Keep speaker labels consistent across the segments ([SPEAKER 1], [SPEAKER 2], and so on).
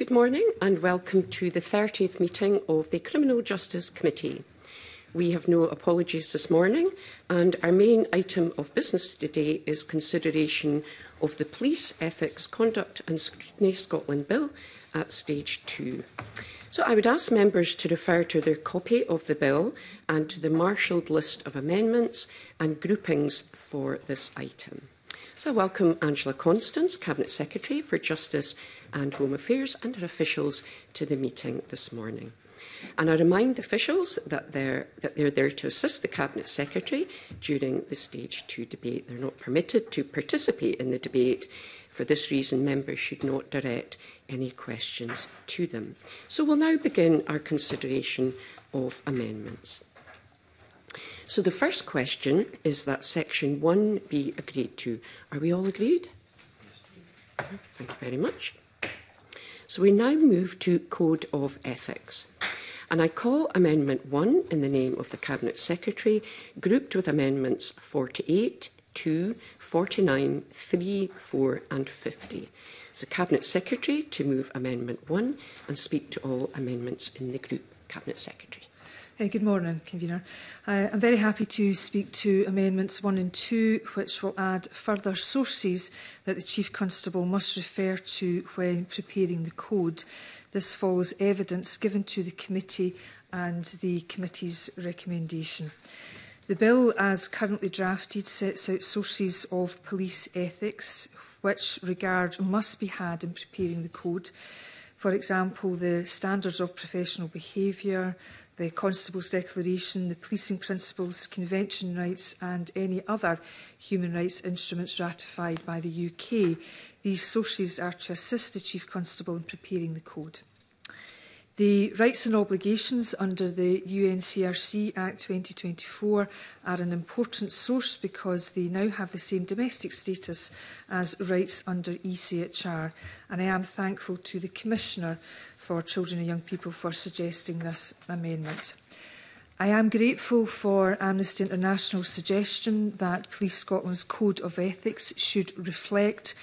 [SPEAKER 1] Good morning and welcome to the 30th meeting of the Criminal Justice Committee. We have no apologies this morning and our main item of business today is consideration of the Police Ethics Conduct and Scrutiny Scotland Bill at stage 2. So I would ask members to refer to their copy of the bill and to the marshalled list of amendments and groupings for this item. So I welcome Angela Constance, Cabinet Secretary for Justice and Home Affairs, and her officials to the meeting this morning. And I remind officials that they're, that they're there to assist the Cabinet Secretary during the Stage 2 debate. They're not permitted to participate in the debate. For this reason, members should not direct any questions to them. So we'll now begin our consideration of amendments. So the first question is that section 1 be agreed to. Are we all agreed? Yes, Thank you very much. So we now move to Code of Ethics. And I call Amendment 1 in the name of the Cabinet Secretary, grouped with Amendments 48, 2, 49, 3, 4 and 50. So Cabinet Secretary to move Amendment 1 and speak to all amendments in the group. Cabinet Secretary.
[SPEAKER 2] Uh, good morning, Convener. Uh, I'm very happy to speak to Amendments 1 and 2, which will add further sources that the Chief Constable must refer to when preparing the Code. This follows evidence given to the Committee and the Committee's recommendation. The bill, as currently drafted, sets out sources of police ethics which regard must be had in preparing the Code. For example, the standards of professional behaviour, the Constable's Declaration, the Policing Principles, Convention rights and any other human rights instruments ratified by the UK. These sources are to assist the Chief Constable in preparing the Code. The rights and obligations under the UNCRC Act 2024 are an important source because they now have the same domestic status as rights under ECHR. And I am thankful to the Commissioner for children and young people for suggesting this amendment. I am grateful for Amnesty International's suggestion that Police Scotland's Code of Ethics should reflect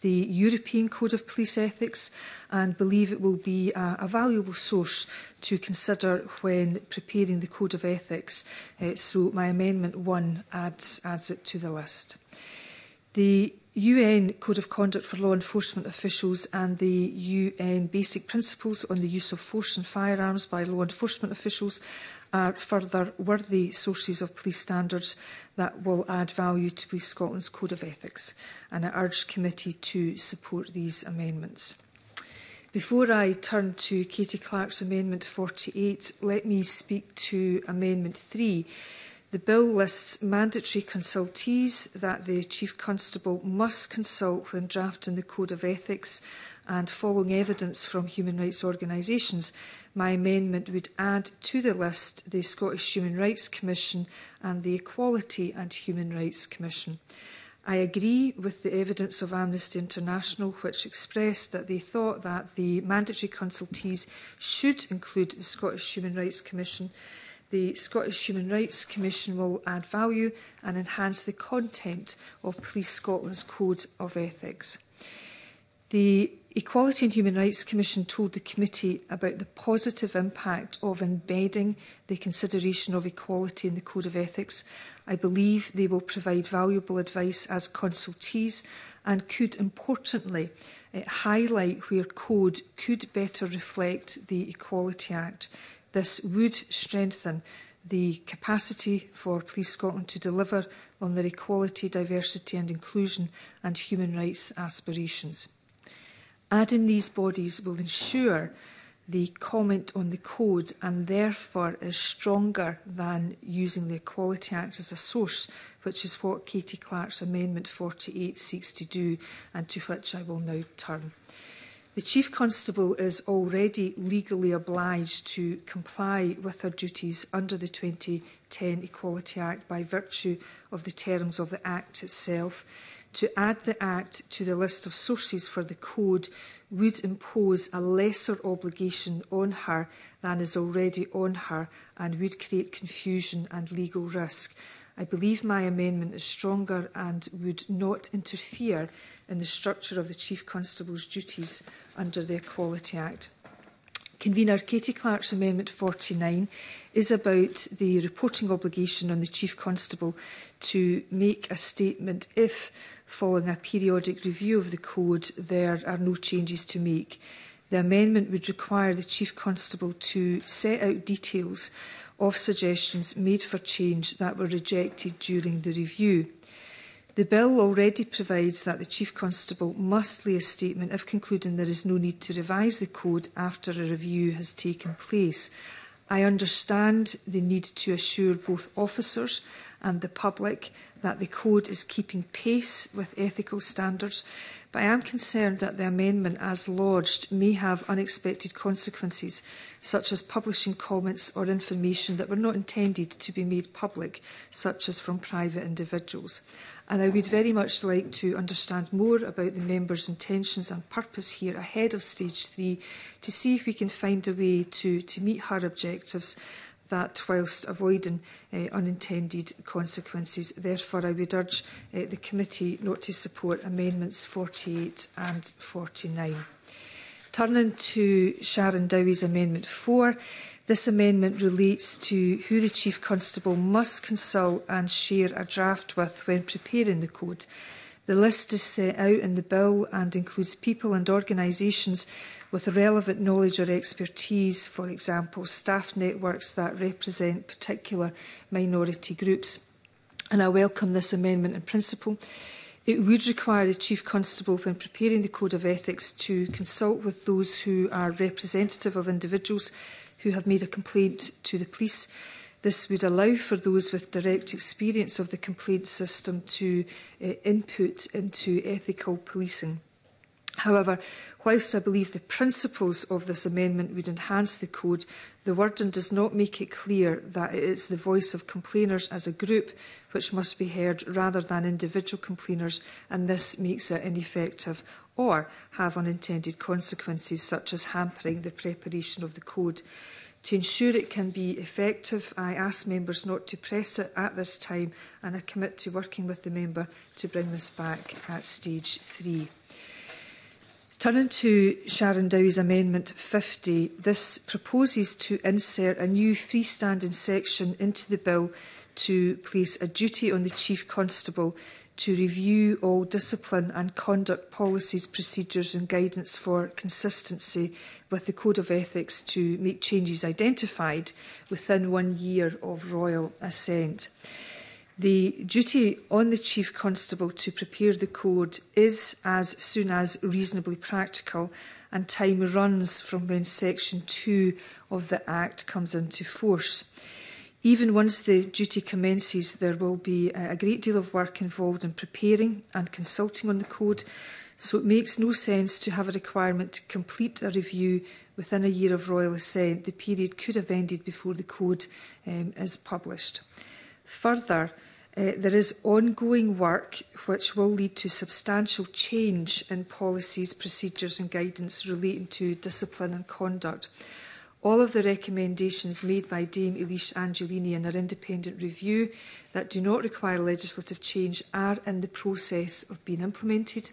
[SPEAKER 2] the European Code of Police Ethics and believe it will be a, a valuable source to consider when preparing the Code of Ethics. Uh, so my Amendment 1 adds, adds it to the list. The UN Code of Conduct for Law Enforcement Officials and the UN Basic Principles on the Use of Force and Firearms by Law Enforcement Officials are further worthy sources of police standards that will add value to Police Scotland's Code of Ethics. And I urge committee to support these amendments. Before I turn to Katie Clark's Amendment 48, let me speak to Amendment 3 The bill lists mandatory consultees that the Chief Constable must consult when drafting the Code of Ethics and following evidence from human rights organisations. My amendment would add to the list the Scottish Human Rights Commission and the Equality and Human Rights Commission. I agree with the evidence of Amnesty International, which expressed that they thought that the mandatory consultees should include the Scottish Human Rights Commission the Scottish Human Rights Commission will add value and enhance the content of Police Scotland's Code of Ethics. The Equality and Human Rights Commission told the committee about the positive impact of embedding the consideration of equality in the Code of Ethics. I believe they will provide valuable advice as consultees and could importantly uh, highlight where code could better reflect the Equality Act. This would strengthen the capacity for Police Scotland to deliver on their equality, diversity and inclusion and human rights aspirations. Adding these bodies will ensure the comment on the code and therefore is stronger than using the Equality Act as a source, which is what Katie Clark's Amendment 48 seeks to do and to which I will now turn. The Chief Constable is already legally obliged to comply with her duties under the 2010 Equality Act by virtue of the terms of the Act itself. To add the Act to the list of sources for the Code would impose a lesser obligation on her than is already on her and would create confusion and legal risk. I believe my amendment is stronger and would not interfere in the structure of the Chief Constable's duties under the Equality Act. Convener Katie Clark's Amendment 49 is about the reporting obligation on the Chief Constable to make a statement if, following a periodic review of the Code, there are no changes to make. The amendment would require the Chief Constable to set out details of suggestions made for change that were rejected during the review. The bill already provides that the Chief Constable must lay a statement if concluding there is no need to revise the code after a review has taken place. I understand the need to assure both officers and the public that the code is keeping pace with ethical standards, but I am concerned that the amendment as lodged may have unexpected consequences, such as publishing comments or information that were not intended to be made public, such as from private individuals. And I would very much like to understand more about the members' intentions and purpose here ahead of stage three to see if we can find a way to, to meet her objectives that whilst avoiding uh, unintended consequences. Therefore, I would urge uh, the committee not to support amendments 48 and 49. Turning to Sharon Dowie's Amendment 4, this amendment relates to who the Chief Constable must consult and share a draft with when preparing the code. The list is set out in the bill and includes people and organisations with relevant knowledge or expertise, for example, staff networks that represent particular minority groups. And I welcome this amendment in principle. It would require the Chief Constable, when preparing the Code of Ethics, to consult with those who are representative of individuals who have made a complaint to the police. This would allow for those with direct experience of the complaint system to uh, input into ethical policing. However, whilst I believe the principles of this amendment would enhance the code, the wording does not make it clear that it is the voice of complainers as a group which must be heard rather than individual complainers, and this makes it ineffective or have unintended consequences such as hampering the preparation of the code. To ensure it can be effective, I ask members not to press it at this time and I commit to working with the member to bring this back at stage three. Turning to Sharon Dowie's Amendment 50, this proposes to insert a new freestanding section into the bill to place a duty on the Chief Constable to review all discipline and conduct policies, procedures and guidance for consistency with the Code of Ethics to make changes identified within one year of royal assent. The duty on the Chief Constable to prepare the code is as soon as reasonably practical and time runs from when Section 2 of the Act comes into force. Even once the duty commences, there will be uh, a great deal of work involved in preparing and consulting on the code, so it makes no sense to have a requirement to complete a review within a year of royal assent. The period could have ended before the code um, is published. Further, uh, there is ongoing work which will lead to substantial change in policies, procedures and guidance relating to discipline and conduct. All of the recommendations made by Dame Elise Angelini in her independent review that do not require legislative change are in the process of being implemented.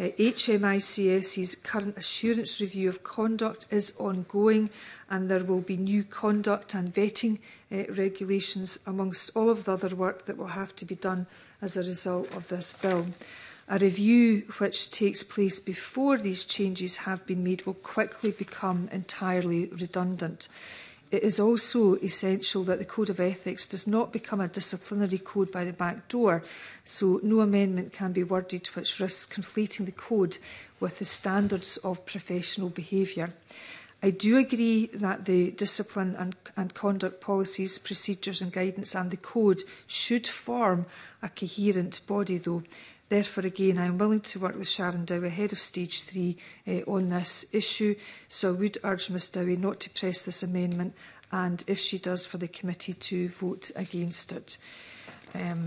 [SPEAKER 2] Uh, HMICS's current assurance review of conduct is ongoing and there will be new conduct and vetting uh, regulations amongst all of the other work that will have to be done as a result of this bill. A review which takes place before these changes have been made will quickly become entirely redundant. It is also essential that the Code of Ethics does not become a disciplinary code by the back door, so no amendment can be worded which risks conflating the code with the standards of professional behaviour. I do agree that the discipline and, and conduct policies, procedures and guidance and the code should form a coherent body, though. Therefore, again, I am willing to work with Sharon Dowie ahead of Stage 3 uh, eh, on this issue, so I would urge Ms Dowie not to press this amendment and, if she does, for the committee to vote against it. Um,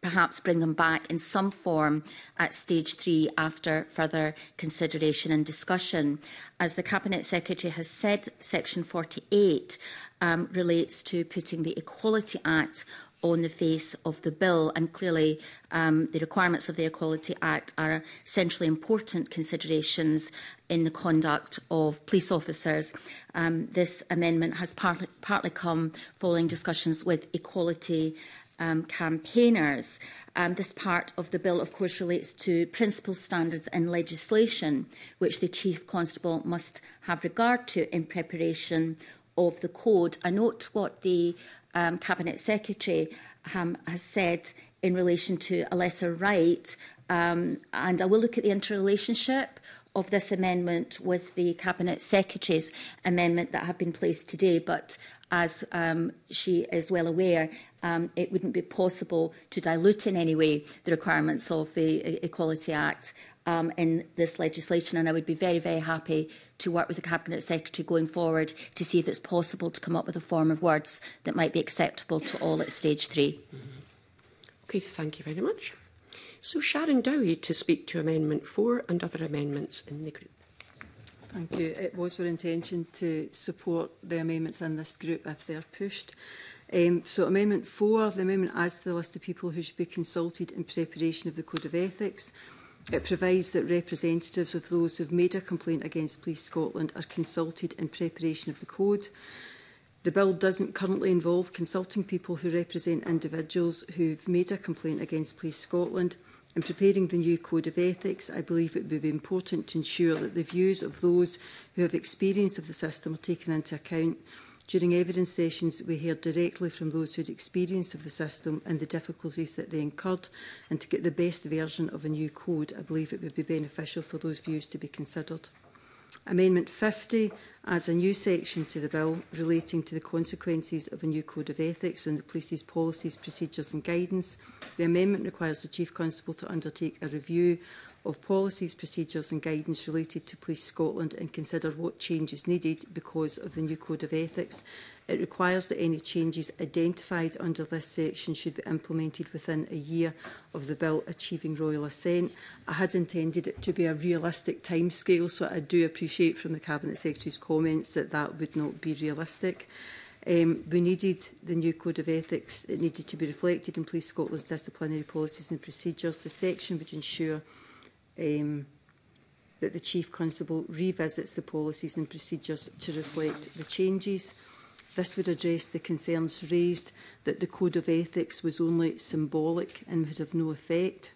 [SPEAKER 3] perhaps bring them back in some form at stage three after further consideration and discussion. As the Cabinet Secretary has said, section 48 um, relates to putting the Equality Act on the face of the bill. And clearly, um, the requirements of the Equality Act are centrally important considerations in the conduct of police officers. Um, this amendment has partly, partly come following discussions with equality um, campaigners. Um, this part of the bill, of course, relates to principal standards and legislation, which the Chief Constable must have regard to in preparation of the code. I note what the um, Cabinet Secretary um, has said in relation to a lesser right. Um, and I will look at the interrelationship of this amendment with the Cabinet Secretary's amendment that have been placed today. But as um, she is well aware, um, it wouldn't be possible to dilute in any way the requirements of the e-, Equality Act um, in this legislation. And I would be very, very happy to work with the Cabinet Secretary going forward to see if it's possible to come up with a form of words that might be acceptable to all at stage three.
[SPEAKER 1] Okay, thank you very much. So Sharon Dowie to speak to Amendment 4 and other amendments in the group.
[SPEAKER 4] Thank you. It was our intention to support the amendments in this group if they're pushed. Um, so Amendment 4, the amendment adds to the list of people who should be consulted in preparation of the Code of Ethics. It provides that representatives of those who have made a complaint against Police Scotland are consulted in preparation of the code. The bill doesn't currently involve consulting people who represent individuals who've made a complaint against Police Scotland. In preparing the new Code of Ethics, I believe it would be important to ensure that the views of those who have experience of the system are taken into account During evidence sessions, we heard directly from those who had experience of the system and the difficulties that they incurred. And to get the best version of a new code, I believe it would be beneficial for those views to be considered. Amendment 50 adds a new section to the bill relating to the consequences of a new code of ethics and the police's policies, procedures and guidance. The amendment requires the Chief Constable to undertake a review of policies, procedures and guidance related to Police Scotland and consider what changes needed because of the new Code of Ethics. It requires that any changes identified under this section should be implemented within a year of the bill achieving royal assent. I had intended it to be a realistic timescale, so I do appreciate from the Cabinet Secretary's comments that that would not be realistic. Um, we needed the new Code of Ethics. It needed to be reflected in Police Scotland's disciplinary policies and procedures. The section would ensure um, that the Chief Constable revisits the policies and procedures to reflect the changes. This would address the concerns raised that the Code of Ethics was only symbolic and would have no effect.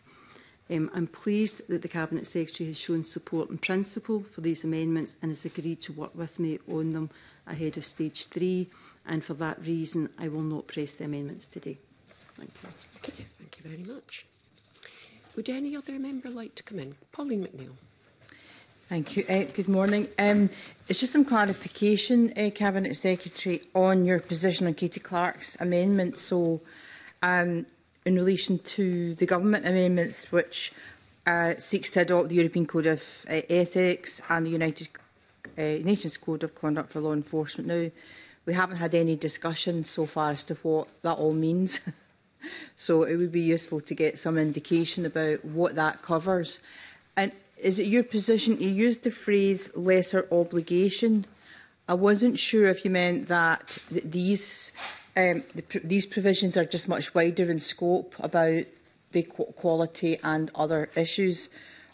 [SPEAKER 4] Um, I'm pleased that the Cabinet Secretary has shown support in principle for these amendments and has agreed to work with me on them ahead of stage three. And for that reason, I will not press the amendments today. Thank you.
[SPEAKER 1] Okay, thank you very much. Would any other member like to come in? Pauline McNeill.
[SPEAKER 5] Thank you. Uh, good morning. Um, it's just some clarification, uh, Cabinet Secretary, on your position on Katie Clark's amendment. So, um, in relation to the government amendments, which uh, seeks to adopt the European Code of uh, Ethics and the United Nations Code of Conduct for Law Enforcement. Now, we haven't had any discussion so far as to what that all means. So it would be useful to get some indication about what that covers. And is it your position, you used the phrase lesser obligation. I wasn't sure if you meant that th these um, the pr these provisions are just much wider in scope about the qu quality and other issues,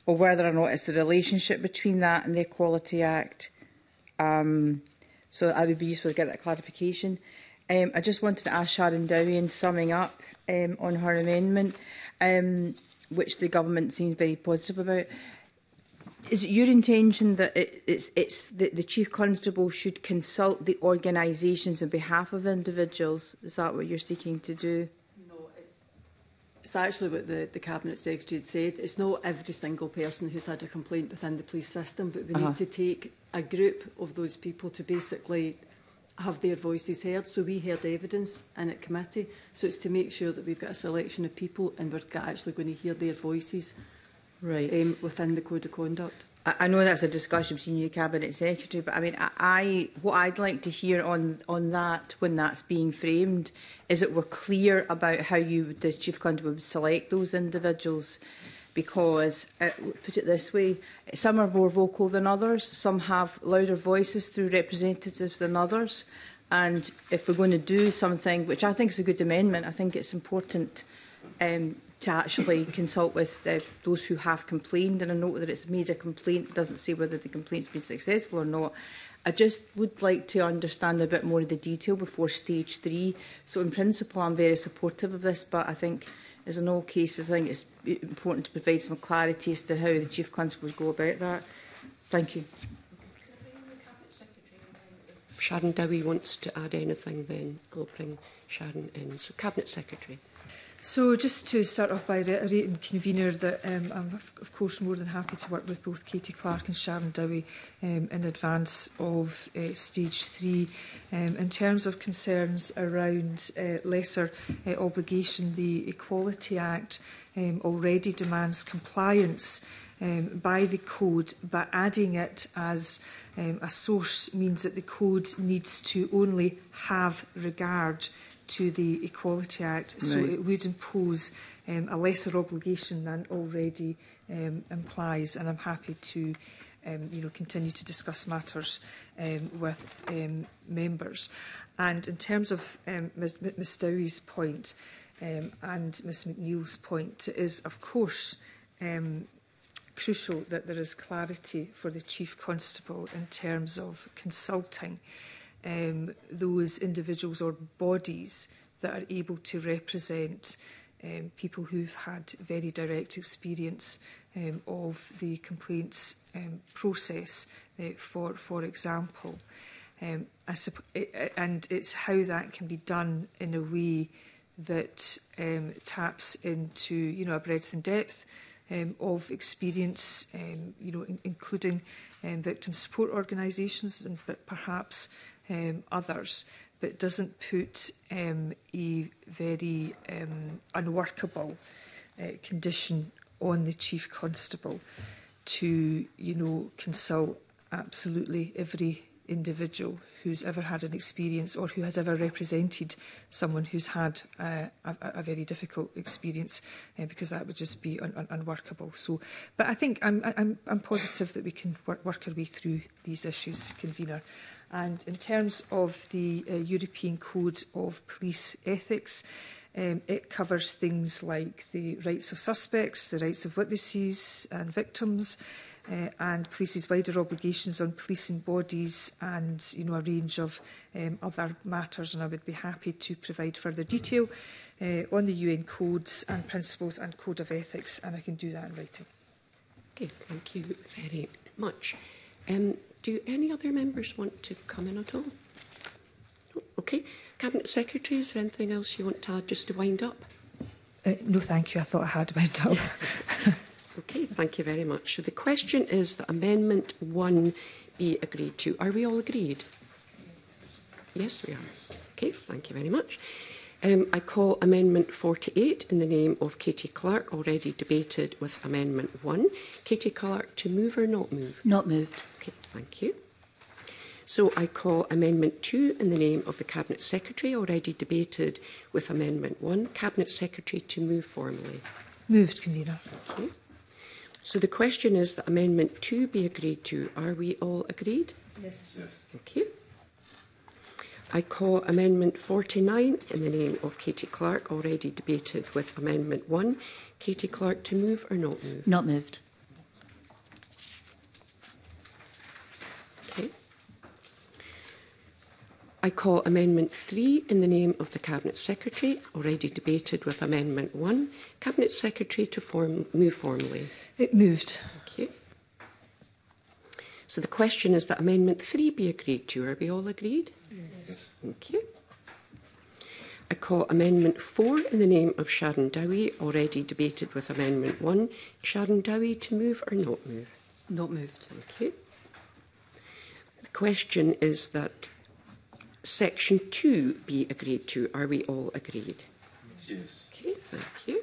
[SPEAKER 5] or whether or not it's the relationship between that and the Equality Act. Um, so I would be useful to get that clarification. Um, I just wanted to ask Sharon Dowie in summing up, um, on her amendment, um, which the government seems very positive about. Is it your intention that it, it's, it's that the chief constable should consult the organisations on behalf of individuals? Is that what you're seeking to do?
[SPEAKER 4] it's actually what the, the cabinet secretary had said. It's not every single person who's had a complaint within the police system, but we uh -huh. need to take a group of those people to basically have their voices heard. So we heard evidence in at committee. So it's to make sure that we've got a selection of people and we're actually going to hear their voices
[SPEAKER 5] right.
[SPEAKER 4] um, within the code of conduct.
[SPEAKER 5] I, I know that's a discussion between you, Cabinet Secretary, but I mean, I, I what I'd like to hear on on that when that's being framed is that we're clear about how you, the Chief Constable, would select those individuals. Mm because, uh, put it this way, some are more vocal than others, some have louder voices through representatives than others. And if we're going to do something, which I think is a good amendment, I think it's important um, to actually consult with the, those who have complained. And I note that it's made a complaint, doesn't say whether the complaint's been successful or not. I just would like to understand a bit more of the detail before stage three. So in principle, I'm very supportive of this, but I think is an all case. I think it's important to provide some clarity as to how the chief constables go about that. Thank you.
[SPEAKER 1] Sharon Dowie wants to add anything, then I'll bring Sharon in. So, Cabinet Secretary.
[SPEAKER 2] So just to start off by reiterating, convener, that um, I'm of course more than happy to work with both Katie Clark and Sharon Dowie um, in advance of uh, stage three. Um, in terms of concerns around uh, lesser uh, obligation, the Equality Act um, already demands compliance um, by the code, but adding it as um, a source means that the code needs to only have regard to the Equality Act.
[SPEAKER 5] Right.
[SPEAKER 2] So it would impose um, a lesser obligation than already um, implies. And I'm happy to um, you know, continue to discuss matters um, with um, members. And in terms of um, Ms, Dowie's point um, and Ms McNeill's point, it is, of course, um, crucial that there is clarity for the Chief Constable in terms of consulting um, those individuals or bodies that are able to represent um, people who've had very direct experience um, of the complaints um, process, uh, for, for example. Um, I it, and it's how that can be done in a way that um, taps into you know a breadth and depth um, of experience, um, you know, in, including um, victim support organisations, and but perhaps um, others, but doesn't put um, a very um, unworkable uh, condition on the chief constable to, you know, consult absolutely every individual who's ever had an experience or who has ever represented someone who's had a, a, a very difficult experience uh, because that would just be un un unworkable so but I think I'm, I'm, I'm positive that we can work, work our way through these issues convener And in terms of the uh, European Code of Police Ethics, um, it covers things like the rights of suspects, the rights of witnesses and victims, uh, and places wider obligations on policing bodies and you know a range of um, other matters and I would be happy to provide further detail uh, on the UN codes and principles and code of ethics and I can do that in writing.
[SPEAKER 1] Okay, thank you very much. Um, Do any other members want to come in at all? Oh, okay. Cabinet Secretary, is there anything else you want to add just to wind up?
[SPEAKER 2] Uh, no, thank you. I thought I had wound up.
[SPEAKER 1] okay, thank you very much. So the question is that Amendment 1 be agreed to. Are we all agreed? Yes, we are. Okay, thank you very much. Um, I call Amendment 48 in the name of Katie Clark, already debated with Amendment 1. Katie Clark, to move or not move?
[SPEAKER 3] Not moved.
[SPEAKER 1] Thank you. So I call Amendment 2 in the name of the Cabinet Secretary, already debated with Amendment 1. Cabinet Secretary to move formally.
[SPEAKER 2] Moved, Convener.
[SPEAKER 1] Thank you. So the question is that Amendment 2 be agreed to. Are we all agreed?
[SPEAKER 2] Yes. yes.
[SPEAKER 1] Thank you. I call Amendment 49 in the name of Katie Clark, already debated with Amendment 1. Katie Clark, to move or not move?
[SPEAKER 3] Not moved.
[SPEAKER 1] I call Amendment 3 in the name of the Cabinet Secretary, already debated with Amendment 1. Cabinet Secretary to form, move formally.
[SPEAKER 2] It moved.
[SPEAKER 1] Thank you. So the question is that Amendment 3 be agreed to. Are we all agreed? Yes. yes. Thank you. I call Amendment 4 in the name of Sharon Dowie, already debated with Amendment 1. Sharon Dowie to move or not move?
[SPEAKER 4] Not moved.
[SPEAKER 1] Thank you. The question is that Section 2 be agreed to? Are we all agreed?
[SPEAKER 6] Yes.
[SPEAKER 1] Okay, thank you.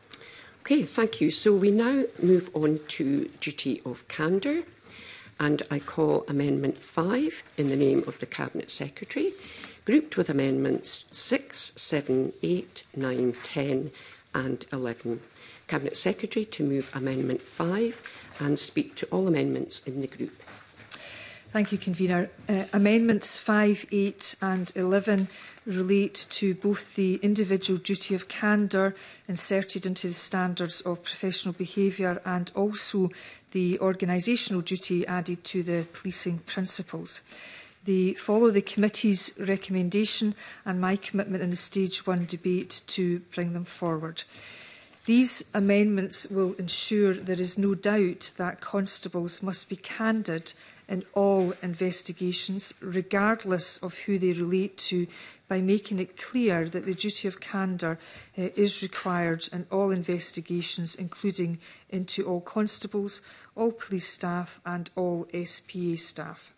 [SPEAKER 1] Okay, thank you. So we now move on to duty of candour and I call Amendment 5 in the name of the Cabinet Secretary, grouped with Amendments 6, 7, 8, 9, 10 and 11. Cabinet Secretary to move Amendment 5 and speak to all amendments in the group.
[SPEAKER 2] Thank you, Convener. Uh, amendments 5, 8 and 11 relate to both the individual duty of candour inserted into the standards of professional behaviour and also the organisational duty added to the policing principles. They follow the committee's recommendation and my commitment in the stage one debate to bring them forward. These amendments will ensure there is no doubt that constables must be candid in all investigations, regardless of who they relate to, by making it clear that the duty of candour uh, eh, is required in all investigations, including into all constables, all police staff and all SPA staff.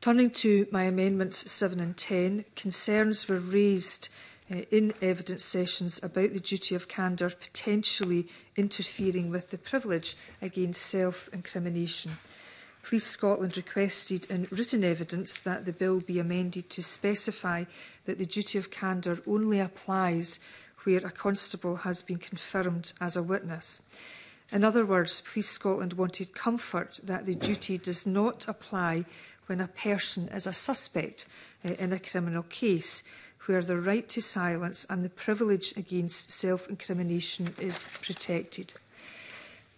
[SPEAKER 2] Turning to my amendments 7 and 10, concerns were raised uh, in evidence sessions about the duty of candour potentially interfering with the privilege against self-incrimination. Police Scotland requested in written evidence that the bill be amended to specify that the duty of candour only applies where a constable has been confirmed as a witness. In other words, Police Scotland wanted comfort that the duty does not apply when a person is a suspect eh, in a criminal case, where the right to silence and the privilege against self incrimination is protected.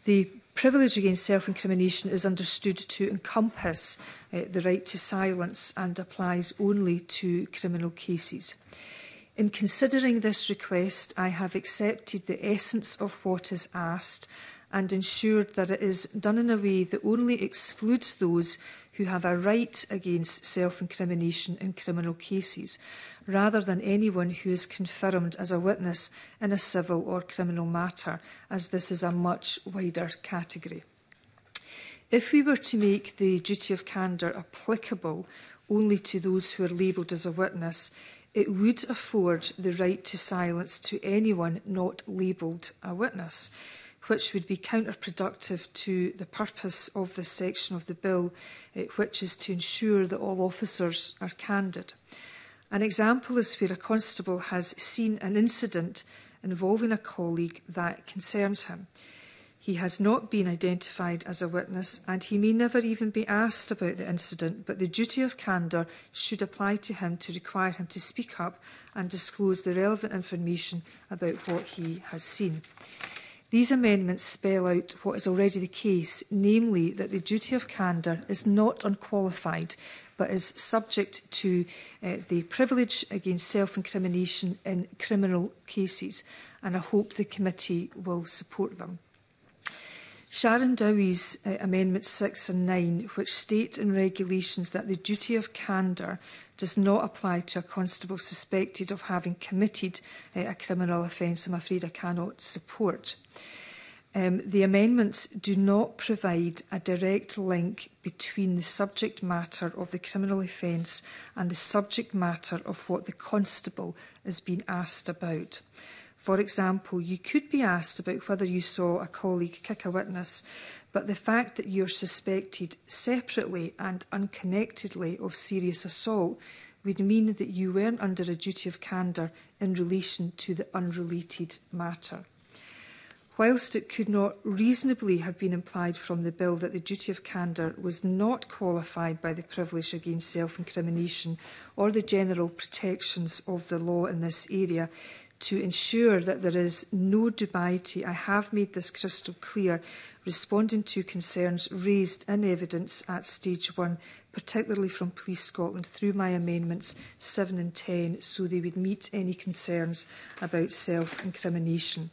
[SPEAKER 2] The Privilege against self-incrimination is understood to encompass uh, the right to silence and applies only to criminal cases. In considering this request, I have accepted the essence of what is asked and ensured that it is done in a way that only excludes those who have a right against self-incrimination in criminal cases, rather than anyone who is confirmed as a witness in a civil or criminal matter, as this is a much wider category. If we were to make the duty of candour applicable only to those who are labelled as a witness, it would afford the right to silence to anyone not labelled a witness which would be counterproductive to the purpose of this section of the bill, eh, which is to ensure that all officers are candid. An example is where a constable has seen an incident involving a colleague that concerns him. He has not been identified as a witness and he may never even be asked about the incident, but the duty of candour should apply to him to require him to speak up and disclose the relevant information about what he has seen. These amendments spell out what is already the case, namely that the duty of candour is not unqualified but is subject to uh, the privilege against self-incrimination in criminal cases and I hope the committee will support them. Sharon Dowie's uh, Amendment 6 and 9, which state in regulations that the duty of candour does not apply to a constable suspected of having committed uh, a criminal offence, I'm afraid cannot support. Um, the amendments do not provide a direct link between the subject matter of the criminal offence and the subject matter of what the constable has been asked about. For example, you could be asked about whether you saw a colleague kick a witness but the fact that you're suspected separately and unconnectedly of serious assault would mean that you weren't under a duty of candour in relation to the unrelated matter. Whilst it could not reasonably have been implied from the bill that the duty of candour was not qualified by the privilege against self incrimination or the general protections of the law in this area, to ensure that there is no dubiety. I have made this crystal clear, responding to concerns raised in evidence at stage one, particularly from Police Scotland, through my amendments 7 and 10, so they would meet any concerns about self incrimination.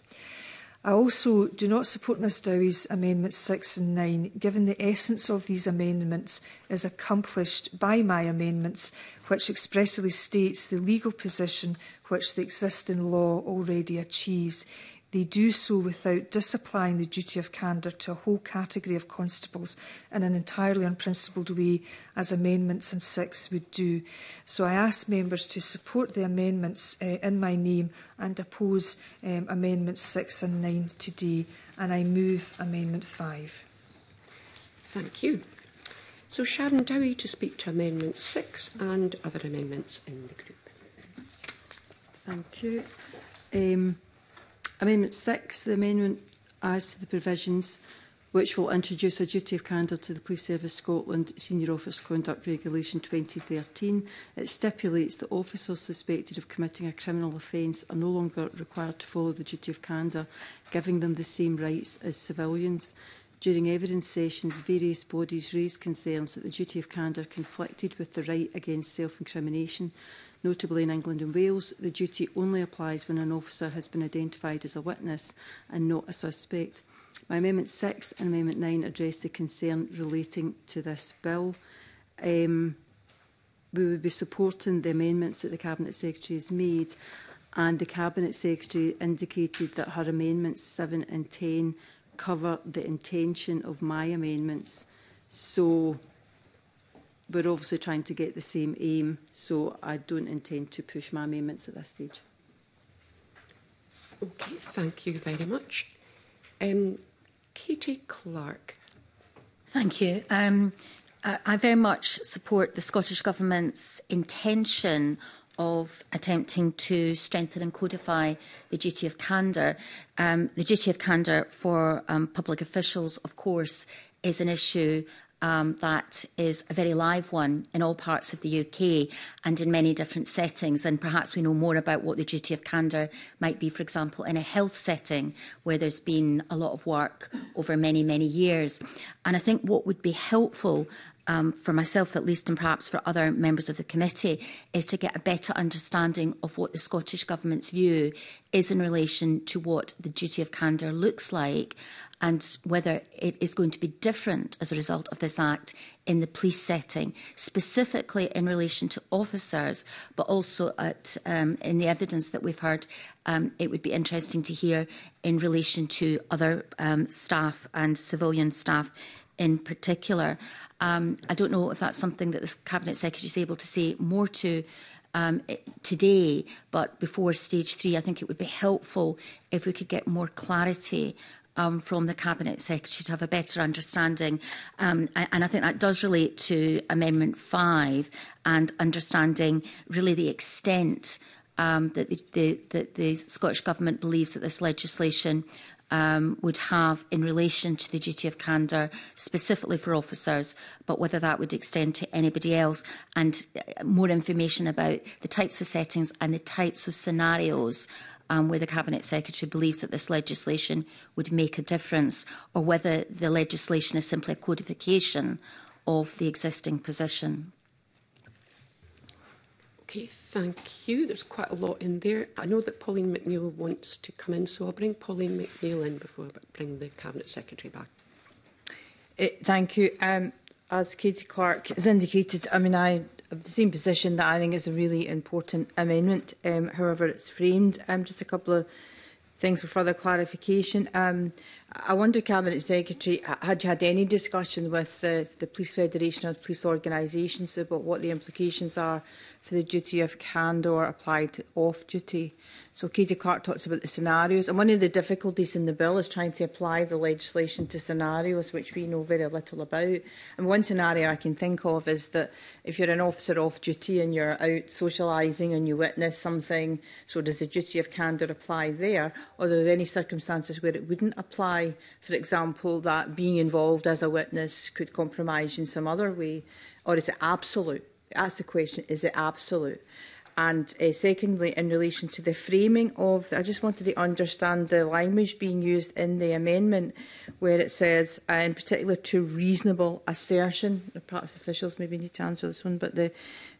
[SPEAKER 2] I also do not support Ms Dowie's Amendments 6 and 9, given the essence of these amendments is accomplished by my amendments, which expressly states the legal position which the existing law already achieves. They do so without disapplying the duty of candour to a whole category of constables in an entirely unprincipled way, as amendments and six would do. So I ask members to support the amendments uh, in my name and oppose um, amendments six and nine today, and I move amendment five.
[SPEAKER 1] Thank you. So Sharon Dowie to speak to Amendment 6 and other amendments in the group.
[SPEAKER 4] Thank you. Um, Amendment 6, the amendment adds to the provisions which will introduce a duty of candour to the Police Service Scotland Senior Office Conduct Regulation 2013. It stipulates that officers suspected of committing a criminal offence are no longer required to follow the duty of candour, giving them the same rights as civilians. During evidence sessions, various bodies raised concerns that the duty of candour conflicted with the right against self-incrimination. Notably in England and Wales, the duty only applies when an officer has been identified as a witness and not a suspect. My Amendment 6 and Amendment 9 address the concern relating to this bill. Um, we would be supporting the amendments that the Cabinet Secretary has made and the Cabinet Secretary indicated that her amendments 7 and 10 cover the intention of my amendments. So we're obviously trying to get the same aim, so I don't intend to push my amendments at this stage.
[SPEAKER 1] Okay, thank you very much. Um, Katie Clark.
[SPEAKER 3] Thank you. Um, I, I very much support the Scottish Government's intention of attempting to strengthen and codify the duty of candour. Um, the duty of candour for um, public officials, of course, is an issue um, that is a very live one in all parts of the UK and in many different settings. And perhaps we know more about what the duty of candour might be, for example, in a health setting where there's been a lot of work over many, many years. And I think what would be helpful um, for myself at least, and perhaps for other members of the committee, is to get a better understanding of what the Scottish Government's view is in relation to what the duty of candour looks like and whether it is going to be different as a result of this Act in the police setting, specifically in relation to officers, but also at, um, in the evidence that we've heard, um, it would be interesting to hear in relation to other um, staff and civilian staff in particular. Um, I don't know if that's something that the Cabinet Secretary is able to say more to um, eh, today, but before stage three, I think it would be helpful if we could get more clarity um, from the Cabinet Secretary to have a better understanding. Um, and I think that does relate to Amendment 5 and understanding really the extent um, that, the, the, that the Scottish Government believes that this legislation um, would have in relation to the duty of candour, specifically for officers, but whether that would extend to anybody else, and uh, more information about the types of settings and the types of scenarios um, whether the Cabinet Secretary believes that this legislation would make a difference, or whether the legislation is simply a codification of the existing position.
[SPEAKER 1] Okay, thank you. There's quite a lot in there. I know that Pauline McNeill wants to come in, so I'll bring Pauline McNeill in before I bring the Cabinet Secretary back.
[SPEAKER 5] It, eh, thank you. Um, as Katie Clark has indicated, I mean, I of the same position that I think is a really important amendment, um, however it's framed. Um, just a couple of things for further clarification. Um, I wonder, Cabinet Secretary, had you had any discussion with uh, the Police Federation or police organisations about what the implications are for the duty of candor applied off-duty? So Katie Clark talks about the scenarios, and one of the difficulties in the bill is trying to apply the legislation to scenarios which we know very little about. And one scenario I can think of is that if you're an officer off duty and you're out socialising and you witness something, so does the duty of candour apply there? Or are there any circumstances where it wouldn't apply? For example, that being involved as a witness could compromise you in some other way? Or is it absolute? That's the question, is it absolute? And uh, secondly, in relation to the framing of, I just wanted to understand the language being used in the amendment where it says, uh, in particular, to reasonable assertion. Perhaps officials maybe need to answer this one, but the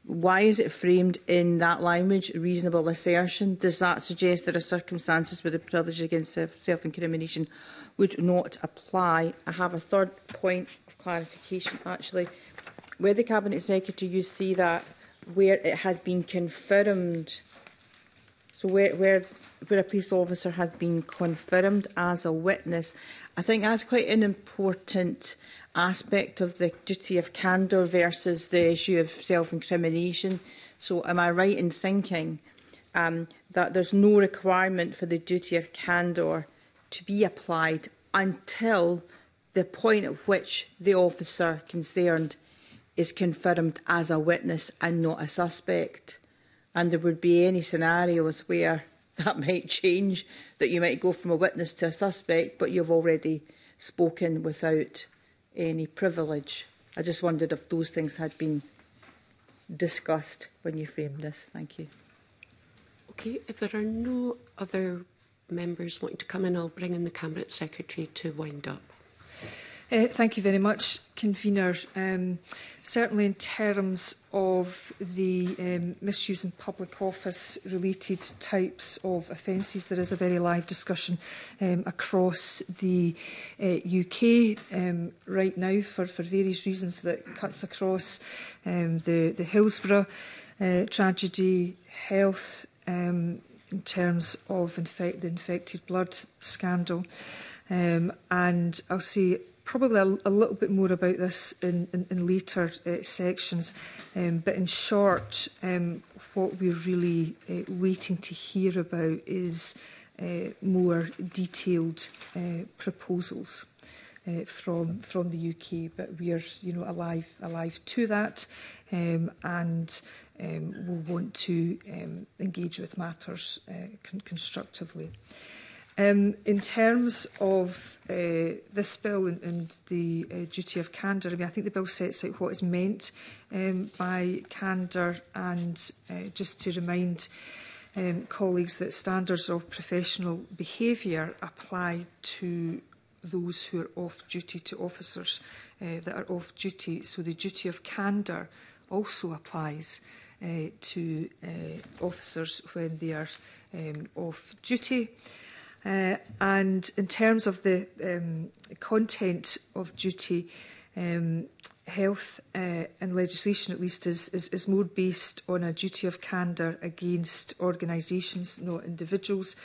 [SPEAKER 5] why is it framed in that language, reasonable assertion? Does that suggest there are circumstances where the privilege against self-incrimination would not apply? I have a third point of clarification, actually. Where the Cabinet Secretary, you see that where it has been confirmed, so where, where, where a police officer has been confirmed as a witness, I think that's quite an important aspect of the duty of candour versus the issue of self-incrimination. So am I right in thinking um, that there's no requirement for the duty of candour to be applied until the point at which the officer concerned is confirmed as a witness and not a suspect. And there would be any scenarios where that might change, that you might go from a witness to a suspect, but you've already spoken without any privilege. I just wondered if those things had been discussed when you framed this. Thank you.
[SPEAKER 1] Okay, if there are no other members wanting to come in, I'll bring in the Cabinet Secretary to wind up.
[SPEAKER 2] Uh, thank you very much, convener. Um, certainly, in terms of the um, misuse in public office related types of offences, there is a very live discussion um, across the uh, UK um, right now for, for various reasons that cuts across um, the, the Hillsborough uh, tragedy, health, um, in terms of in fact, the infected blood scandal. Um, and I'll say probably a, a little bit more about this in, in, in later uh, sections. Um, but in short, um, what we're really uh, waiting to hear about is uh, more detailed uh, proposals. Uh, from from the UK, but we are you know alive alive to that, um, and um, will want to um, engage with matters uh, con constructively. Um, in terms of uh, this bill and, and the uh, duty of candour, I mean, I think the bill sets out what is meant um, by candour, and uh, just to remind um, colleagues that standards of professional behaviour apply to those who are off duty, to officers uh, that are off duty. So the duty of candour also applies uh, to uh, officers when they are um, off duty. Uh, and in terms of the um, content of duty, um, health uh, and legislation at least is, is, is more based on a duty of candour against organisations, not individuals,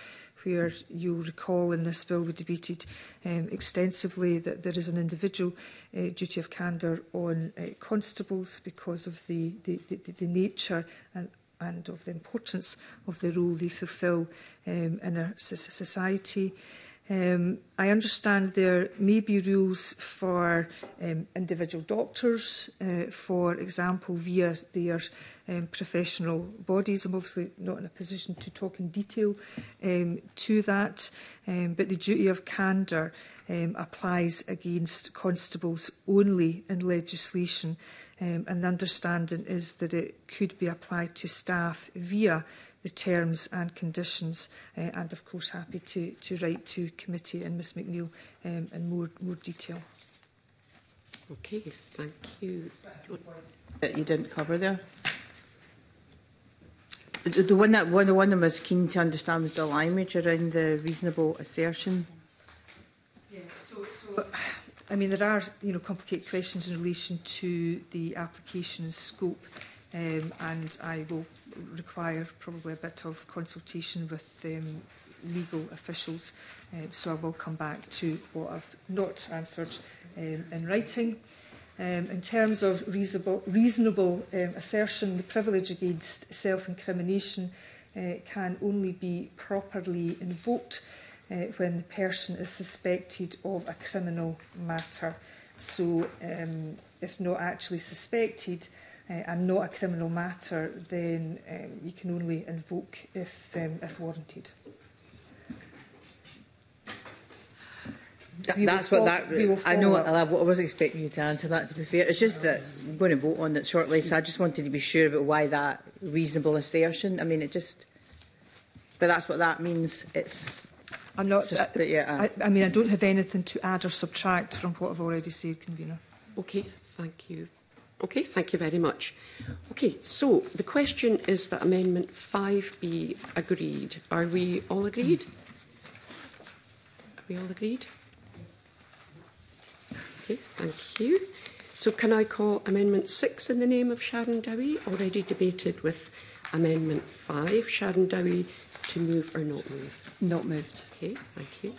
[SPEAKER 2] where you'll recall in this bill we debated um, extensively that there is an individual uh, duty of candour on uh, constables because of the, the, the, the nature and and of the importance of the role they fulfil um, in our society. Um, I understand there may be rules for um, individual doctors, uh, for example, via their um, professional bodies. I'm obviously not in a position to talk in detail um, to that, um, but the duty of candour um, applies against constables only in legislation. Um, and the understanding is that it could be applied to staff via the terms and conditions. Uh, and of course, happy to, to write to committee and Ms McNeill um, in more, more detail.
[SPEAKER 1] Okay, thank you.
[SPEAKER 5] That uh, you didn't cover there. The, the one that one, the one I was keen to understand was the language around the reasonable assertion.
[SPEAKER 2] Yeah, so, so I mean, there are you know complicated questions in relation to the application and scope, um, and I will require probably a bit of consultation with um, legal officials. Um, so I will come back to what I've not answered um, in writing. Um, in terms of reasonable, reasonable um, assertion, the privilege against self-incrimination uh, can only be properly invoked uh, when the person is suspected of a criminal matter. So um, if not actually suspected uh, and not a criminal matter, then um, you can only invoke if, um, if warranted.
[SPEAKER 5] We That's what that. I know. Up. I was expecting you to answer that. To be fair, it's just that I'm going to vote on that shortly. So I just wanted to be sure about why that reasonable assertion. I mean, it just. But that's what that means. It's
[SPEAKER 2] I'm not...
[SPEAKER 5] Just, uh, yeah.
[SPEAKER 2] I, I mean, I don't have anything to add or subtract from what I've already said, Convener.
[SPEAKER 1] Okay, thank you. Okay, thank you very much. Okay, so the question is that Amendment 5 be agreed. Are we all agreed? Are we all agreed? Okay, thank you. So can I call Amendment 6 in the name of Sharon Dowie, already debated with Amendment 5. Sharon Dowie to move or not move?
[SPEAKER 4] Not moved.
[SPEAKER 1] Okay, thank you.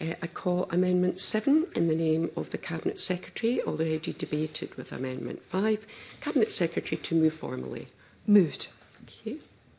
[SPEAKER 1] Uh, I call Amendment 7 in the name of the Cabinet Secretary, already debated with Amendment 5. Cabinet Secretary to move formally.
[SPEAKER 2] Moved.
[SPEAKER 1] Okay.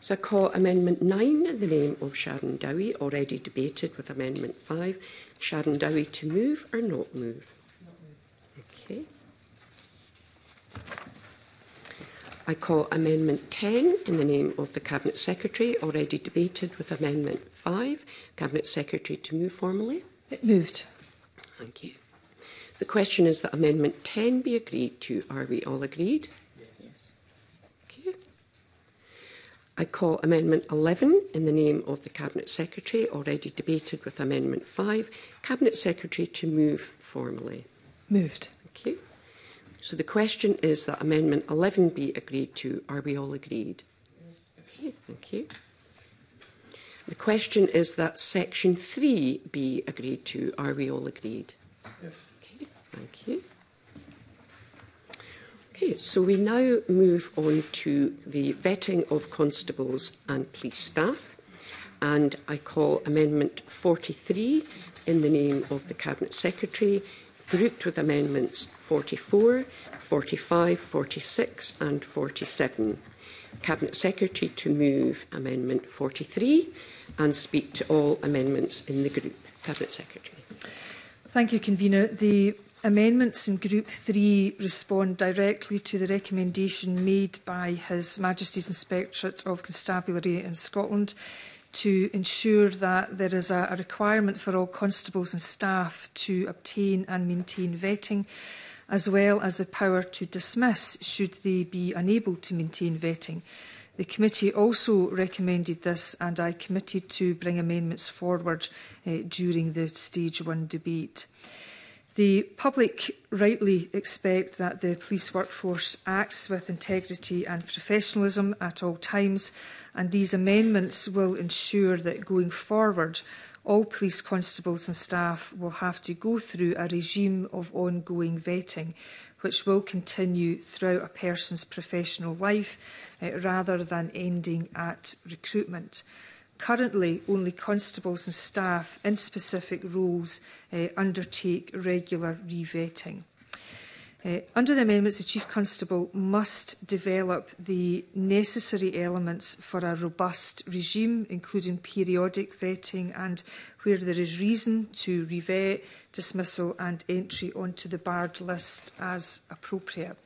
[SPEAKER 1] So I call Amendment 9 the name of Sharon Dowie, already debated with Amendment 5. Sharon Dowie to move or not move? Not move. Okay. I call Amendment 10 in the name of the Cabinet Secretary, already debated with Amendment 5. Cabinet Secretary to move formally.
[SPEAKER 2] It moved.
[SPEAKER 1] Thank you. The question is that Amendment 10 be agreed to. Are we all agreed?
[SPEAKER 3] Yes.
[SPEAKER 1] Thank I call Amendment 11 in the name of the Cabinet Secretary, already debated with Amendment 5. Cabinet Secretary to move formally.
[SPEAKER 2] Moved.
[SPEAKER 1] Thank you. So the question is that Amendment 11 be agreed to. Are we all agreed? Yes. thank you. The question is that Section 3 be agreed to. Are we all agreed? Yes. thank you. Okay, so we now move on to the vetting of constables and police staff. And I call Amendment 43 in the name of the Cabinet Secretary, grouped with amendments 44, 45, 46 and 47. Cabinet Secretary to move Amendment 43 and speak to all amendments in the group. Cabinet Secretary.
[SPEAKER 2] Thank you, Convener. The amendments in Group 3 respond directly to the recommendation made by His Majesty's Inspectorate of Constabulary in Scotland to ensure that there is a, requirement for all constables and staff to obtain and maintain vetting as well as the power to dismiss should they be unable to maintain vetting. The committee also recommended this and I committed to bring amendments forward uh, during the stage one debate. The public rightly expect that the police workforce acts with integrity and professionalism at all times, and these amendments will ensure that going forward, all police constables and staff will have to go through a regime of ongoing vetting, which will continue throughout a person's professional life uh, rather than ending at recruitment. Currently, only constables and staff in specific roles uh, undertake regular revetting. Uh, under the amendments, the Chief Constable must develop the necessary elements for a robust regime, including periodic vetting and, where there is reason, to revet, dismissal and entry onto the barred list as appropriate.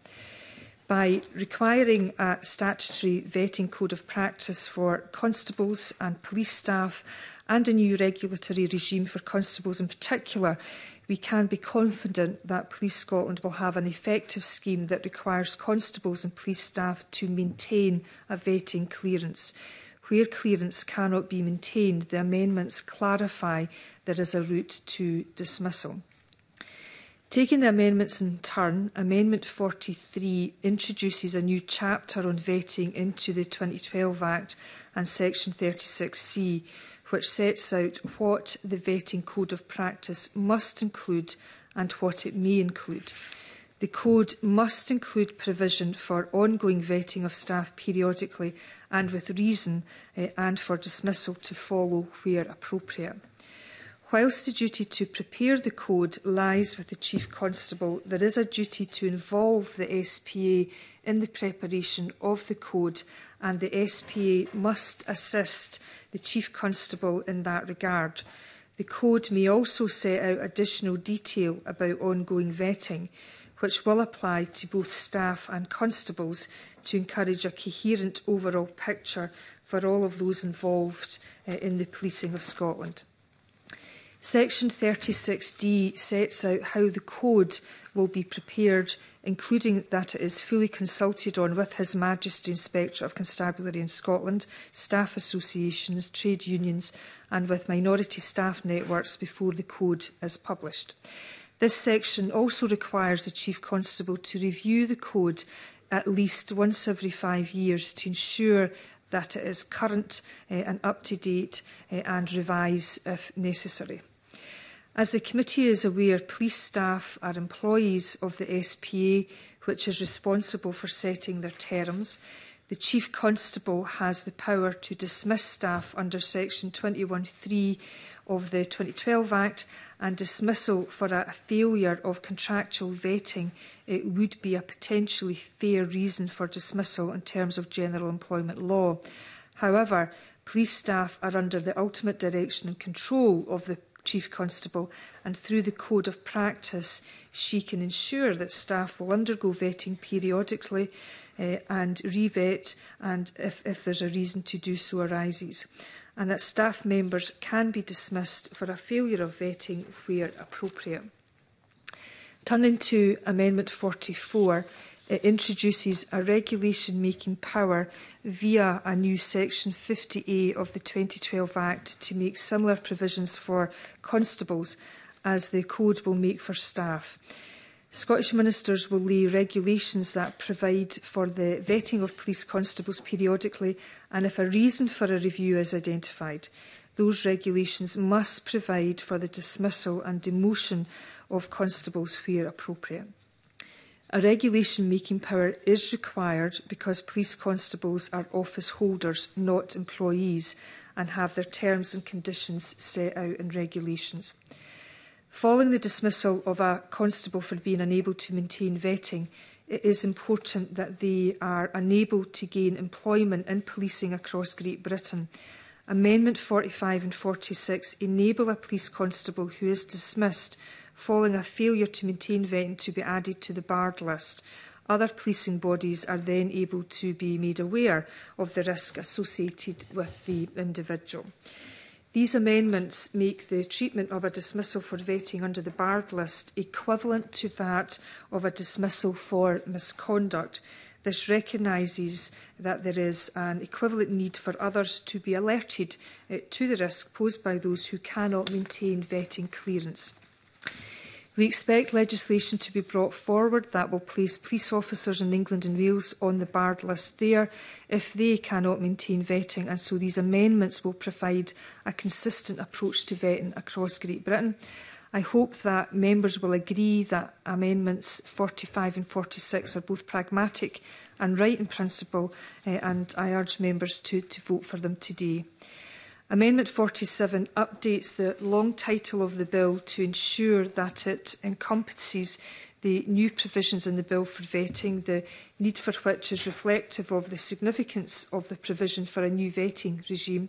[SPEAKER 2] By requiring a statutory vetting code of practice for constables and police staff and a new regulatory regime for constables in particular, we can be confident that Police Scotland will have an effective scheme that requires constables and police staff to maintain a vetting clearance. Where clearance cannot be maintained, the amendments clarify there is a route to dismissal. Taking the amendments in turn, Amendment 43 introduces a new chapter on vetting into the 2012 Act and Section 36C, which sets out what the vetting code of practice must include and what it may include. The code must include provision for ongoing vetting of staff periodically and with reason uh, and for dismissal to follow where appropriate. Whilst the duty to prepare the code lies with the Chief Constable, there is a duty to involve the SPA in the preparation of the code and the SPA must assist the Chief Constable in that regard. The Code may also set out additional detail about ongoing vetting, which will apply to both staff and constables to encourage a coherent overall picture for all of those involved uh, in the policing of Scotland. Section 36D sets out how the code will be prepared, including that it is fully consulted on with His Majesty Inspector of Constabulary in Scotland, staff associations, trade unions, and with minority staff networks before the code is published. This section also requires the Chief Constable to review the code at least once every five years to ensure that it is current uh, and up to date uh, and revise if necessary. As the committee is aware, police staff are employees of the SPA, which is responsible for setting their terms. The Chief Constable has the power to dismiss staff under Section 21.3 of the 2012 Act, and dismissal for a failure of contractual vetting it would be a potentially fair reason for dismissal in terms of general employment law. However, police staff are under the ultimate direction and control of the Chief Constable, and through the Code of Practice, she can ensure that staff will undergo vetting periodically uh, and revet, and if, if there's a reason to do so arises, and that staff members can be dismissed for a failure of vetting where appropriate. Turning to Amendment 44, it introduces a regulation making power via a new Section 50A of the 2012 Act to make similar provisions for constables as the Code will make for staff. Scottish ministers will lay regulations that provide for the vetting of police constables periodically and if a reason for a review is identified. Those regulations must provide for the dismissal and demotion of constables where appropriate. A regulation making power is required because police constables are office holders, not employees, and have their terms and conditions set out in regulations. Following the dismissal of a constable for being unable to maintain vetting, it is important that they are enabled to gain employment in policing across Great Britain. Amendment 45 and 46 enable a police constable who is dismissed following a failure to maintain vetting to be added to the barred list. Other policing bodies are then able to be made aware of the risk associated with the individual. These amendments make the treatment of a dismissal for vetting under the barred list equivalent to that of a dismissal for misconduct. This recognises that there is an equivalent need for others to be alerted uh, to the risk posed by those who cannot maintain vetting clearance. We expect legislation to be brought forward that will place police officers in England and Wales on the barred list there if they cannot maintain vetting, and so these amendments will provide a consistent approach to vetting across Great Britain. I hope that members will agree that amendments 45 and 46 are both pragmatic and right in principle, uh, and I urge members to, to vote for them today. Amendment 47 updates the long title of the bill to ensure that it encompasses the new provisions in the bill for vetting, the need for which is reflective of the significance of the provision for a new vetting regime.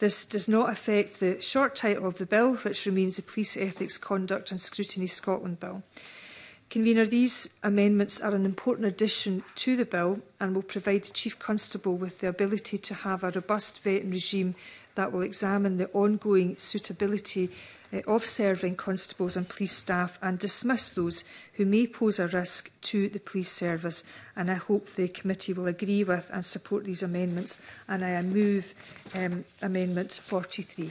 [SPEAKER 2] This does not affect the short title of the bill, which remains the Police Ethics Conduct and Scrutiny Scotland Bill. Convener, these amendments are an important addition to the bill and will provide the Chief Constable with the ability to have a robust vetting regime that will examine the ongoing suitability eh, of serving constables and police staff and dismiss those who may pose a risk to the police service. And I hope the committee will agree with and support these amendments. And I move um, Amendment 43.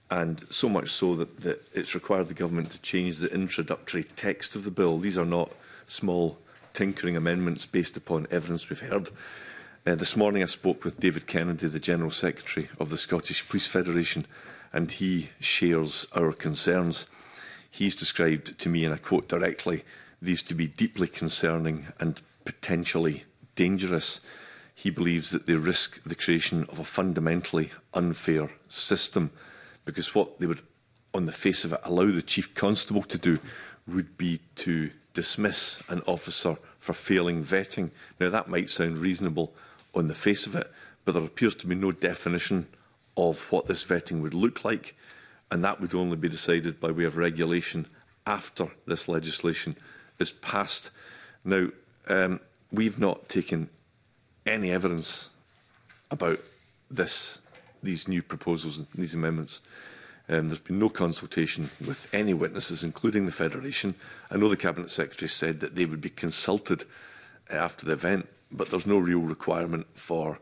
[SPEAKER 1] and
[SPEAKER 6] so much so that, that it's required the Government to change the introductory text of the bill. These are not small tinkering amendments based upon evidence we've heard. Uh, this morning I spoke with David Kennedy, the General Secretary of the Scottish Police Federation, and he shares our concerns. He's described to me, and I quote directly, these to be deeply concerning and potentially dangerous. He believes that they risk the creation of a fundamentally unfair system because what they would, on the face of it, allow the Chief Constable to do would be to dismiss an officer for failing vetting. Now, that might sound reasonable on the face of it, but there appears to be no definition of what this vetting would look like, and that would only be decided by way of regulation after this legislation is passed. Now, um, we've not taken any evidence about this, these new proposals and these amendments. Um, there's been no consultation with any witnesses, including the Federation. I know the Cabinet Secretary said that they would be consulted uh, after the event, but there's no real requirement for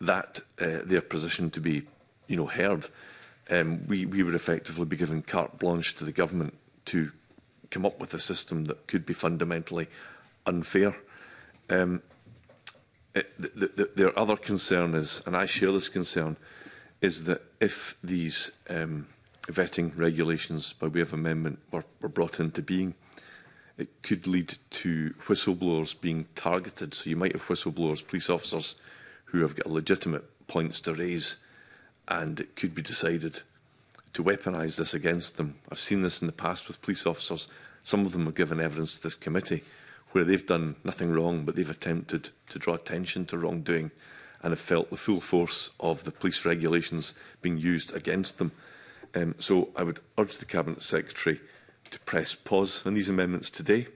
[SPEAKER 6] that uh, their position to be you know, heard, um, we, we would effectively be given carte blanche to the government to come up with a system that could be fundamentally unfair. Um, it, eh, the, the, their other concern is, and I share this concern, is that if these um, vetting regulations by way of amendment were, were brought into being, it could lead to whistleblowers being targeted. So you might have whistleblowers, police officers, who have got legitimate points to raise and it could be decided to weaponise this against them. I've seen this in the past with police officers. Some of them have given evidence to this committee where they've done nothing wrong, but they've attempted to draw attention to wrongdoing and have felt the full force of the police regulations being used against them. Um, so I would urge the Cabinet Secretary to press pause on these amendments today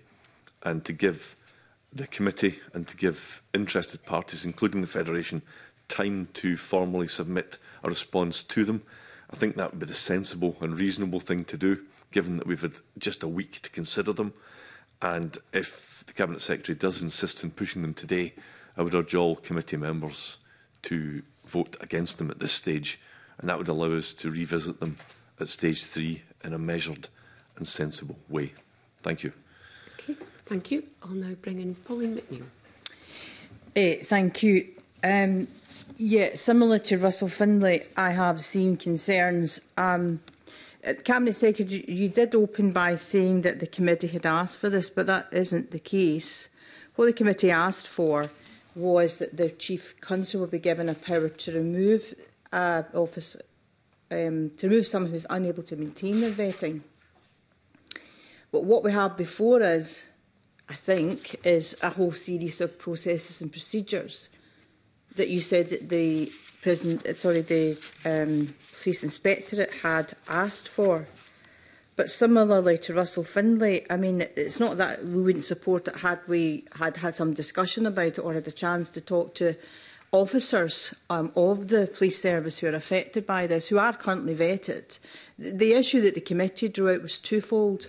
[SPEAKER 6] and to give the committee and to give interested parties, including the Federation, time to formally submit a response to them. I think that would be the sensible and reasonable thing to do, given that we've had just a week to consider them. And if the Cabinet Secretary does insist on pushing them today, I would urge all committee members to vote against them at this stage, and that would allow us to revisit them at stage three in a measured and sensible way. Thank you.
[SPEAKER 1] Okay, thank you. I'll now bring in Pauline McNeill.
[SPEAKER 5] Uh, thank you. Um, yeah, similar to Russell Findlay, I have seen concerns. Um, uh, Cabinet Secretary, you did open by saying that the committee had asked for this, but that isn't the case. What the committee asked for was that the Chief Constable would be given a power to remove uh, office, um, to remove someone who is unable to maintain their vetting. But what we have before us, I think, is a whole series of processes and procedures that you said that the prison, uh, sorry, the um, police inspectorate had asked for. But similarly to Russell Findlay, I mean, it's not that we wouldn't support it had we had had some discussion about it or had a chance to talk to officers um, of the police service who are affected by this, who are currently vetted. The issue that the committee drew out was twofold.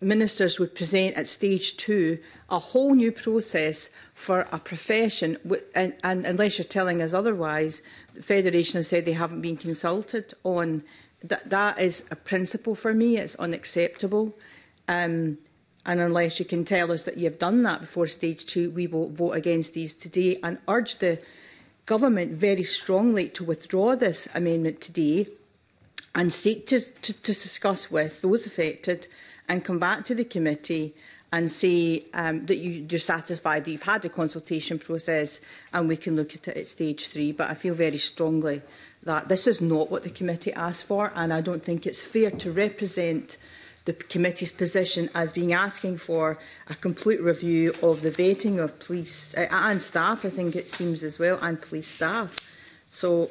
[SPEAKER 5] ministers would present at stage two a whole new process for a profession, and, and unless you're telling us otherwise, the Federation has said they haven't been consulted on. That, that is a principle for me. It's unacceptable. Um, and unless you can tell us that you've done that before stage two, we will vote against these today and urge the government very strongly to withdraw this amendment today and seek to, to, to discuss with those affected and come back to the committee and say um, that you, you're satisfied that you've had a consultation process and we can look at it at stage three. But I feel very strongly that this is not what the committee asked for and I don't think it's fair to represent the committee's position as being asking for a complete review of the vetting of police uh, and staff, I think it seems as well, and police staff. So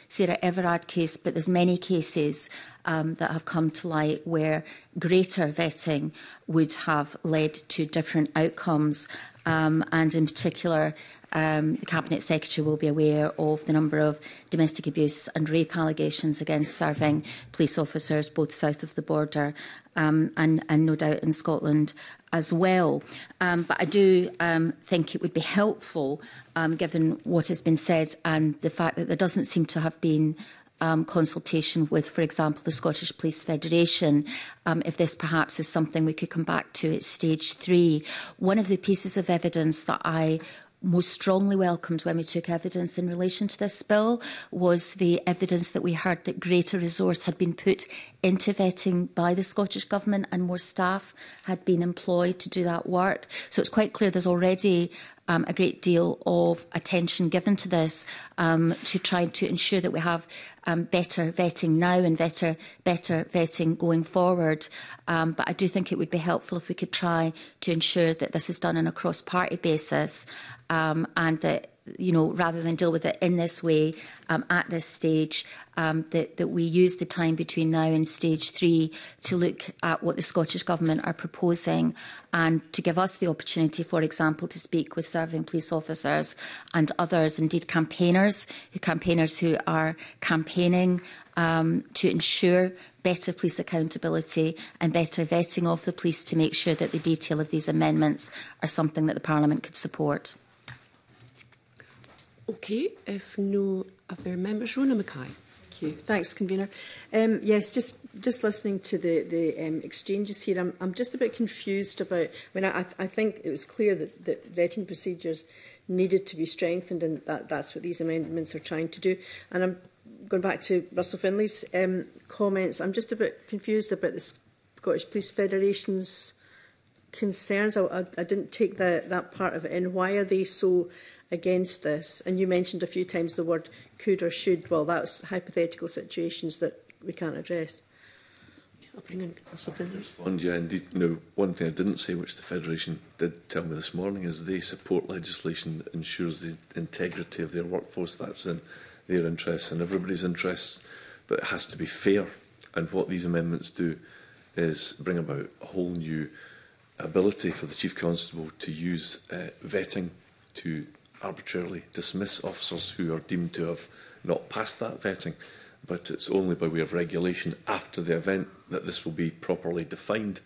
[SPEAKER 3] Sarah Everard case, but there's many cases um, that have come to light where greater vetting would have led to different outcomes um, and in particular um, the Cabinet Secretary will be aware of the number of domestic abuse and rape allegations against serving police officers both south of the border um, and, and no doubt in Scotland as well. Um, but I do um, think it would be helpful, um, given what has been said and the fact that there doesn't seem to have been um, consultation with, for example, the Scottish Police Federation, um, if this perhaps is something we could come back to at stage three. One of the pieces of evidence that I most strongly welcomed when we took evidence in relation to this bill was the evidence that we heard that greater resource had been put into vetting by the Scottish Government and more staff had been employed to do that work. So it's quite clear there's already um, a great deal of attention given to this um, to try to ensure that we have um, better vetting now and better, better vetting going forward. Um, but I do think it would be helpful if we could try to ensure that this is done on a cross-party basis um, and that you know, rather than deal with it in this way um, at this stage, um, that, that we use the time between now and stage three to look at what the Scottish Government are proposing and to give us the opportunity, for example, to speak with serving police officers and others, indeed campaigners, campaigners who are campaigning um, to ensure better police accountability and better vetting of the police to make sure that the detail of these amendments are something that the Parliament could support.
[SPEAKER 1] Okay, if no other members, Rona Mackay.
[SPEAKER 7] Thank you. Thanks, convener. Um, yes, just just listening to the the um, exchanges here, I'm I'm just a bit confused about. I mean, I I think it was clear that that vetting procedures needed to be strengthened, and that that's what these amendments are trying to do. And I'm going back to Russell Finley's um, comments. I'm just a bit confused about the Scottish Police Federation's concerns. I, I, I didn't take that that part of it And Why are they so against this. And you mentioned a few times the word could or should. Well, that's hypothetical situations that we can't address.
[SPEAKER 1] I'll bring in
[SPEAKER 6] respond, yeah, indeed. You know, one thing I didn't say, which the Federation did tell me this morning, is they support legislation that ensures the integrity of their workforce. That's in their interests and everybody's interests, but it has to be fair. And what these amendments do is bring about a whole new ability for the Chief Constable to use uh, vetting to arbitrarily dismiss officers who are deemed to have not passed that vetting, but it's only by way of regulation after the event that this will be properly defined.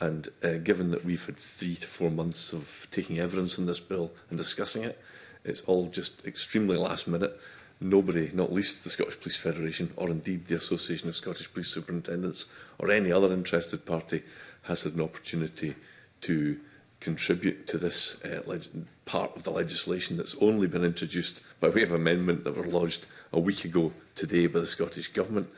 [SPEAKER 6] And uh, given that we've had three to four months of taking evidence in this bill and discussing it, it's all just extremely last minute. Nobody, not least the Scottish Police Federation or indeed the Association of Scottish Police Superintendents or any other interested party has had an opportunity to contribute to this uh, part of the legislation that's only been introduced by way of amendment that were lodged a week ago today by the Scottish Government.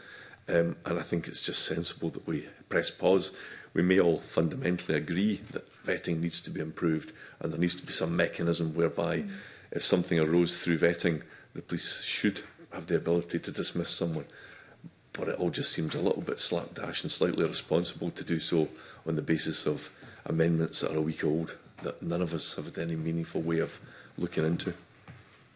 [SPEAKER 6] Um, and I think it's just sensible that we press pause. We may all fundamentally agree that vetting needs to be improved and there needs to be some mechanism whereby mm. if something arose through vetting, the police should have the ability to dismiss someone. But it all just seems a little bit slapdash and slightly irresponsible to do so on the basis of amendments that are a week old that none of us have had any meaningful way of looking into.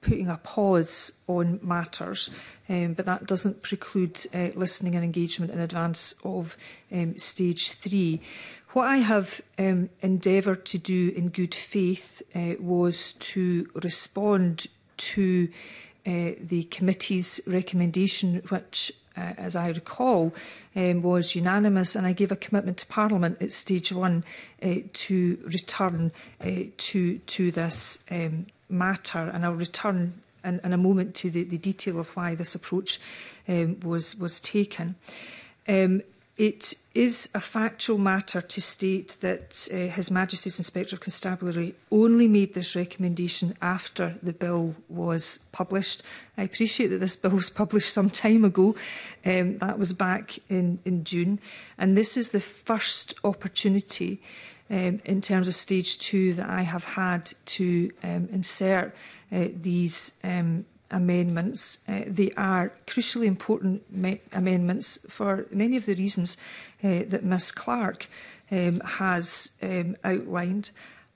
[SPEAKER 2] putting a pause on matters, um, but that doesn't preclude uh, listening and engagement in advance of um, stage three. What I have um, endeavoured to do in good faith uh, was to respond to uh, the committee's recommendation, which uh, as I recall, um, was unanimous, and I gave a commitment to Parliament at stage one uh, to return uh, to to this um, matter, and I'll return in, in a moment to the, the detail of why this approach um, was was taken. Um, It is a factual matter to state that uh, His Majesty's Inspector of Constabulary only made this recommendation after the bill was published. I appreciate that this bill was published some time ago. Um, that was back in, in June. And this is the first opportunity um, in terms of stage two that I have had to um, insert uh, these um, amendments. Uh, they are crucially important amendments for many of the reasons uh, that Ms Clark um, has um, outlined.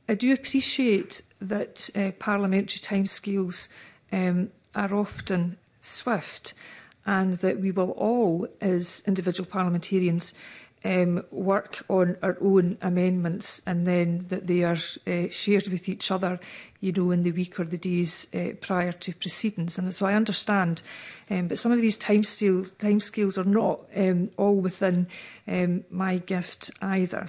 [SPEAKER 2] I do appreciate that uh, parliamentary timescales um, are often swift and that we will all, as individual parliamentarians, um, work on our own amendments and then that they are uh, shared with each other, you know, in the week or the days uh, prior to proceedings. And so I understand, um, but some of these time, scales, time scales are not um, all within um, my gift either.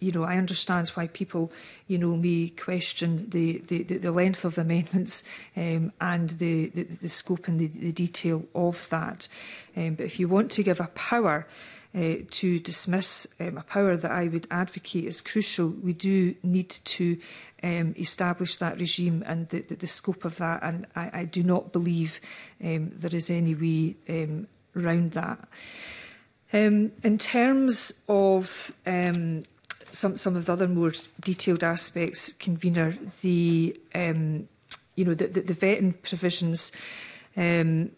[SPEAKER 2] you know, I understand why people, you know, may question the, the, the length of amendments um, and the, the, the scope and the, the detail of that. Um, but if you want to give a power uh, to dismiss um, a power that I would advocate is crucial. We do need to um, establish that regime and the, the, the scope of that, and I, I do not believe um, there is any way um, around that. Um, in terms of um, some some of the other more detailed aspects, convener, the um, you know the, the, the vetting provisions. Um,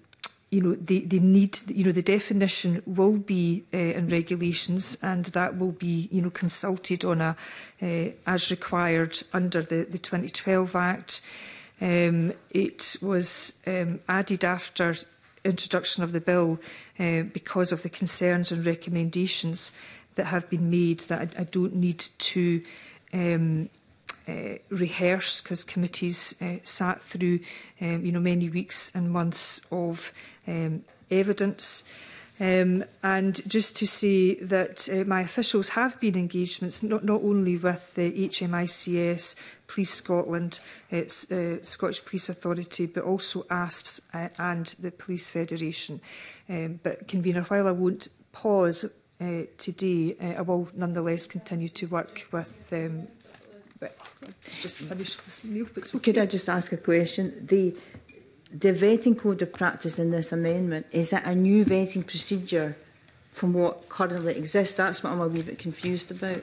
[SPEAKER 2] you know, the, the need, you know, the definition will be uh, in regulations and that will be, you know, consulted on a, uh, as required under the, the 2012 Act. Um, it was um, added after introduction of the bill uh, because of the concerns and recommendations that have been made that I, I don't need to um, uh, rehearse because committees uh, sat through um, you know many weeks and months of um, evidence. Um, and just to say that uh, my officials have been engagements not, not only with the HMICS, Police Scotland, its uh, Scottish Police Authority, but also ASPS uh, and the Police Federation. Um, but convener, while I won't pause uh, today, uh, I will nonetheless continue to work with um, But it's just finish
[SPEAKER 5] Could I just ask a question? The the vetting code of practice in this amendment is it a new vetting procedure from what currently exists? That's what I'm a wee bit confused about.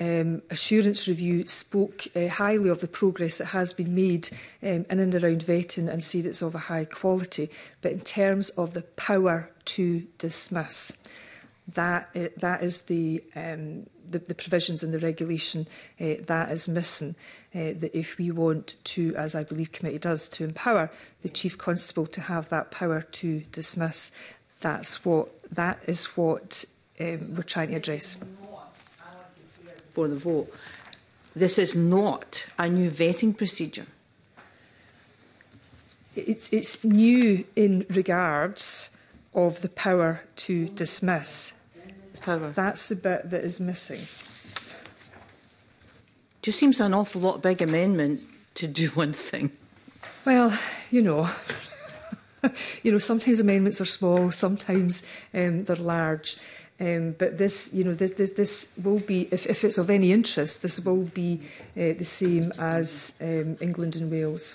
[SPEAKER 2] um, assurance review spoke uh, highly of the progress that has been made um, in and around vetting and said it's of a high quality. But in terms of the power to dismiss, that uh, that is the, um, the the provisions in the regulation uh, that is missing uh, that if we want to, as I believe committee does, to empower the Chief Constable to have that power to dismiss, that's what, that is what um, we're trying to address.
[SPEAKER 5] For the vote, this is not a new vetting procedure.
[SPEAKER 2] It's, it's new in regards of the power to dismiss.
[SPEAKER 5] Power.
[SPEAKER 2] That's the bit that is missing
[SPEAKER 5] just seems an awful lot big amendment to do one thing.
[SPEAKER 2] Well, you know, you know, sometimes amendments are small, sometimes um, they're large. Um, but this, you know, this, this, will be, if, if it's of any interest, this will be uh, the same as um, England and Wales.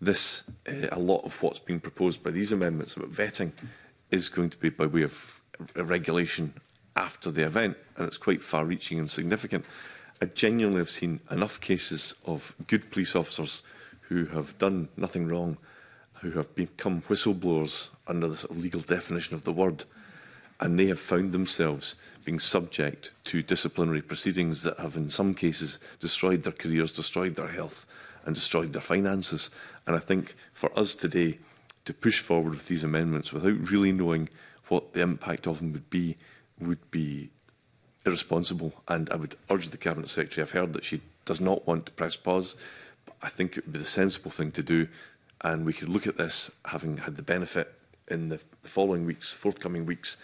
[SPEAKER 6] this, uh, a lot of what's being proposed by these amendments about vetting is going to be by way of a regulation after the event, and it's quite far-reaching and significant. I genuinely have seen enough cases of good police officers who have done nothing wrong, who have become whistleblowers under the sort of legal definition of the word, and they have found themselves being subject to disciplinary proceedings that have, in some cases, destroyed their careers, destroyed their health, and destroyed their finances. And I think for us today to push forward with these amendments without really knowing what the impact of them would be would be irresponsible. And I would urge the Cabinet Secretary, I've heard that she does not want to press pause, but I think it would be the sensible thing to do. And we could look at this, having had the benefit in the, the following weeks, forthcoming weeks,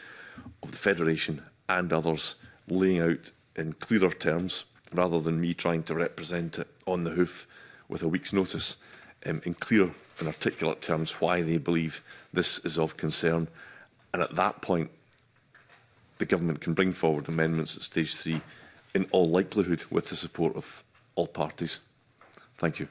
[SPEAKER 6] of the Federation and others laying out in clearer terms, rather than me trying to represent it on the hoof with a week's notice um, in clear and articulate terms why they believe this is of concern. And at that point, the government can bring forward amendments at stage three in all likelihood with the support of all parties. Thank you.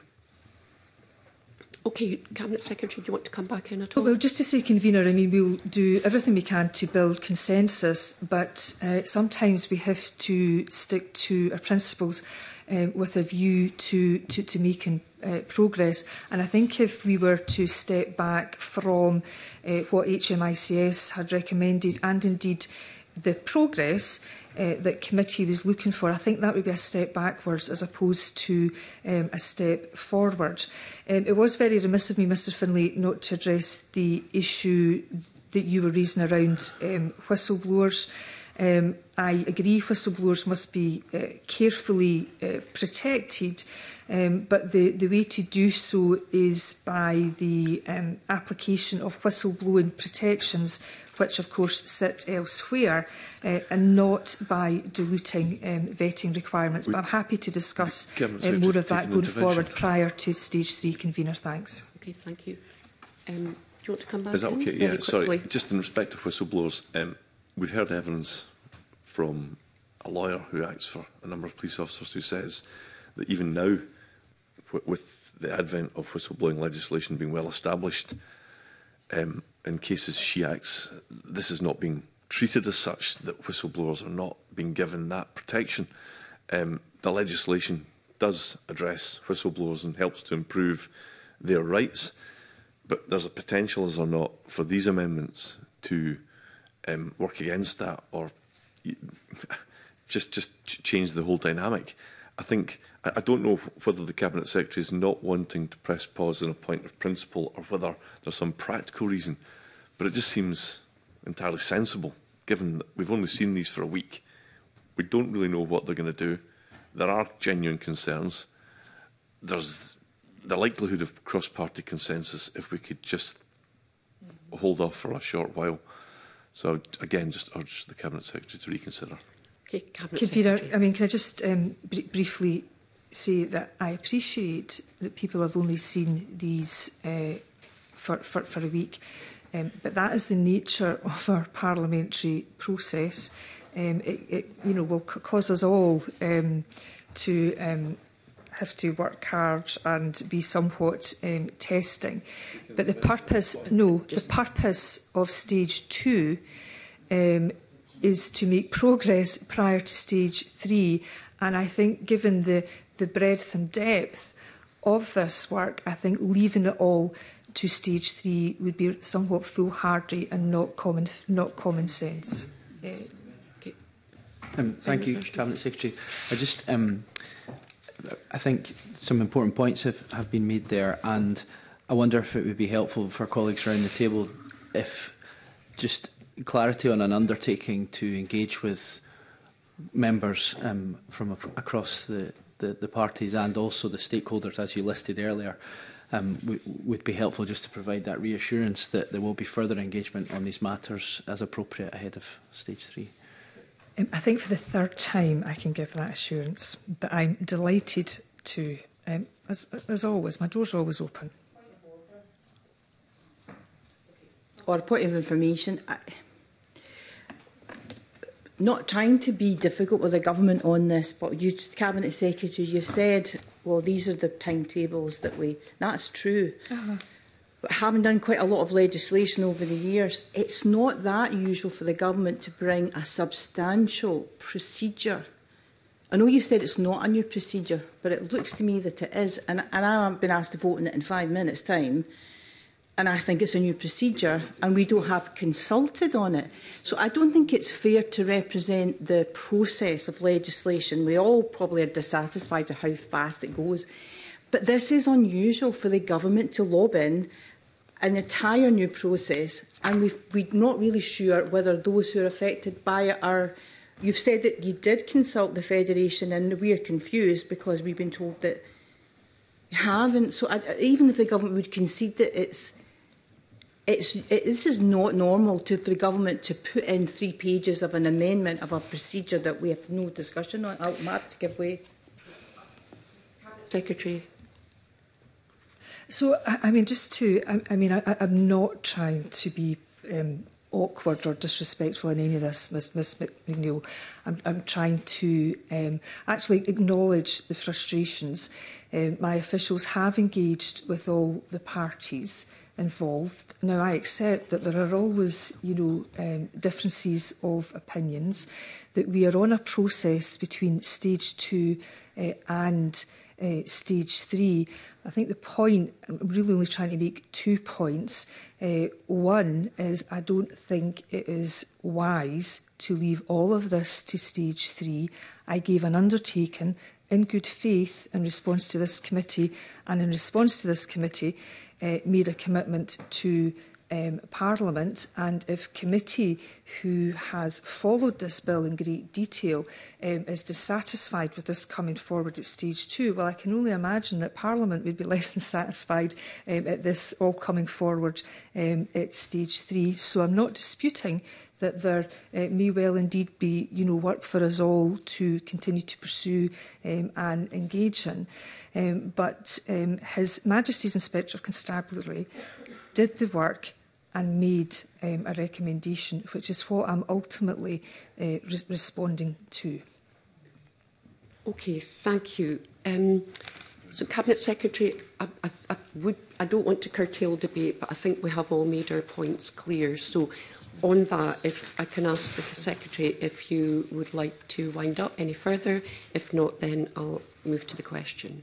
[SPEAKER 1] Okay, Cabinet Secretary, do you want to come back in at oh, all?
[SPEAKER 2] Well, just to say, Convener, I mean, we'll do everything we can to build consensus, but uh, sometimes we have to stick to our principles um, with a view to, to, to making uh, progress. And I think if we were to step back from uh, what HMICS had recommended and indeed the progress uh, that committee was looking for, I think that would be a step backwards as opposed to um, a step forward. Um, it was very remiss of me, Mr Finlay, not to address the issue that you were raising around um, whistleblowers. Um, I agree whistleblowers must be uh, carefully uh, protected, um, but the, the way to do so is by the um, application of whistleblowing protections, which of course sit elsewhere, uh, and not by diluting um, vetting requirements. We, but I'm happy to discuss uh, more of that going forward prior to stage three convener. Thanks.
[SPEAKER 1] Okay, thank you. Um, do you want to come back?
[SPEAKER 6] Is that okay? Yeah, sorry. Just in respect of whistleblowers. Um, we've heard evidence from a lawyer who acts for a number of police officers who says that even now, with the advent of whistleblowing legislation being well established, um, in cases she acts, this is not being treated as such, that whistleblowers are not being given that protection. Um, the legislation does address whistleblowers and helps to improve their rights, but there's a potential, is there not, for these amendments to um, work against that or just just change the whole dynamic. I think I don't know whether the cabinet secretary is not wanting to press pause on a point of principle or whether there's some practical reason, but it just seems entirely sensible given that we've only seen these for a week. We don't really know what they're going to do. There are genuine concerns. There's the likelihood of cross-party consensus if we could just hold off for a short while. So again just urge the Cabinet Secretary to reconsider.
[SPEAKER 1] Okay, Cabinet
[SPEAKER 2] Convener,
[SPEAKER 1] Secretary.
[SPEAKER 2] I mean, can I just um, br briefly say that I appreciate that people have only seen these uh, for, for, for a week, um, but that is the nature of our parliamentary process. Um, it, it, you know, will cause us all um, to um, have to work hard and be somewhat um, testing. But the purpose, no, the purpose of stage two um, is to make progress prior to stage three. And I think given the, the breadth and depth of this work, I think leaving it all to stage three would be somewhat foolhardy and not common, not common sense. Mm. Uh, okay.
[SPEAKER 8] um, thank you, Cabinet Secretary. I just um, I think some important points have, have been made there, and I wonder if it would be helpful for colleagues around the table if just clarity on an undertaking to engage with members um, from across the, the, the parties and also the stakeholders, as you listed earlier, um, would be helpful just to provide that reassurance that there will be further engagement on these matters as appropriate ahead of stage three.
[SPEAKER 2] Um, I think for the third time I can give that assurance, but I'm delighted to, um, as, as always, my door's always open.
[SPEAKER 5] Or a point of information. I, not trying to be difficult with the government on this, but you, Cabinet Secretary, you said, well, these are the timetables that we... That's true. Uh -huh. But having done quite a lot of legislation over the years, it's not that usual for the government to bring a substantial procedure. I know you said it's not a new procedure, but it looks to me that it is. And, and I haven't been asked to vote on it in five minutes' time. And I think it's a new procedure, and we don't have consulted on it. So I don't think it's fair to represent the process of legislation. We all probably are dissatisfied with how fast it goes. But this is unusual for the government to lob in an entire new process and we've, we're not really sure whether those who are affected by it are... You've said that you did consult the Federation and we're confused because we've been told that you haven't. So I, even if the government would concede that it's... It's, it, this is not normal to, for the government to put in three pages of an amendment of a procedure that we have no discussion on. I'll uh, map to give way.
[SPEAKER 1] Secretary.
[SPEAKER 2] So, I, I mean, just to, I, I mean, I, I'm not trying to be um, awkward or disrespectful in any of this, Ms, Ms McNeil. I'm, I'm trying to um, actually acknowledge the frustrations. Um, my officials have engaged with all the parties involved. Now, I accept that there are always, you know, um, differences of opinions, that we are on a process between stage two uh, and uh, stage three, I think the point, I'm really only trying to make two points. Uh, one is I don't think it is wise to leave all of this to stage three. I gave an undertaking in good faith in response to this committee and in response to this committee uh, made a commitment to um, Parliament and if committee who has followed this bill in great detail um, is dissatisfied with this coming forward at stage two, well, I can only imagine that Parliament would be less than satisfied um, at this all coming forward um, at stage three. So I'm not disputing that there uh, may well indeed be you know work for us all to continue to pursue um, and engage in. Um, but um, His Majesty's Inspector of Constabulary did the work and made um, a recommendation, which is what I'm ultimately uh, re responding to.
[SPEAKER 1] Okay, thank you. Um, so, Cabinet Secretary, I, I, I, would, I don't want to curtail debate, but I think we have all made our points clear. So, on that, if I can ask the Secretary if you would like to wind up any further. If not, then I'll move to the question.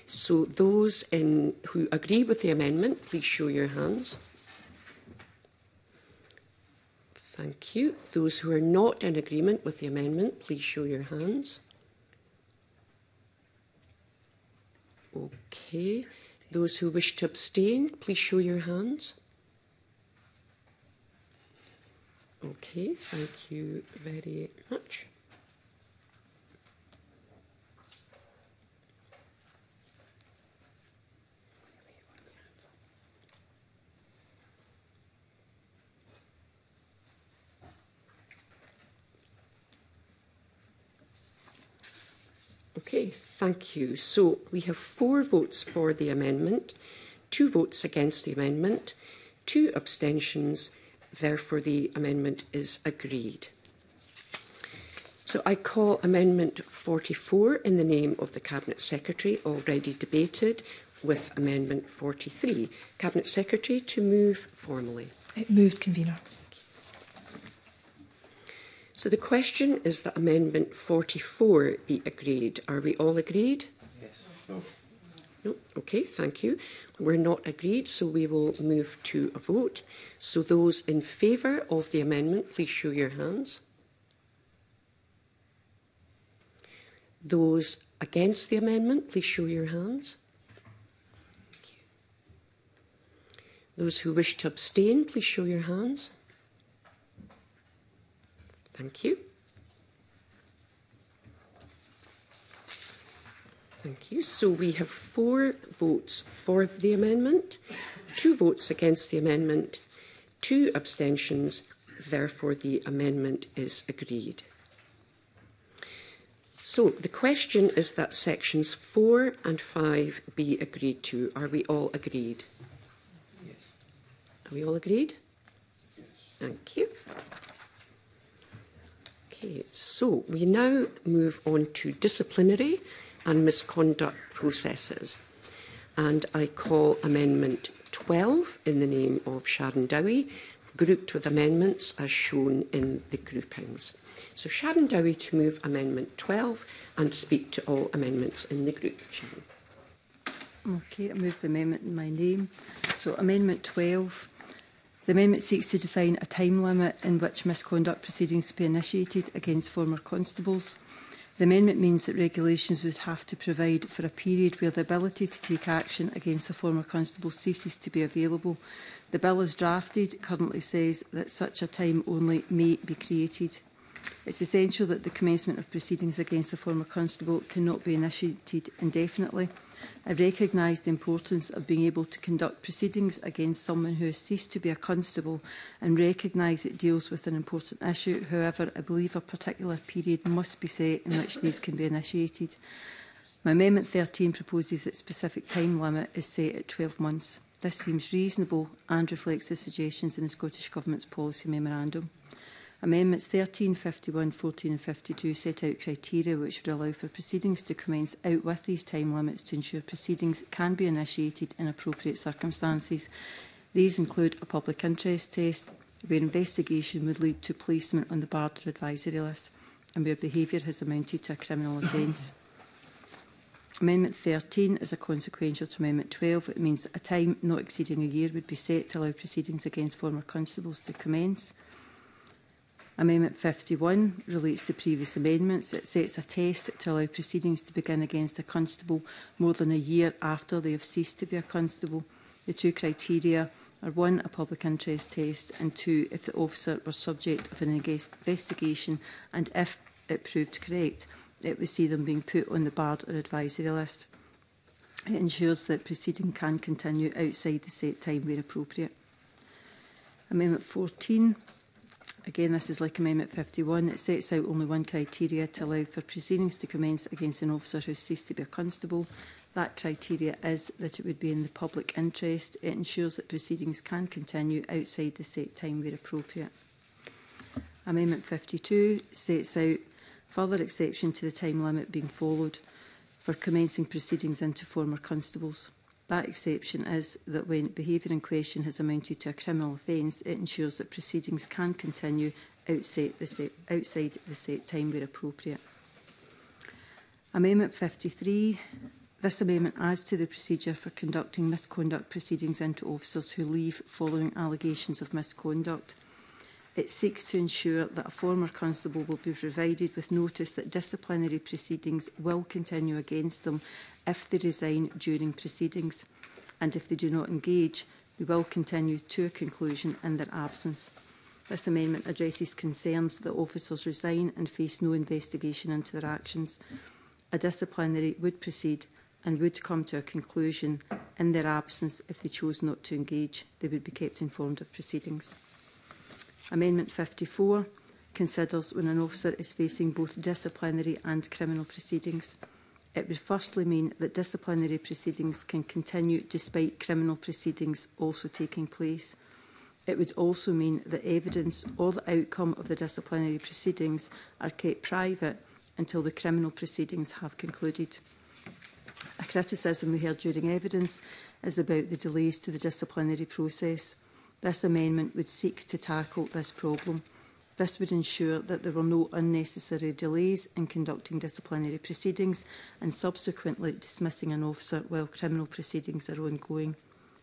[SPEAKER 1] So those in, who agree with the amendment, please show your hands. Thank you. Those who are not in agreement with the amendment, please show your hands. Okay. Those who wish to abstain, please show your hands. Okay, thank you very much. Okay, thank you. So we have four votes for the amendment, two votes against the amendment, two abstentions. Therefore, the amendment is agreed. So I call Amendment 44 in the name of the Cabinet Secretary, already debated, with Amendment 43. Cabinet Secretary to move formally.
[SPEAKER 2] It moved, Convener.
[SPEAKER 1] So the question is that Amendment 44 be agreed. Are we all agreed?
[SPEAKER 8] Yes. No.
[SPEAKER 1] No, okay, thank you. We're not agreed, so we will move to a vote. So those in favour of the amendment, please show your hands. Those against the amendment, please show your hands. Thank You. Those who wish to abstain, please show your hands. Thank you. Thank you. So we have four votes for the amendment, two votes against the amendment, two abstentions. Therefore, the amendment is agreed. So the question is that sections 4 and 5 be agreed to. Are we all agreed? Yes. Are we all agreed? Yes. Thank you. Okay, so we now move on to disciplinary and misconduct processes. And I call Amendment 12 in the name of Sharon Dowie, grouped with amendments as shown in the groupings. So Sharon Dowie to move Amendment 12 and speak to all amendments in the group. Sharon.
[SPEAKER 4] Okay, I move the amendment in my name. So Amendment 12 The amendment seeks to define a time limit in which misconduct proceedings be initiated against former constables. The amendment means that regulations would have to provide for a period where the ability to take action against a former constable ceases to be available. The bill as drafted currently says that such a time only may be created. It's essential that the commencement of proceedings against a former constable cannot be initiated indefinitely. I recognise the importance of being able to conduct proceedings against someone who has ceased to be a constable and recognise it deals with an important issue. However, I believe a particular period must be set in which these can be initiated. My Amendment 13 proposes that specific time limit is set at 12 months. This seems reasonable and reflects the suggestions in the Scottish Government's policy memorandum. Amendments 13, 51, 14 and 52 set out criteria which would allow for proceedings to commence out with these time limits to ensure proceedings can be initiated in appropriate circumstances. These include a public interest test, where investigation would lead to placement on the barter advisory list and where behaviour has amounted to a criminal offence. Amendment 13 is a consequential to Amendment 12. It means a time not exceeding a year would be set to allow proceedings against former constables to commence. Amendment 51 relates to previous amendments. It sets a test to allow proceedings to begin against a constable more than a year after they have ceased to be a constable. The two criteria are one, a public interest test, and two, if the officer were subject of an investigation and if it proved correct, it would see them being put on the barred or advisory list. It ensures that proceeding can continue outside the set time where appropriate. Amendment 14 Again, this is like Amendment 51. It sets out only one criteria to allow for proceedings to commence against an officer who ceased to be a constable. That criteria is that it would be in the public interest. It ensures that proceedings can continue outside the set time where appropriate. Amendment 52 sets out further exception to the time limit being followed for commencing proceedings into former constables. That exception is that when behaviour in question has amounted to a criminal offence, it ensures that proceedings can continue outside the set, outside the set time where appropriate. Amendment 53. This amendment adds to the procedure for conducting misconduct proceedings into officers who leave following allegations of misconduct. It seeks to ensure that a former constable will be provided with notice that disciplinary proceedings will continue against them if they resign during proceedings and if they do not engage, they will continue to a conclusion in their absence. This amendment addresses concerns that officers resign and face no investigation into their actions. A disciplinary would proceed and would come to a conclusion in their absence if they chose not to engage. They would be kept informed of proceedings. Amendment 54 considers when an officer is facing both disciplinary and criminal proceedings. It would firstly mean that disciplinary proceedings can continue despite criminal proceedings also taking place. It would also mean that evidence or the outcome of the disciplinary proceedings are kept private until the criminal proceedings have concluded. A criticism we heard during evidence is about the delays to the disciplinary process. This amendment would seek to tackle this problem. This would ensure that there were no unnecessary delays in conducting disciplinary proceedings and subsequently dismissing an officer while criminal proceedings are ongoing.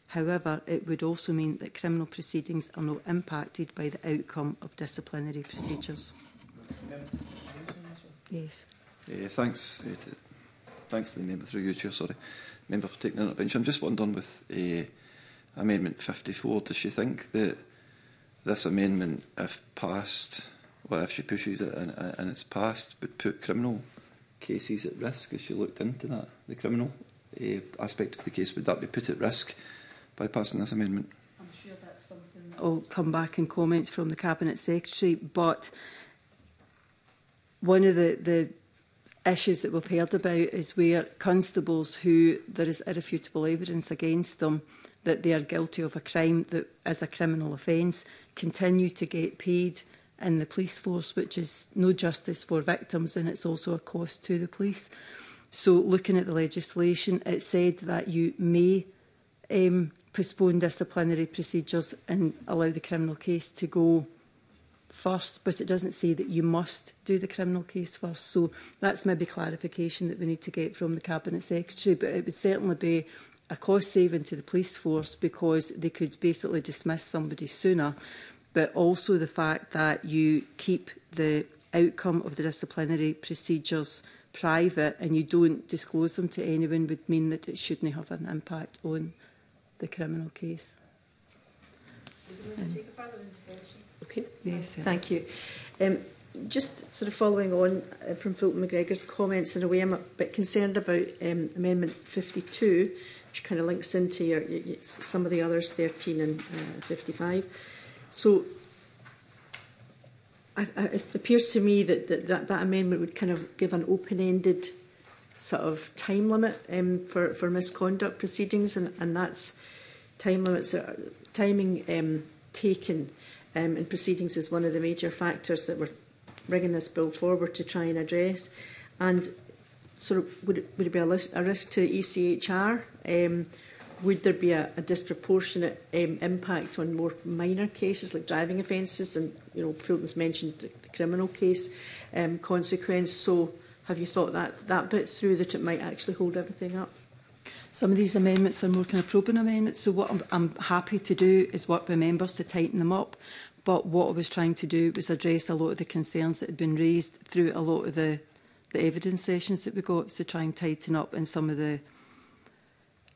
[SPEAKER 4] However, it would also mean that criminal proceedings are not impacted by the outcome of disciplinary procedures. Yes.
[SPEAKER 9] Yeah, thanks. Eh, thanks to the member through you, Chair. Sorry, member for taking an intervention. I'm just wondering with. Uh, Amendment 54, does she think that this amendment, if passed, well, if she pushes it and, and it's passed, would put criminal cases at risk? Has she looked into that, the criminal uh, aspect of the case? Would that be put at risk by passing this amendment?
[SPEAKER 4] I'm sure that's something that will come back in comments from the Cabinet Secretary, but one of the, the issues that we've heard about is where constables who there is irrefutable evidence against them – that they are guilty of a crime that is a criminal offence, continue to get paid in the police force, which is no justice for victims and it's also a cost to the police. So, looking at the legislation, it said that you may um, postpone disciplinary procedures and allow the criminal case to go first, but it doesn't say that you must do the criminal case first. So that's maybe clarification that we need to get from the Cabinet Secretary, but it would certainly be a cost saving to the police force because they could basically dismiss somebody sooner, but also the fact that you keep the outcome of the disciplinary procedures private and you don't disclose them to anyone would mean that it shouldn't have an impact on the criminal case.
[SPEAKER 7] okay,
[SPEAKER 4] yes,
[SPEAKER 7] Thank you. Um, just sort of following on uh, from Fulton McGregor's comments in a way I'm a bit concerned about um, Amendment 52 which kind of links into your, your some of the others, 13 and uh, 55. So I, I, it appears to me that, that that, that amendment would kind of give an open-ended sort of time limit um, for, for misconduct proceedings, and, and that's time limits, uh, timing um, taken um, in proceedings is one of the major factors that we're bringing this bill forward to try and address. And sort of would it, would it be a, list, a risk to ECHR? Um, would there be a, a disproportionate um, impact on more minor cases like driving offences and you know Fulton's mentioned the, the criminal case um, consequence? So have you thought that that bit through that it might actually hold everything up?
[SPEAKER 4] Some of these amendments are more kind of probing amendments. So what I'm, I'm happy to do is work with members to tighten them up. But what I was trying to do was address a lot of the concerns that had been raised through a lot of the the evidence sessions that we go to try and tighten up in some of the,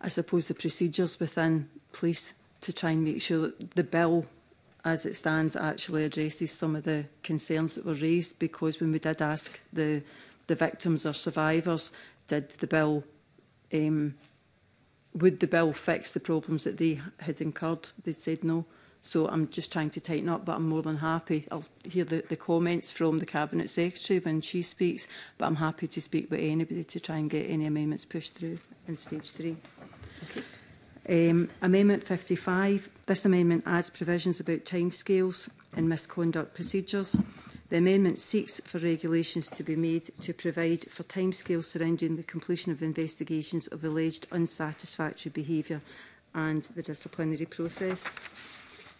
[SPEAKER 4] I suppose, the procedures within police to try and make sure that the bill as it stands actually addresses some of the concerns that were raised because when we did ask the the victims or survivors did the bill um, would the bill fix the problems that they had incurred they said no So I'm just trying to tighten up, but I'm more than happy. I'll hear the, the comments from the Cabinet Secretary when she speaks, but I'm happy to speak with anybody to try and get any amendments pushed through in stage three. Okay. Um, amendment 55. This amendment adds provisions about timescales and misconduct procedures. The amendment seeks for regulations to be made to provide for timescales surrounding the completion of investigations of alleged unsatisfactory behaviour and the disciplinary process.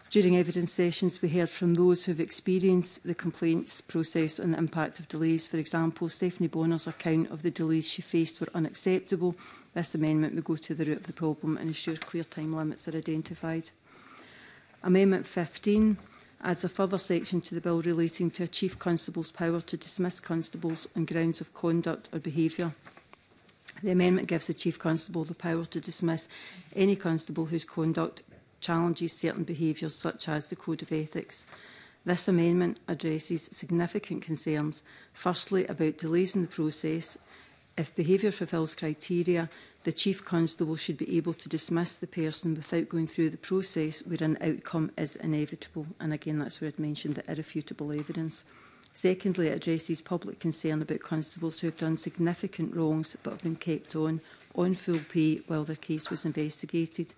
[SPEAKER 4] During evidence sessions, we heard from those who've experienced the complaints process and the impact of delays. For example, Stephanie Bonner's account of the delays she faced were unacceptable. This amendment will go to the root of the problem and ensure clear time limits are identified. Amendment 15 adds a further section to the bill relating to a Chief Constable's power to dismiss constables on grounds of conduct or behaviour. The amendment gives the Chief Constable the power to dismiss any constable whose conduct challenges certain behaviours such as the Code of Ethics. This amendment addresses significant concerns, firstly about delays in the process. If behaviour fulfils criteria, the Chief Constable should be able to dismiss the person without going through the process where an outcome is inevitable. And again, that's where I'd mentioned the irrefutable evidence. Secondly, it addresses public concern about constables who have done significant wrongs but have been kept on, on full pay while their case was investigated.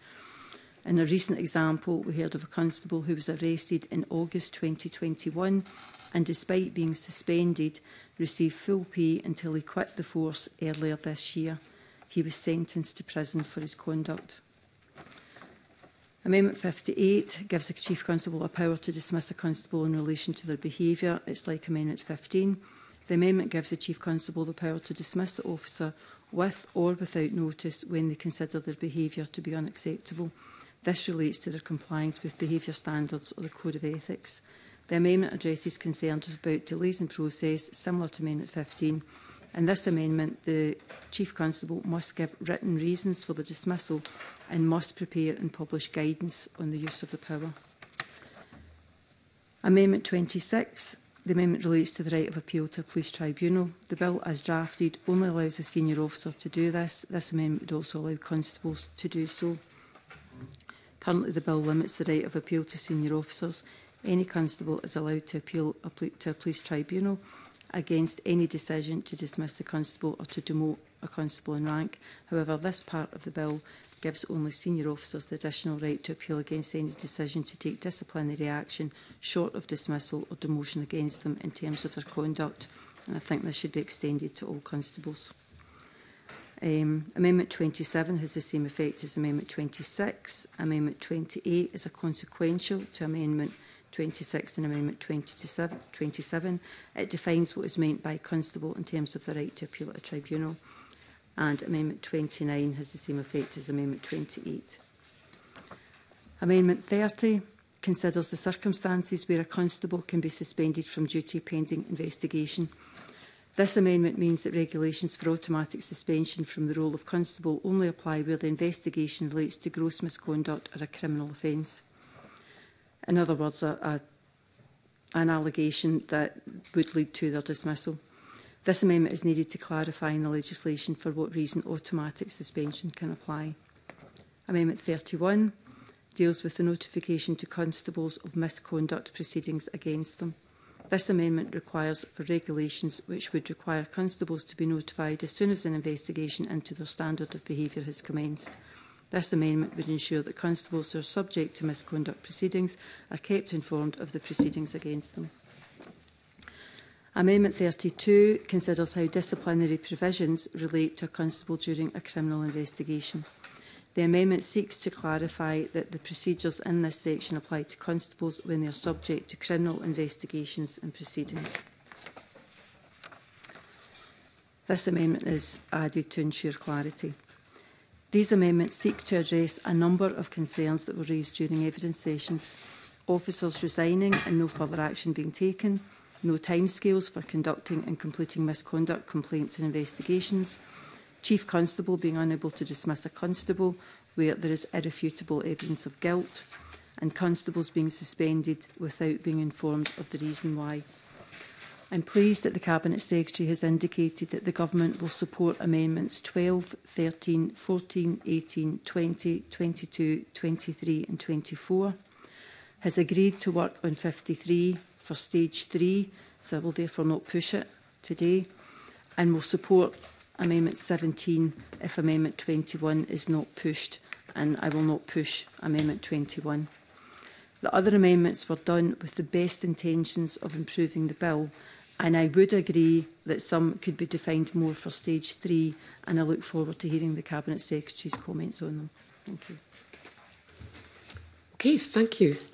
[SPEAKER 4] In a recent example, we heard of a constable who was arrested in August 2021 and, despite being suspended, received full pay until he quit the force earlier this year. He was sentenced to prison for his conduct. Amendment 58 gives the Chief Constable a power to dismiss a constable in relation to their behaviour. It's like Amendment 15. The amendment gives the Chief Constable the power to dismiss the officer with or without notice when they consider their behaviour to be unacceptable. This relates to their compliance with behaviour standards or the Code of Ethics. The amendment addresses concerns about delays in process, similar to Amendment 15. In this amendment, the Chief Constable must give written reasons for the dismissal and must prepare and publish guidance on the use of the power. Amendment 26. The amendment relates to the right of appeal to a police tribunal. The bill, as drafted, only allows a senior officer to do this. This amendment would also allow constables to do so. Currently, the bill limits the right of appeal to senior officers. Any constable is allowed to appeal to a police tribunal against any decision to dismiss the constable or to demote a constable in rank. However, this part of the bill gives only senior officers the additional right to appeal against any decision to take disciplinary action short of dismissal or demotion against them in terms of their conduct. And I think this should be extended to all constables. Um, Amendment 27 has the same effect as Amendment 26. Amendment 28 is a consequential to Amendment 26 and Amendment 27. It defines what is meant by constable in terms of the right to appeal at a tribunal. And Amendment 29 has the same effect as Amendment 28. Amendment 30 considers the circumstances where a constable can be suspended from duty pending investigation. This amendment means that regulations for automatic suspension from the role of constable only apply where the investigation relates to gross misconduct or a criminal offence. In other words, a, a, an allegation that would lead to their dismissal. This amendment is needed to clarify in the legislation for what reason automatic suspension can apply. Amendment 31 deals with the notification to constables of misconduct proceedings against them. This amendment requires for regulations which would require constables to be notified as soon as an investigation into their standard of behaviour has commenced. This amendment would ensure that constables who are subject to misconduct proceedings are kept informed of the proceedings against them. Amendment 32 considers how disciplinary provisions relate to a constable during a criminal investigation. The amendment seeks to clarify that the procedures in this section apply to constables when they are subject to criminal investigations and proceedings. This amendment is added to ensure clarity. These amendments seek to address a number of concerns that were raised during evidence sessions. Officers resigning and no further action being taken, no timescales for conducting and completing misconduct complaints and investigations, Chief Constable being unable to dismiss a constable where there is irrefutable evidence of guilt, and constables being suspended without being informed of the reason why. I'm pleased that the Cabinet Secretary has indicated that the Government will support amendments 12, 13, 14, 18, 20, 22, 23 and 24, has agreed to work on 53 for stage 3, so I will therefore not push it today, and will support Amendment 17 if Amendment 21 is not pushed, and I will not push Amendment 21. The other amendments were done with the best intentions of improving the bill, and I would agree that some could be defined more for stage three, and I look forward to hearing the Cabinet Secretary's comments on them. Thank you.
[SPEAKER 1] Okay, thank you.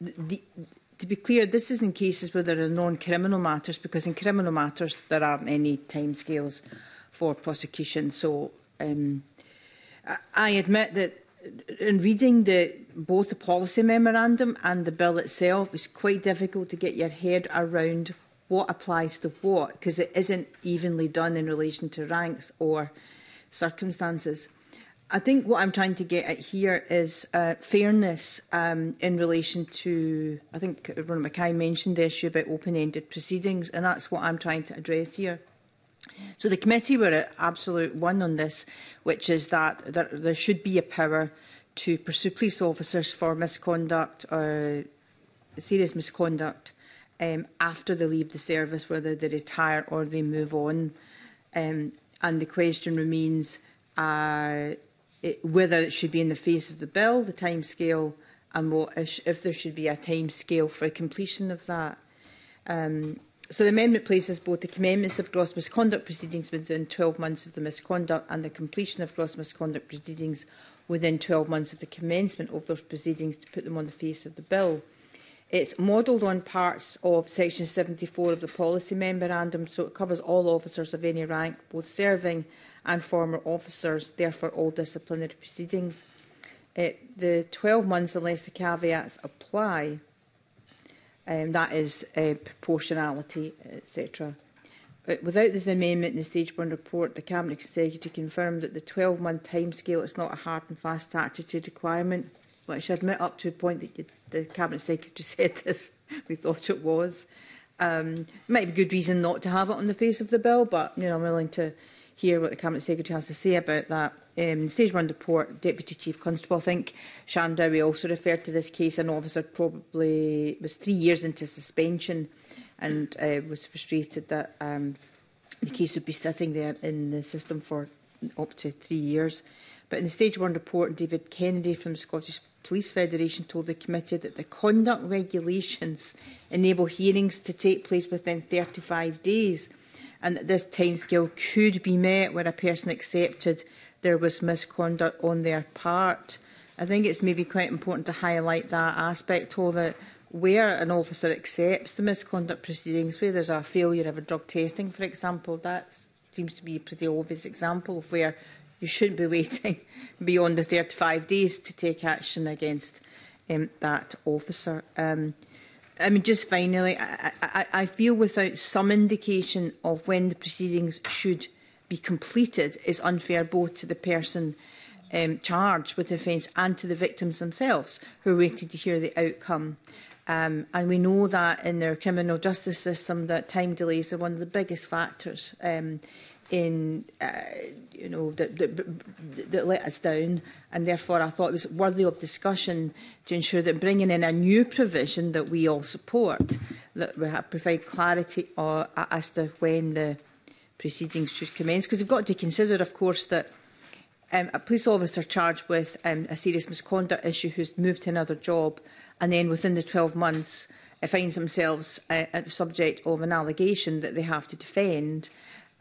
[SPEAKER 1] the,
[SPEAKER 5] the, to be clear, this is in cases where there are non-criminal matters, because in criminal matters there aren't any timescales for prosecution. So, um, I, I admit that in reading the both the policy memorandum and the bill itself, it's quite difficult to get your head around what applies to what because it isn't evenly done in relation to ranks or circumstances. I think what I'm trying to get at here is uh, fairness um, in relation to, I think Ron Mackay mentioned the issue about open-ended proceedings, and that's what I'm trying to address here. So the committee were at absolute one on this, which is that there, there should be a power to pursue police officers for misconduct or uh, serious misconduct um, after they leave the service, whether they retire or they move on. Um, and the question remains uh, it, whether it should be in the face of the bill, the timescale, and what if, if there should be a timescale for completion of that. Um, So the amendment places both the commencement of gross misconduct proceedings within 12 months of the misconduct and the completion of gross misconduct proceedings within 12 months of the commencement of those proceedings to put them on the face of the bill. It's modelled on parts of section 74 of the policy memorandum, so it covers all officers of any rank, both serving and former officers, therefore all disciplinary proceedings. It, the 12 months, unless the caveats apply, um, that is uh, proportionality, etc. Without this amendment in the Stage 1 report, the Cabinet Secretary confirmed that the 12-month timescale is not a hard and fast statutory requirement, which I admit up to a point that you, the Cabinet Secretary said this, we thought it was. Um, might be good reason not to have it on the face of the bill, but you know, I'm willing to hear what the Cabinet Secretary has to say about that um, stage one report, Deputy Chief Constable, I think Sharon Dowie also referred to this case. An officer probably was three years into suspension and uh, was frustrated that um, the case would be sitting there in the system for up to three years. But in the stage one report, David Kennedy from the Scottish Police Federation told the committee that the conduct regulations enable hearings to take place within 35 days and that this timescale could be met where a person accepted there was misconduct on their part. I think it's maybe quite important to highlight that aspect of it where an officer accepts the misconduct proceedings, where there's a failure of a drug testing, for example, that seems to be a pretty obvious example of where you shouldn't be waiting beyond the 35 days to take action against um, that officer. Um, I mean, just finally, I, I, I feel without some indication of when the proceedings should be completed is unfair both to the person um, charged with the offence and to the victims themselves who are waiting to hear the outcome. Um, and we know that in their criminal justice system that time delays are one of the biggest factors um, in uh, you know that, that, that let us down and therefore I thought it was worthy of discussion to ensure that bringing in a new provision that we all support that we have provide clarity or, uh, as to when the proceedings should commence because we've got to consider of course that um, a police officer charged with um, a serious misconduct issue who's moved to another job and then within the 12 months uh, finds themselves uh, at the subject of an allegation that they have to defend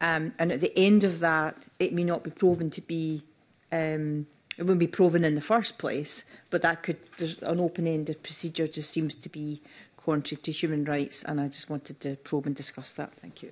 [SPEAKER 5] um, and at the end of that it may not be proven to be um, it wouldn't be proven in the first place but that could an open-ended procedure just seems to be contrary to human rights and I just wanted to probe and discuss that thank you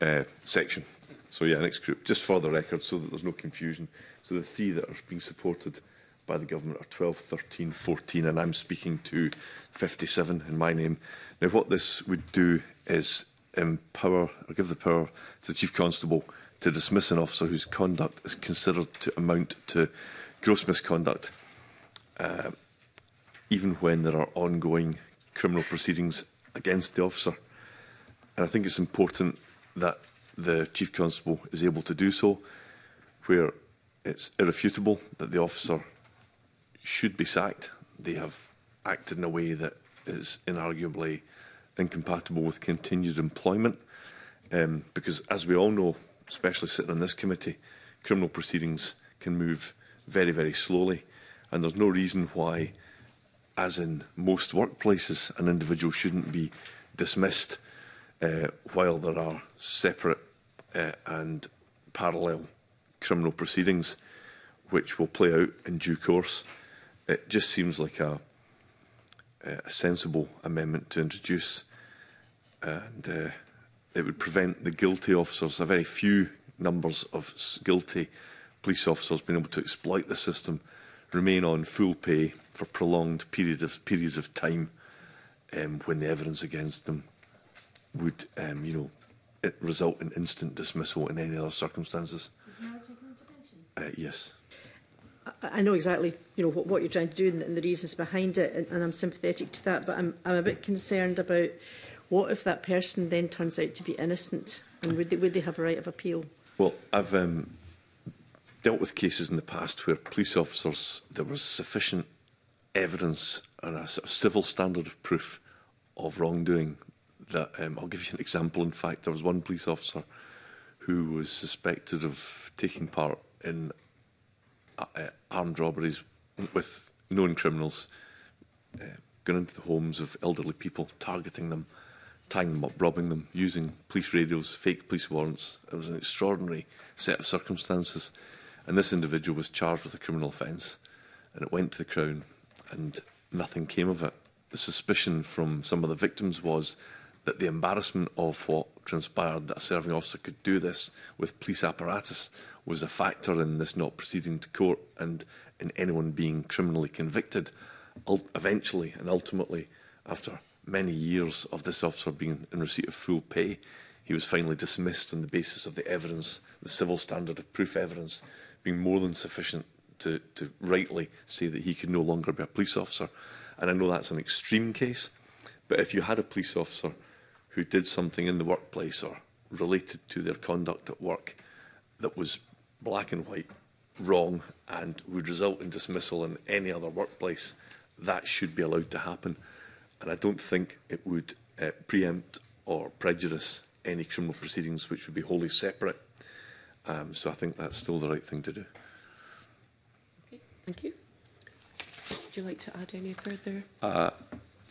[SPEAKER 6] uh, section. So yeah, next group, just for the record, so that there's no confusion. So the three that are being supported by the government are 12, 13, 14, and I'm speaking to 57 in my name. Now, what this would do is empower or give the power to the Chief Constable to dismiss an officer whose conduct is considered to amount to gross misconduct, uh, even when there are ongoing criminal proceedings against the officer. And I think it's important that the Chief Constable is able to do so, where it's irrefutable that the officer should be sacked. They have acted in a way that is inarguably incompatible with continued employment. Um, because, as we all know, especially sitting on this committee, criminal proceedings can move very, very slowly. And there's no reason why, as in most workplaces, an individual shouldn't be dismissed uh, while there are separate uh, and parallel criminal proceedings, which will play out in due course. It just seems like a, uh, a sensible amendment to introduce, and uh, it would prevent the guilty officers, a very few numbers of guilty police officers being able to exploit the system, remain on full pay for prolonged period of, periods of time um, when the evidence against them would, um, you know, result in instant dismissal in any other circumstances. Uh, yes.
[SPEAKER 7] I know exactly, you know, what, what you're trying to do and, and the reasons behind it, and, and I'm sympathetic to that. But I'm, I'm a bit concerned about what if that person then turns out to be innocent, and would they, would they have a right of appeal?
[SPEAKER 6] Well, I've um, dealt with cases in the past where police officers there was sufficient evidence and a sort of civil standard of proof of wrongdoing that um, I'll give you an example. In fact, there was one police officer who was suspected of taking part in uh, uh, armed robberies with known criminals, uh, going into the homes of elderly people, targeting them, tying them up, robbing them, using police radios, fake police warrants. It was an extraordinary set of circumstances. And this individual was charged with a criminal offence and it went to the Crown and nothing came of it. The suspicion from some of the victims was that the embarrassment of what transpired that a serving officer could do this with police apparatus was a factor in this not proceeding to court and in anyone being criminally convicted eventually and ultimately after many years of this officer being in receipt of full pay he was finally dismissed on the basis of the evidence the civil standard of proof evidence being more than sufficient to, to rightly say that he could no longer be a police officer and I know that's an extreme case but if you had a police officer who did something in the workplace or related to their conduct at work that was black and white wrong and would result in dismissal in any other workplace, that should be allowed to happen. And I don't think it would uh, preempt or prejudice any criminal proceedings which would be wholly separate. Um, so I think that's still the right thing to do.
[SPEAKER 1] Okay, thank you. Would you like to add any further?
[SPEAKER 6] Uh,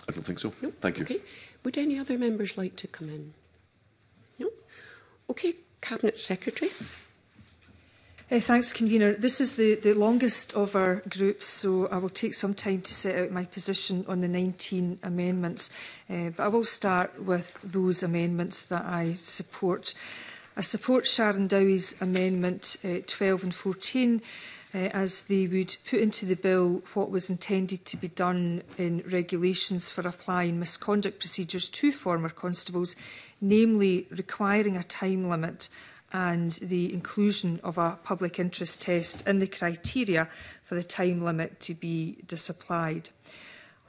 [SPEAKER 6] I don't think so.
[SPEAKER 1] No?
[SPEAKER 6] Thank you.
[SPEAKER 1] Okay. Would any other members like to come in? No? Okay, Cabinet Secretary.
[SPEAKER 2] Uh, thanks, Convener. This is the, the longest of our groups, so I will take some time to set out my position on the 19 amendments. Uh, but I will start with those amendments that I support. I support Sharon Dowie's Amendment uh, eh, 12 and 14, uh, as they would put into the bill what was intended to be done in regulations for applying misconduct procedures to former constables, namely requiring a time limit and the inclusion of a public interest test in the criteria for the time limit to be disapplied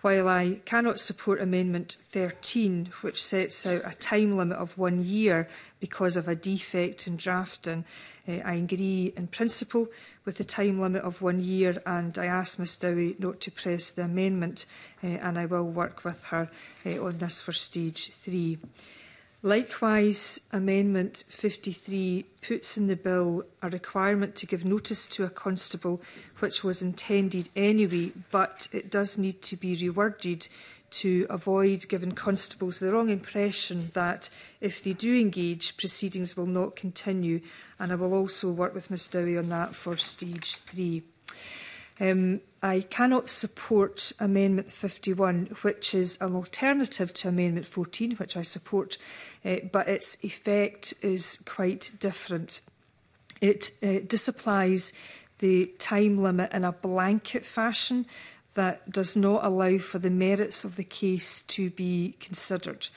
[SPEAKER 2] while I cannot support Amendment 13, which sets out a time limit of one year because of a defect in drafting, eh, I agree in principle with the time limit of one year and I ask Ms Dowie not to press the amendment eh, and I will work with her eh, on this for stage three. Likewise, Amendment 53 puts in the bill a requirement to give notice to a constable, which was intended anyway, but it does need to be reworded to avoid giving constables the wrong impression that if they do engage, proceedings will not continue. And I will also work with Ms Dowie on that for stage three. Um, I cannot support Amendment 51, which is an alternative to Amendment 14, which I support, uh, but its effect is quite different. It uh, disapplies the time limit in a blanket fashion that does not allow for the merits of the case to be considered.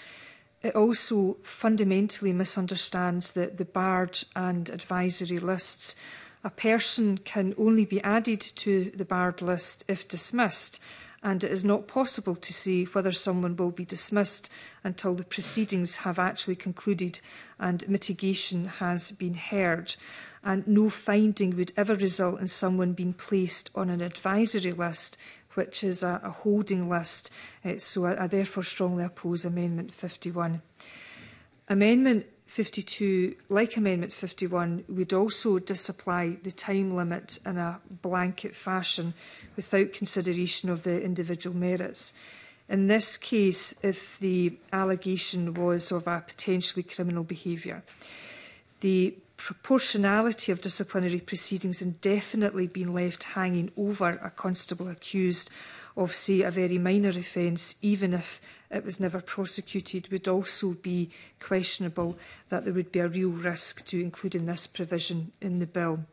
[SPEAKER 2] It also fundamentally misunderstands the, the barred and advisory lists a person can only be added to the barred list if dismissed, and it is not possible to see whether someone will be dismissed until the proceedings have actually concluded and mitigation has been heard. And no finding would ever result in someone being placed on an advisory list, which is a, a holding list. Uh, so I, I therefore strongly oppose Amendment 51. Amendment 52, like Amendment 51, would also disapply the time limit in a blanket fashion without consideration of the individual merits. In this case, if the allegation was of a potentially criminal behaviour, the proportionality of disciplinary proceedings indefinitely been left hanging over a constable accused of, say, a very minor offence, even if it was never prosecuted, would also be questionable that there would be a real risk to including this provision in the bill.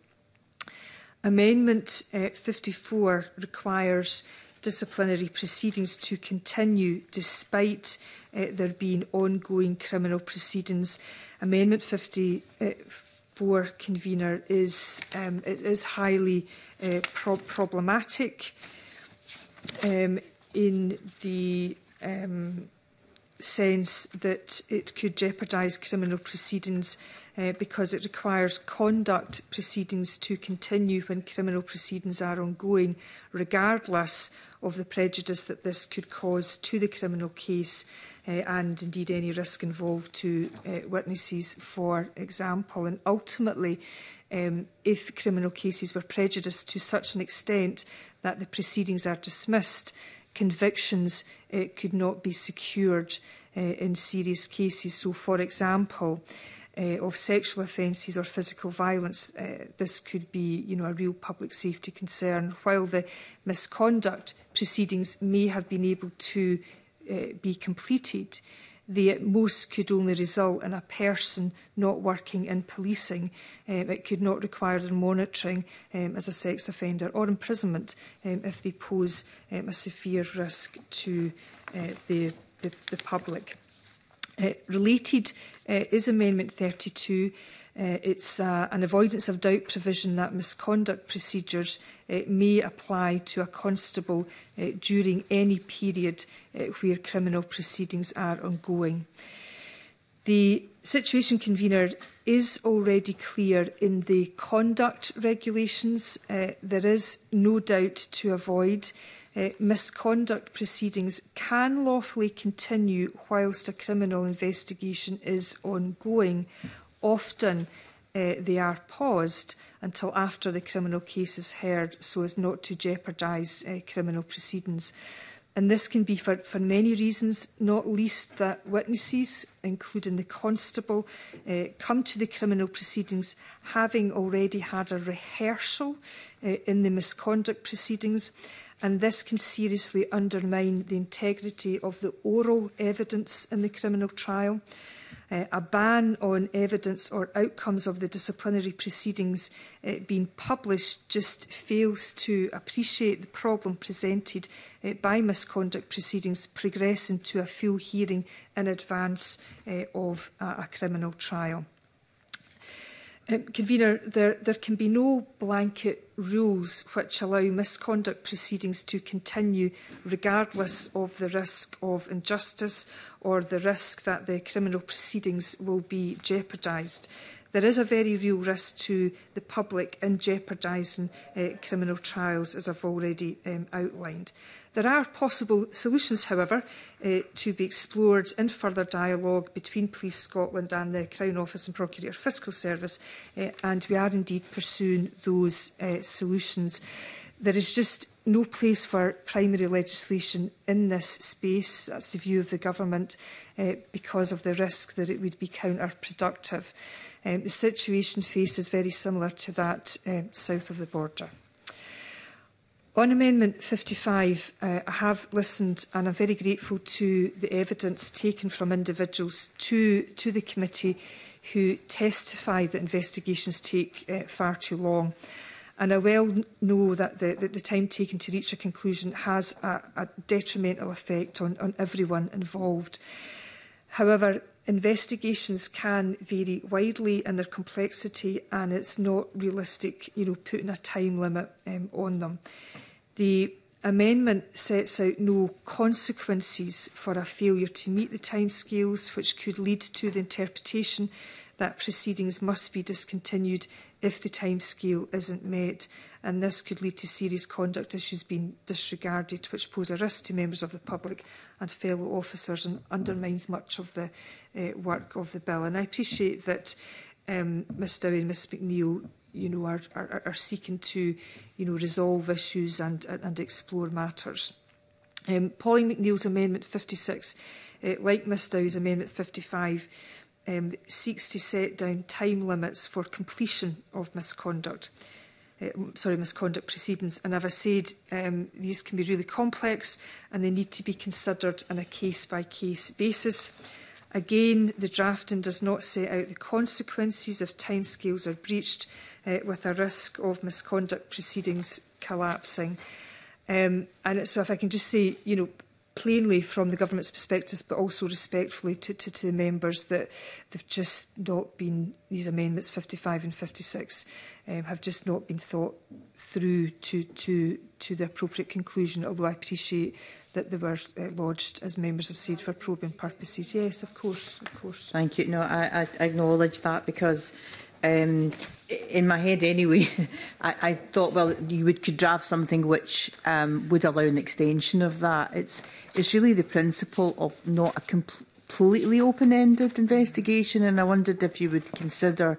[SPEAKER 2] Amendment uh, eh, 54 requires disciplinary proceedings to continue despite uh, there being ongoing criminal proceedings. Amendment 54 eh, convener is um, it is highly uh, pro problematic um, in the um, sense that it could jeopardise criminal proceedings uh, because it requires conduct proceedings to continue when criminal proceedings are ongoing, regardless of the prejudice that this could cause to the criminal case uh, and indeed any risk involved to uh, witnesses, for example. And ultimately, um, if criminal cases were prejudiced to such an extent that the proceedings are dismissed, convictions uh, could not be secured uh, in serious cases. So, for example, uh, of sexual offences or physical violence, uh, this could be you know, a real public safety concern. While the misconduct proceedings may have been able to uh, be completed, uh, the most could only result in a person not working in policing. Eh, um, it could not require their monitoring um, as a sex offender or imprisonment um, if they pose um, a severe risk to uh, the, the, the public. Uh, related uh, is Amendment 32. Uh, it's uh, an avoidance of doubt provision that misconduct procedures uh, may apply to a constable uh, during any period uh, where criminal proceedings are ongoing. The situation convener is already clear in the conduct regulations. Uh, there is no doubt to avoid. Uh, misconduct proceedings can lawfully continue whilst a criminal investigation is ongoing Often uh, they are paused until after the criminal case is heard so as not to jeopardize uh, eh, criminal proceedings. And this can be for, for many reasons, not least that witnesses, including the constable, uh, come to the criminal proceedings having already had a rehearsal uh, in the misconduct proceedings. And this can seriously undermine the integrity of the oral evidence in the criminal trial uh, a ban on evidence or outcomes of the disciplinary proceedings uh, being published just fails to appreciate the problem presented uh, by misconduct proceedings progressing to a full hearing in advance uh, of a, a criminal trial. Um, Convener, there, there can be no blanket rules which allow misconduct proceedings to continue regardless of the risk of injustice or the risk that the criminal proceedings will be jeopardised there is a very real risk to the public in jeopardising uh, criminal trials, as I've already um, outlined. There are possible solutions, however, uh, to be explored in further dialogue between Police Scotland and the Crown Office and Procurator Fiscal Service, uh, and we are indeed pursuing those uh, solutions. There is just no place for primary legislation in this space. That's the view of the government uh, because of the risk that it would be counterproductive. Uh, Um, the situation faced is very similar to that um, south of the border. On Amendment 55, uh, I have listened and I'm very grateful to the evidence taken from individuals to, to the committee who testify that investigations take uh, far too long. And I well know that the, that the time taken to reach a conclusion has a, a detrimental effect on, on everyone involved. However, investigations can vary widely in their complexity and it's not realistic, you know, putting a time limit um, on them. The amendment sets out no consequences for a failure to meet the timescales, which could lead to the interpretation that proceedings must be discontinued if the time scale isn't met, and this could lead to serious conduct issues being disregarded, which pose a risk to members of the public and fellow officers and undermines much of the uh, work of the bill. And I appreciate that um, Ms Dowie and Ms McNeill you know, are, are, are seeking to you know, resolve issues and, and explore matters. Um, Pauline McNeill's Amendment 56, uh, eh, like Ms Dowie's Amendment 55, um, seeks to set down time limits for completion of misconduct. Uh, sorry, misconduct proceedings. And as I said, um, these can be really complex and they need to be considered on a case-by-case -case basis. Again, the drafting does not set out the consequences if timescales are breached uh, with a risk of misconduct proceedings collapsing. Um, and so if I can just say, you know, plainly from the government's perspectives, but also respectfully to, to, to the members that they've just not been, these amendments 55 and 56 um, have just not been thought through to, to, to the appropriate conclusion, although I appreciate that they were uh, lodged, as members of said, for probing purposes. Yes, of course, of course.
[SPEAKER 5] Thank you. No, I, I acknowledge that because um, in my head anyway, I, I thought, well, you would, could draft something which um, would allow an extension of that. It's, it's really the principle of not a compl completely open-ended investigation, and I wondered if you would consider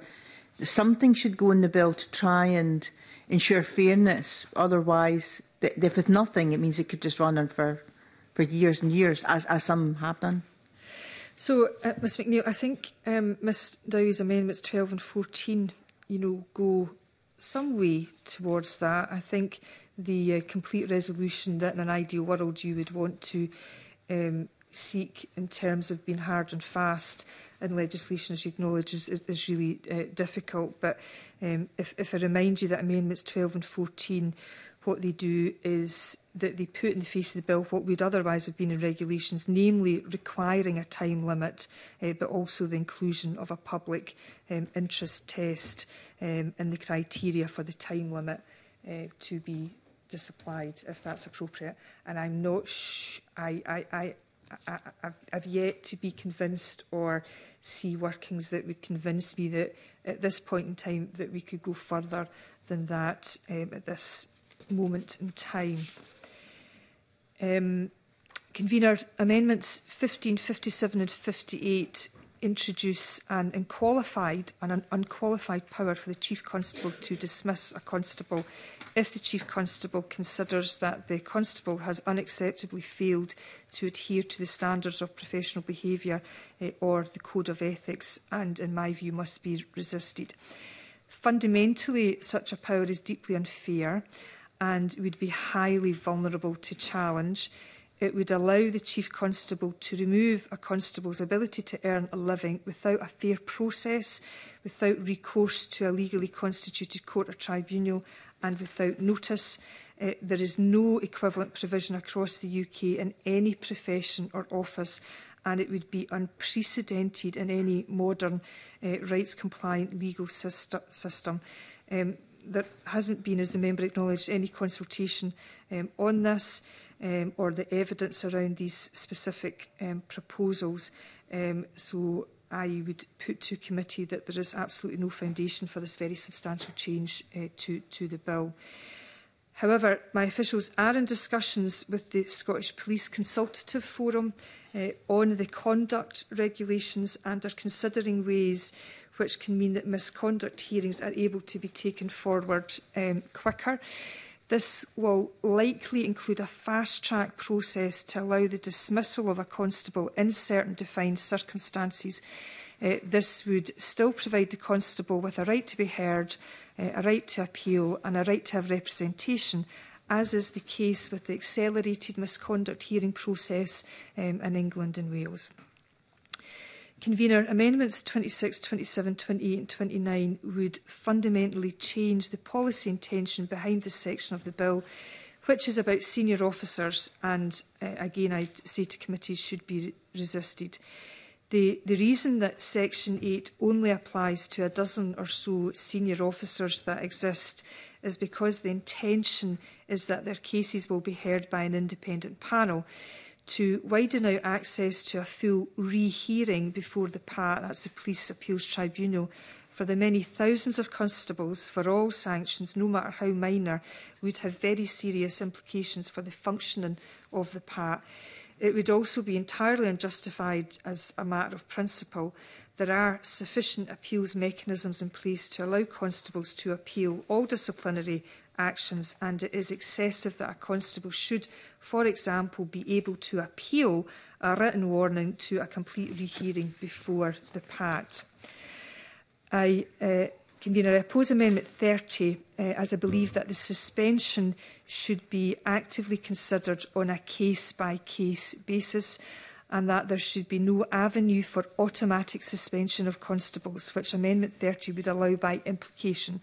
[SPEAKER 5] something should go in the bill to try and ensure fairness. Otherwise, th if it's nothing, it means it could just run on for, for years and years, as, as some have done.
[SPEAKER 2] So, uh, Ms McNeill, I think um, Ms Dowie's amendments 12 and 14 you know, go some way towards that. I think the uh, complete resolution that in an ideal world you would want to um, seek in terms of being hard and fast in legislation, as you acknowledge, is, is, is really uh, difficult. But um, if, if I remind you that Amendments 12 and 14, what they do is that they put in the face of the bill what would otherwise have been in regulations, namely requiring a time limit, uh, but also the inclusion of a public um, interest test um, in the criteria for the time limit uh, to be disapplied, if that's appropriate. And I'm not, sh I, I, I, I, I've, I've yet to be convinced or see workings that would convince me that at this point in time that we could go further than that um, at this moment in time. Um, Convener, amendments 15, 57 and 58 introduce an unqualified and an unqualified power for the Chief Constable to dismiss a constable if the Chief Constable considers that the constable has unacceptably failed to adhere to the standards of professional behaviour eh, or the code of ethics and, in my view, must be resisted. Fundamentally, such a power is deeply unfair and would be highly vulnerable to challenge. It would allow the Chief Constable to remove a constable's ability to earn a living without a fair process, without recourse to a legally constituted court or tribunal, and without notice. Uh, there is no equivalent provision across the UK in any profession or office, and it would be unprecedented in any modern uh, rights compliant legal system. Um, there hasn't been, as the member acknowledged, any consultation um, on this um, or the evidence around these specific um, proposals. Um, so I would put to committee that there is absolutely no foundation for this very substantial change uh, to, to the bill. However, my officials are in discussions with the Scottish Police Consultative Forum uh, on the conduct regulations and are considering ways which can mean that misconduct hearings are able to be taken forward um, quicker. This will likely include a fast-track process to allow the dismissal of a constable in certain defined circumstances. Uh, this would still provide the constable with a right to be heard, uh, a right to appeal and a right to have representation, as is the case with the accelerated misconduct hearing process um, in England and Wales. Convener, amendments 26, 27, 28 and 29 would fundamentally change the policy intention behind the section of the bill, which is about senior officers and, uh, again, I'd say to committees, should be resisted. The, the reason that Section 8 only applies to a dozen or so senior officers that exist is because the intention is that their cases will be heard by an independent panel to widen out access to a full rehearing before the PAT, that's the Police Appeals Tribunal, for the many thousands of constables for all sanctions, no matter how minor, would have very serious implications for the functioning of the PAT. It would also be entirely unjustified as a matter of principle. There are sufficient appeals mechanisms in place to allow constables to appeal all disciplinary actions and it is excessive that a constable should, for example, be able to appeal a written warning to a complete rehearing before the PAT. I, uh, Convener, I oppose Amendment 30 uh, as I believe that the suspension should be actively considered on a case-by-case -case basis and that there should be no avenue for automatic suspension of constables, which Amendment 30 would allow by implication.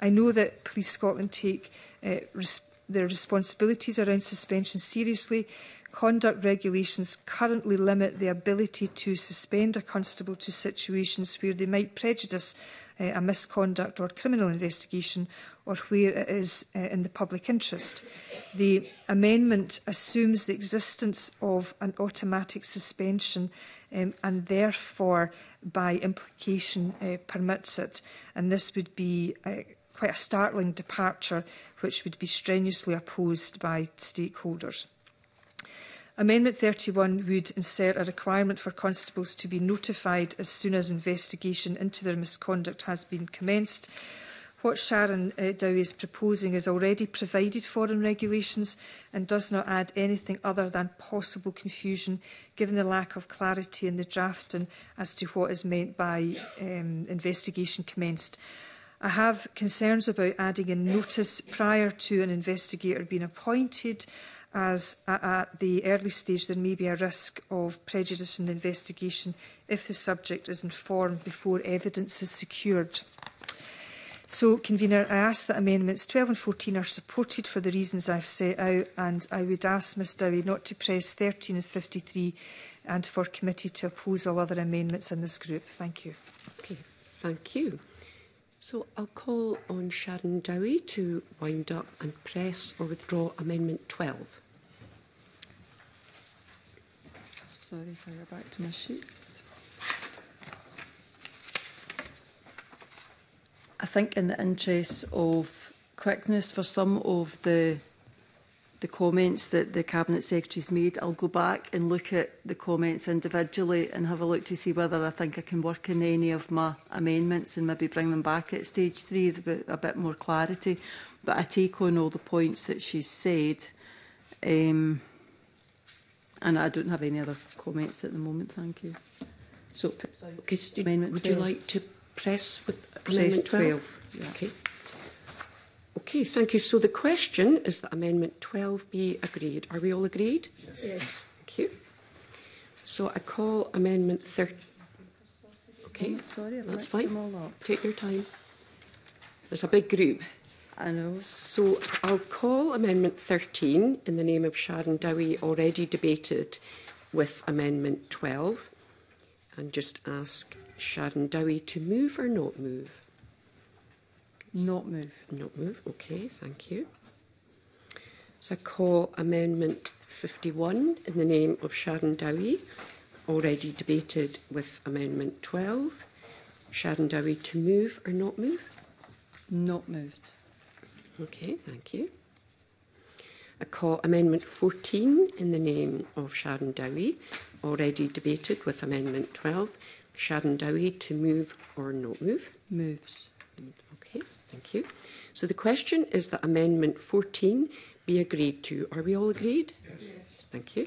[SPEAKER 2] I know that Police Scotland take uh, res their responsibilities around suspension seriously. Conduct regulations currently limit the ability to suspend a constable to situations where they might prejudice uh, a misconduct or criminal investigation or where it is uh, in the public interest. The amendment assumes the existence of an automatic suspension um, and therefore by implication uh, permits it and this would be uh, quite a startling departure which would be strenuously opposed by stakeholders. Amendment 31 would insert a requirement for constables to be notified as soon as investigation into their misconduct has been commenced. What Sharon uh, Dowie is proposing is already provided for in regulations and does not add anything other than possible confusion given the lack of clarity in the drafting as to what is meant by um, investigation commenced. I have concerns about adding a notice prior to an investigator being appointed as at the early stage there may be a risk of prejudice in the investigation if the subject is informed before evidence is secured. So, Convener, I ask that amendments 12 and 14 are supported for the reasons I've set out, and I would ask Ms Dowie not to press 13 and 53 and for committee to oppose all other amendments in this group. Thank you.
[SPEAKER 1] Okay, thank you. So I'll call on Sharon Dowie to wind up and press or withdraw Amendment 12.
[SPEAKER 4] Sorry, sorry, back to my sheets. I think in the interest of quickness for some of the the comments that the Cabinet Secretary's made. I'll go back and look at the comments individually and have a look to see whether I think I can work in any of my amendments and maybe bring them back at stage three with a bit more clarity. But I take on all the points that she's said. Um, and I don't have any other comments at the moment. Thank you. So,
[SPEAKER 1] okay, so
[SPEAKER 4] amendment
[SPEAKER 1] would
[SPEAKER 4] 12.
[SPEAKER 1] you like to press with
[SPEAKER 4] press
[SPEAKER 1] amendment 12?
[SPEAKER 4] 12 yeah.
[SPEAKER 1] Okay. Okay, thank you. So the question is that Amendment 12 b agreed. Are we all agreed?
[SPEAKER 7] Yes. yes.
[SPEAKER 1] Thank you. So I call Amendment 13. Okay,
[SPEAKER 4] mm, sorry, I've
[SPEAKER 1] that's fine.
[SPEAKER 4] Them all up.
[SPEAKER 1] Take your time. There's a big group.
[SPEAKER 4] I know.
[SPEAKER 1] So I'll call Amendment 13 in the name of Sharon Dowie, already debated with Amendment 12, and just ask Sharon Dowie to move or not move.
[SPEAKER 4] Not move.
[SPEAKER 1] Not move. Okay, thank you. So I call Amendment 51 in the name of Sharon Dowie, already debated with Amendment 12. Sharon Dowie to move or not move?
[SPEAKER 4] Not moved.
[SPEAKER 1] Okay, thank you. I call Amendment 14 in the name of Sharon Dowie, already debated with Amendment 12. Sharon Dowie to move or not move? Moves. Thank you. So the question is that Amendment 14 be agreed to. Are we all agreed? Yes. yes. Thank you.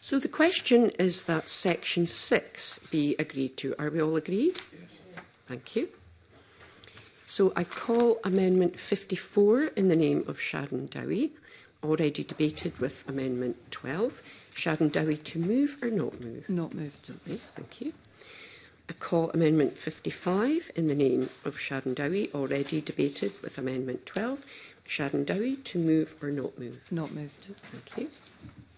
[SPEAKER 1] So the question is that section 6 be agreed to. Are we all agreed? Yes. Thank you. So I call Amendment 54 in the name of Sharon Dowie, already debated with Amendment 12. Sharon Dowie to move or not move?
[SPEAKER 4] Not moved.
[SPEAKER 1] Okay, thank you. I call Amendment 55 in the name of Sharon Dowie, already debated with Amendment 12. Sharon Dowie to move or not move?
[SPEAKER 4] Not moved.
[SPEAKER 1] Thank you.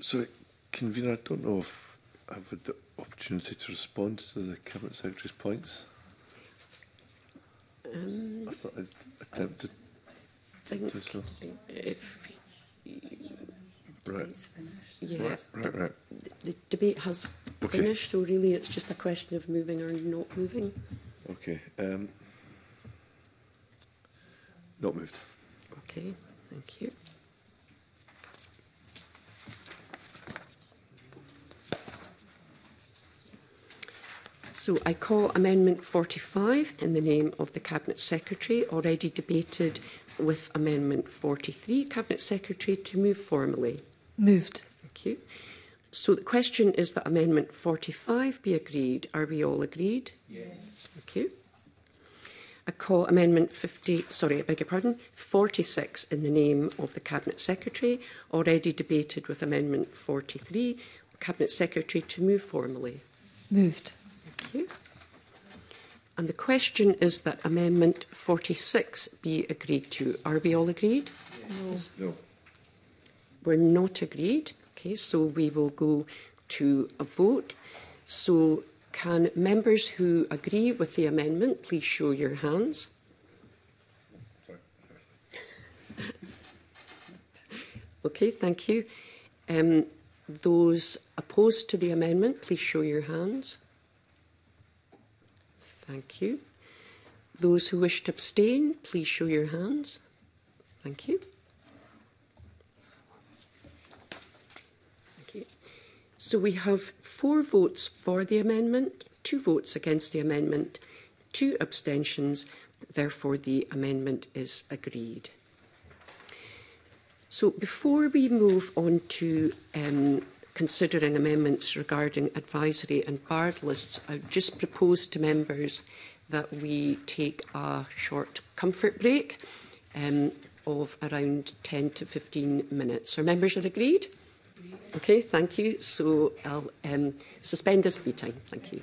[SPEAKER 1] so,
[SPEAKER 6] Convener, I don't know if I've had the opportunity to respond to the Cabinet Secretary's points.
[SPEAKER 1] Um,
[SPEAKER 6] I
[SPEAKER 1] think
[SPEAKER 6] do so.
[SPEAKER 1] Yeah.
[SPEAKER 6] The,
[SPEAKER 1] the debate has
[SPEAKER 6] okay.
[SPEAKER 1] finished, so really it's just a question of moving or not moving.
[SPEAKER 6] Okay. Um, not moved.
[SPEAKER 1] Okay, thank you. So I call Amendment 45 in the name of the Cabinet Secretary, already debated with Amendment 43. Cabinet Secretary to move formally.
[SPEAKER 2] Moved.
[SPEAKER 1] Thank you. So the question is that Amendment 45 be agreed. Are we all agreed? Yes. Thank you. I call Amendment 50, sorry, I beg your pardon, 46 in the name of the Cabinet Secretary, already debated with Amendment 43. Cabinet Secretary to move formally.
[SPEAKER 2] Moved.
[SPEAKER 1] Thank And the question is that Amendment 46 be agreed to. Are we all agreed? Yes.
[SPEAKER 6] No. no.
[SPEAKER 1] We're not agreed. Okay, so we will go to a vote. So can members who agree with the amendment please show your hands? okay, thank you. Um, those opposed to the amendment, please show your hands. Thank you. Those who wish to abstain, please show your hands. Thank you. Thank you. So we have four votes for the amendment, two votes against the amendment, two abstentions. Therefore, the amendment is agreed. So before we move on to um, considering amendments regarding advisory and barred lists, I've just proposed to members that we take a short comfort break um, of around 10 to 15 minutes. Are members are agreed? Yes. Okay, thank you. So I'll um, suspend this meeting. Thank you.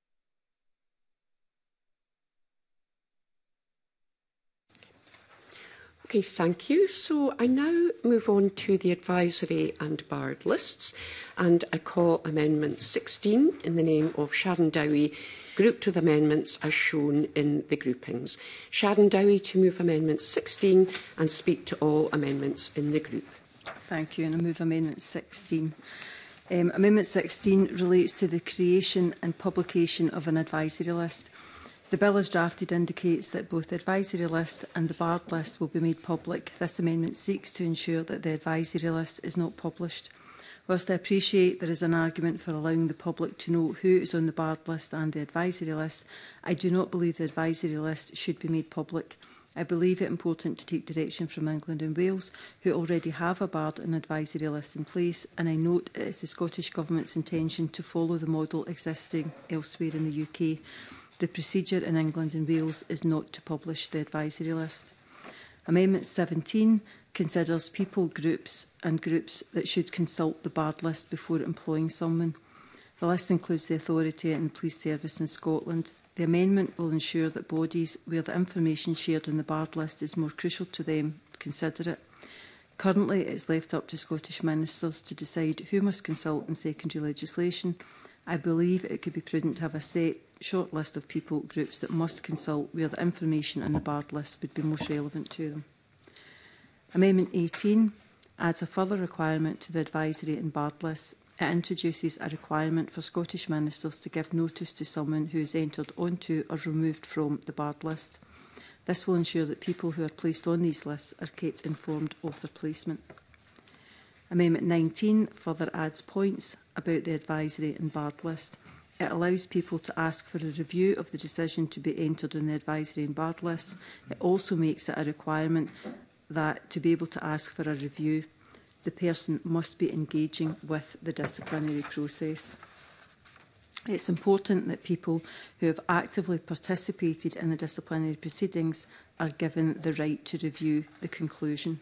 [SPEAKER 1] Okay, thank you. So I now move on to the advisory and barred lists, and I call Amendment 16 in the name of Sharon Dowie, grouped with amendments as shown in the groupings. Sharon Dowie to move Amendment 16 and speak to all amendments in the group.
[SPEAKER 4] Thank you, and I move Amendment 16. Um, amendment 16 relates to the creation and publication of an advisory list. The bill as drafted indicates that both the advisory list and the barred list will be made public. This amendment seeks to ensure that the advisory list is not published. Whilst I appreciate there is an argument for allowing the public to know who is on the barred list and the advisory list, I do not believe the advisory list should be made public. I believe it important to take direction from England and Wales, who already have a barred and advisory list in place, and I note it is the Scottish Government's intention to follow the model existing elsewhere in the UK. The procedure in England and Wales is not to publish the advisory list. Amendment 17 considers people groups and groups that should consult the barred list before employing someone. The list includes the authority and police service in Scotland. The amendment will ensure that bodies where the information shared on the barred list is more crucial to them consider it. Currently, it is left up to Scottish ministers to decide who must consult in secondary legislation. I believe it could be prudent to have a set short list of people groups that must consult where the information in the barred list would be most relevant to them. Amendment 18 adds a further requirement to the advisory and barred list. It introduces a requirement for Scottish ministers to give notice to someone who is entered onto or removed from the barred list. This will ensure that people who are placed on these lists are kept informed of their placement. Amendment 19 further adds points about the advisory and barred list. It allows people to ask for a review of the decision to be entered on the advisory and barred list. It also makes it a requirement that to be able to ask for a review, the person must be engaging with the disciplinary process. It's important that people who have actively participated in the disciplinary proceedings are given the right to review the conclusion.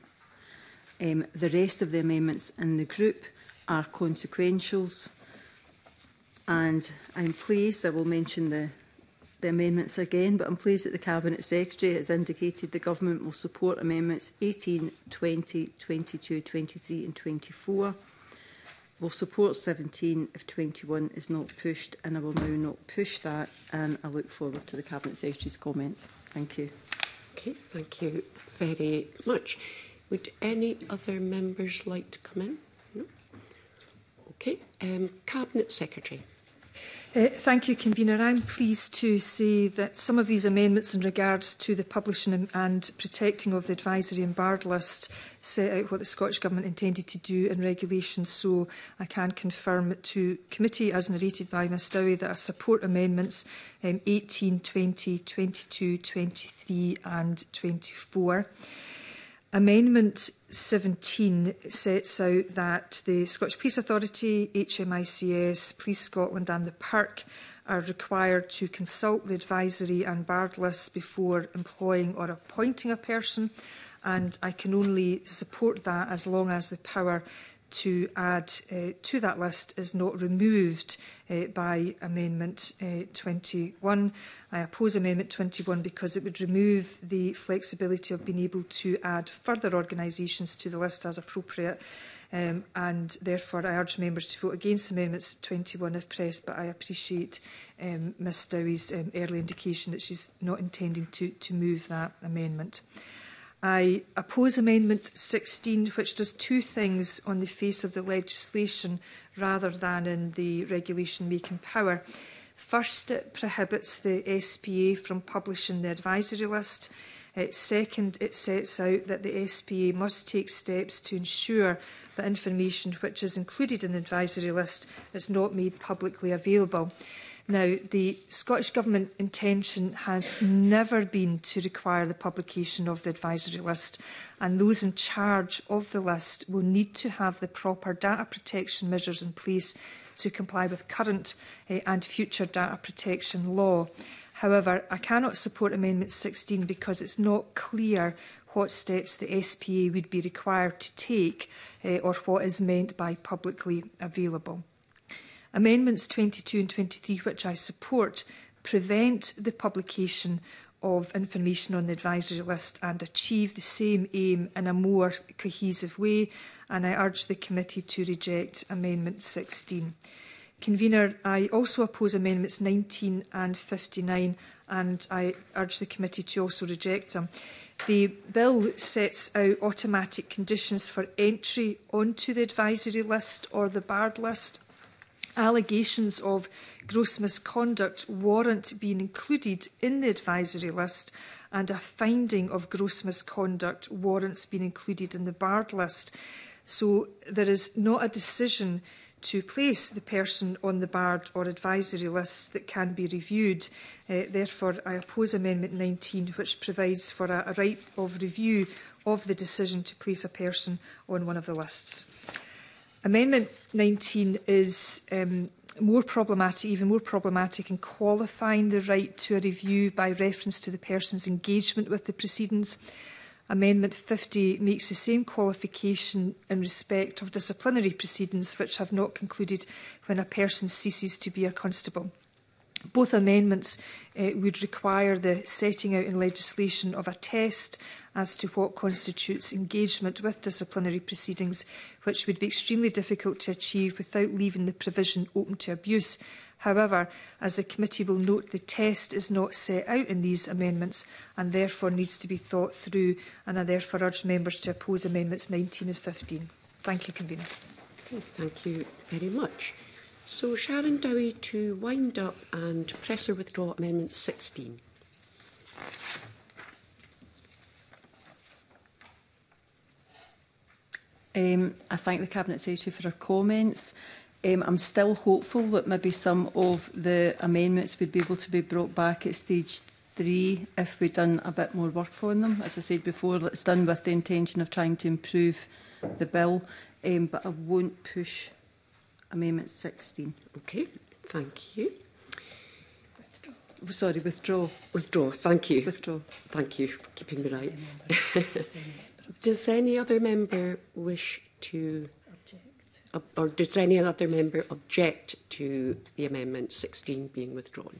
[SPEAKER 4] Um, the rest of the amendments in the group are consequentials. And I'm pleased, I will mention the, the amendments again, but I'm pleased that the Cabinet Secretary has indicated the Government will support amendments 18, 20, 22, 23 and 24. Will support 17 if 21 is not pushed, and I will now not push that. And I look forward to the Cabinet Secretary's comments. Thank you.
[SPEAKER 1] Okay, thank you very much. Would any other members like to come in? Okay, um, Cabinet Secretary.
[SPEAKER 2] Uh, thank you, Convener. I'm pleased to say that some of these amendments in regards to the publishing and protecting of the advisory and barred list set out what the Scottish Government intended to do in regulation, so I can confirm to committee, as narrated by Ms Dowie, that I support amendments um, 18, 20, 22, 23 and 24. Amendment 17 sets out that the Scottish Police Authority, HMICS, Police Scotland and the Park are required to consult the advisory and barred lists before employing or appointing a person and I can only support that as long as the power to add uh, to that list is not removed uh, by Amendment uh, 21. I oppose Amendment 21 because it would remove the flexibility of being able to add further organisations to the list as appropriate. Um, and therefore, I urge members to vote against Amendments 21 if pressed, but I appreciate um, Ms Dowie's um, early indication that she's not intending to, to move that amendment. I oppose Amendment 16, which does two things on the face of the legislation rather than in the regulation making power. First, it prohibits the SPA from publishing the advisory list. Uh, second, it sets out that the SPA must take steps to ensure that information which is included in the advisory list is not made publicly available. Now, the Scottish Government intention has never been to require the publication of the advisory list, and those in charge of the list will need to have the proper data protection measures in place to comply with current uh, and future data protection law. However, I cannot support Amendment 16 because it's not clear what steps the SPA would be required to take uh, or what is meant by publicly available. Amendments 22 and 23, which I support, prevent the publication of information on the advisory list and achieve the same aim in a more cohesive way, and I urge the committee to reject Amendment 16. Convener, I also oppose Amendments 19 and 59, and I urge the committee to also reject them. The bill sets out automatic conditions for entry onto the advisory list or the barred list allegations of gross misconduct warrant being included in the advisory list and a finding of gross misconduct warrants being included in the barred list. So there is not a decision to place the person on the barred or advisory list that can be reviewed. Uh, therefore, I oppose Amendment 19, which provides for a, a right of review of the decision to place a person on one of the lists. Amendment 19 is um, more problematic, even more problematic in qualifying the right to a review by reference to the person's engagement with the proceedings. Amendment 50 makes the same qualification in respect of disciplinary proceedings which have not concluded when a person ceases to be a constable. Both amendments uh, would require the setting out in legislation of a test as to what constitutes engagement with disciplinary proceedings, which would be extremely difficult to achieve without leaving the provision open to abuse. However, as the committee will note, the test is not set out in these amendments and therefore needs to be thought through, and I therefore urge members to oppose amendments 19 and 15. Thank you, Convener.
[SPEAKER 1] Okay, thank you very much. So Sharon Dowie to wind up and press or withdraw Amendment 16.
[SPEAKER 4] Um, I thank the Cabinet Secretary for her comments. Um, I'm still hopeful that maybe some of the amendments would be able to be brought back at stage three if we'd done a bit more work on them. As I said before, it's done with the intention of trying to improve the bill, um, but I won't push Amendment 16.
[SPEAKER 1] Okay, thank you.
[SPEAKER 4] Withdraw. Oh, sorry, withdraw.
[SPEAKER 1] Withdraw, thank you.
[SPEAKER 4] Withdraw.
[SPEAKER 1] Thank you for keeping Does me right. Does, any Does any other member wish to or does any other member object to the amendment 16 being withdrawn?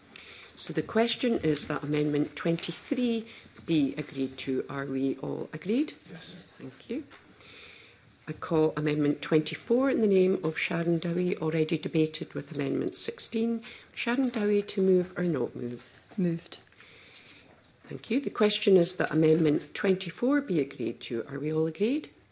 [SPEAKER 1] So the question is that Amendment 23 be agreed to. Are we all agreed?
[SPEAKER 6] Yes.
[SPEAKER 1] Thank you. I call Amendment 24 in the name of Sharon Dowie, already debated with Amendment 16. Sharon Dowie, to move or not move?
[SPEAKER 4] Moved.
[SPEAKER 1] Thank you. The question is that Amendment 24 be agreed to. Are we all agreed?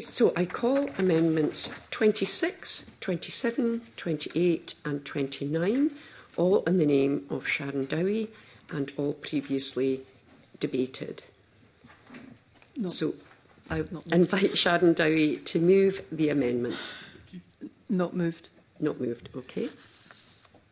[SPEAKER 1] So I call amendments 26, 27, 28 and 29, all in the name of Sharon Dowie and all previously debated.
[SPEAKER 4] No.
[SPEAKER 1] So I
[SPEAKER 4] not
[SPEAKER 1] invite moved. Sharon Dowie to move the amendments.
[SPEAKER 4] Not moved.
[SPEAKER 1] Not moved, okay.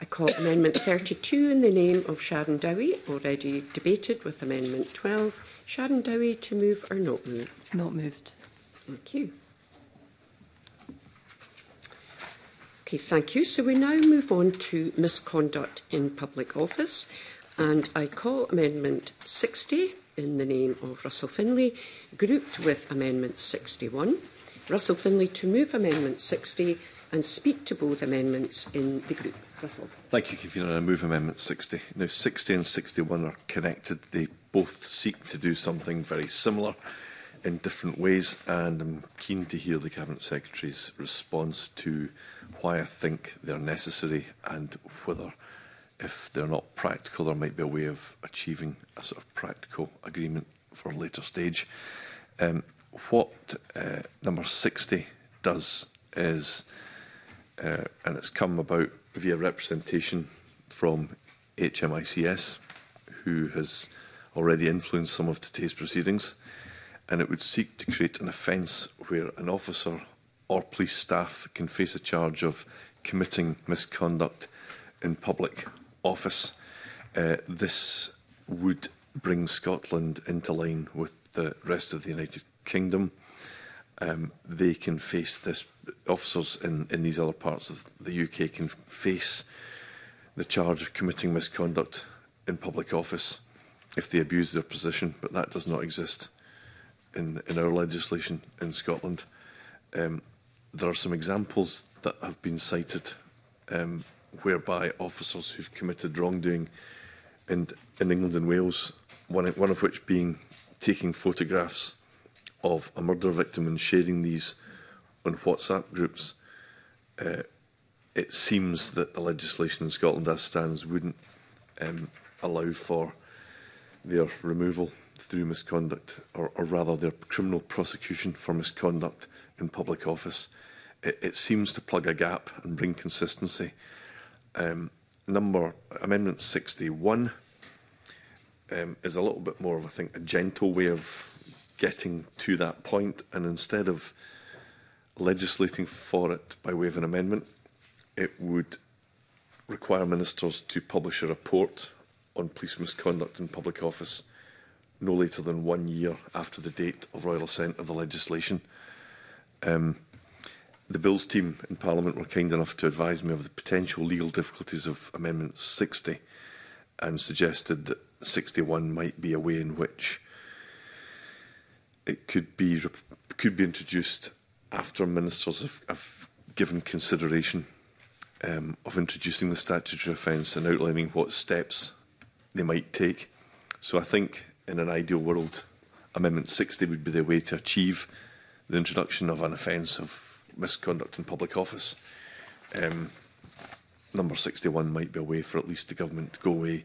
[SPEAKER 1] I call Amendment 32 in the name of Sharon Dowie, already debated with Amendment 12. Sharon Dowie, to move or not move?
[SPEAKER 4] Not moved.
[SPEAKER 1] Thank you. Okay, thank you. So we now move on to misconduct in public office. And I call Amendment 60 in the name of Russell Finlay, grouped with Amendment 61. Russell Finlay to move Amendment 60 and speak to both amendments in the group. Russell.
[SPEAKER 6] Thank you, Convener. I move Amendment 60. Now, 60 and 61 are connected. They both seek to do something very similar in different ways, and I'm keen to hear the Cabinet Secretary's response to why I think they're necessary and whether if they're not practical, there might be a way of achieving a sort of practical agreement for a later stage. Um, what uh, number 60 does is, uh, and it's come about via representation from HMICS, who has already influenced some of today's proceedings, and it would seek to create an offence where an officer or police staff can face a charge of committing misconduct in public office. Uh, this would bring Scotland into line with the rest of the United Kingdom. Um, they can face this, officers in, in these other parts of the UK can face the charge of committing misconduct in public office if they abuse their position, but that does not exist in, in our legislation in Scotland. Um, there are some examples that have been cited um, whereby officers who've committed wrongdoing in, in England and Wales, one, one of which being taking photographs of a murder victim and sharing these on WhatsApp groups, uh, it seems that the legislation in Scotland as stands wouldn't um, allow for their removal through misconduct, or, or rather their criminal prosecution for misconduct in public office it, it seems to plug a gap and bring consistency. Um, number Amendment 61 um, is a little bit more of, I think, a gentle way of getting to that point, and instead of legislating for it by way of an amendment, it would require ministers to publish a report on police misconduct in public office no later than one year after the date of royal assent of the legislation. Um, The Bills team in Parliament were kind enough to advise me of the potential legal difficulties of Amendment 60 and suggested that 61 might be a way in which it could be could be introduced after ministers have, have given consideration um, of introducing the statutory offence and outlining what steps they might take. So I think in an ideal world, Amendment 60 would be the way to achieve the introduction of an offence of misconduct in public office. Um, number 61 might be a way for at least the government to go away,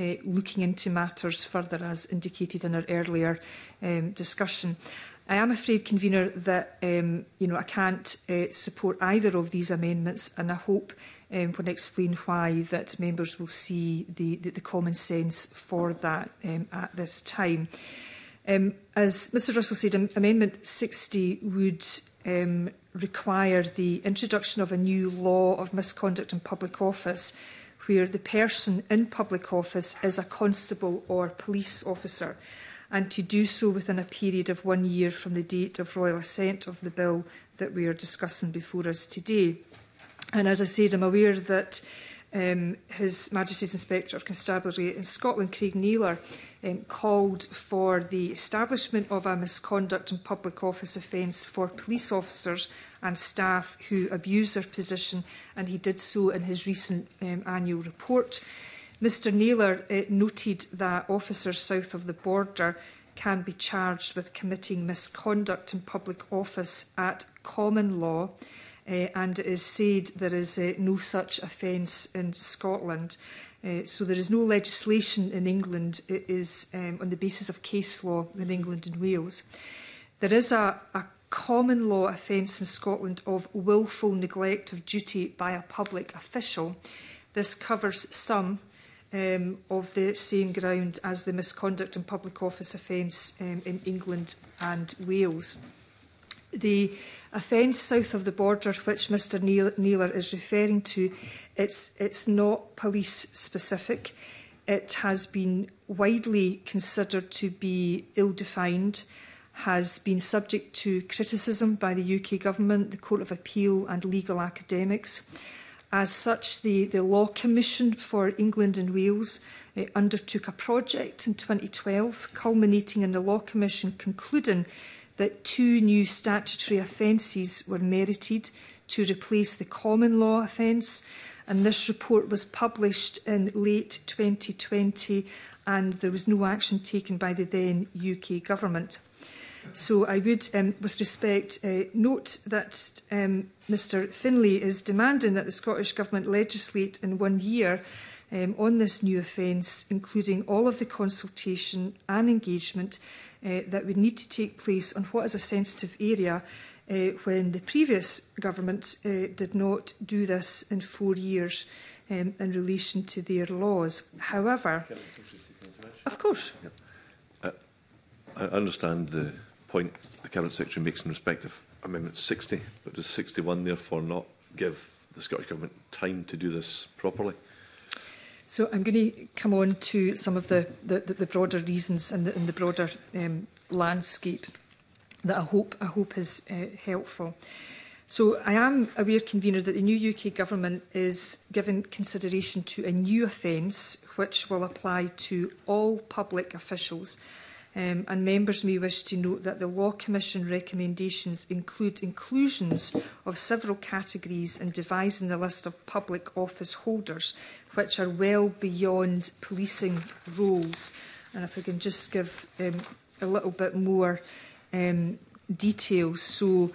[SPEAKER 2] uh, looking into matters further as indicated in our earlier um, discussion. I am afraid, convener, that um, you know I can't uh, support either of these amendments, and I hope um, when I explain why that members will see the, the, the common sense for that um, at this time. Um, as Mr Russell said, Amendment 60 would um, require the introduction of a new law of misconduct in public office where the person in public office is a constable or police officer and to do so within a period of one year from the date of royal assent of the bill that we are discussing before us today. And as I said, I'm aware that um, His Majesty's Inspector of Constabulary in Scotland, Craig Naylor, um, called for the establishment of a misconduct and public office offence for police officers and staff who abuse their position, and he did so in his recent um, annual report. Mr Naylor eh, noted that officers south of the border can be charged with committing misconduct in public office at common law, uh, and it is said there is uh, no such offence in Scotland. Uh, so there is no legislation in England. It is um, on the basis of case law in England and Wales. There is a, a common law offence in Scotland of willful neglect of duty by a public official. This covers some um, of the same ground as the misconduct in public office offence um, in England and Wales. The offence south of the border, which Mr Neeler is referring to, it's, it's not police specific. It has been widely considered to be ill defined, has been subject to criticism by the UK government, the Court of Appeal, and legal academics. As such, the, the Law Commission for England and Wales uh, undertook a project in 2012, culminating in the Law Commission concluding that two new statutory offences were merited to replace the common law offence. And this report was published in late 2020, and there was no action taken by the then UK government. So I would, um, with respect, uh, note that um, Mr Finlay is demanding that the Scottish Government legislate in one year um, on this new offence, including all of the consultation and engagement uh, that would need to take place on what is a sensitive area uh, when the previous government uh, did not do this in four years um, in relation to their laws. However, of course. Yep.
[SPEAKER 6] Uh, I understand the point the Cabinet Secretary makes in respect of Amendment 60, but does 61 therefore not give the Scottish Government time to do this properly?
[SPEAKER 2] So I'm going to come on to some of the, the, the broader reasons and the, and the broader um, landscape that I hope, I hope is uh, helpful. So I am aware, convener, that the new UK government is giving consideration to a new offence which will apply to all public officials Um, and members may wish to note that the Law Commission recommendations include inclusions of several categories in devising the list of public office holders, which are well beyond policing roles. And if I can just give um, a little bit more um, detail. So,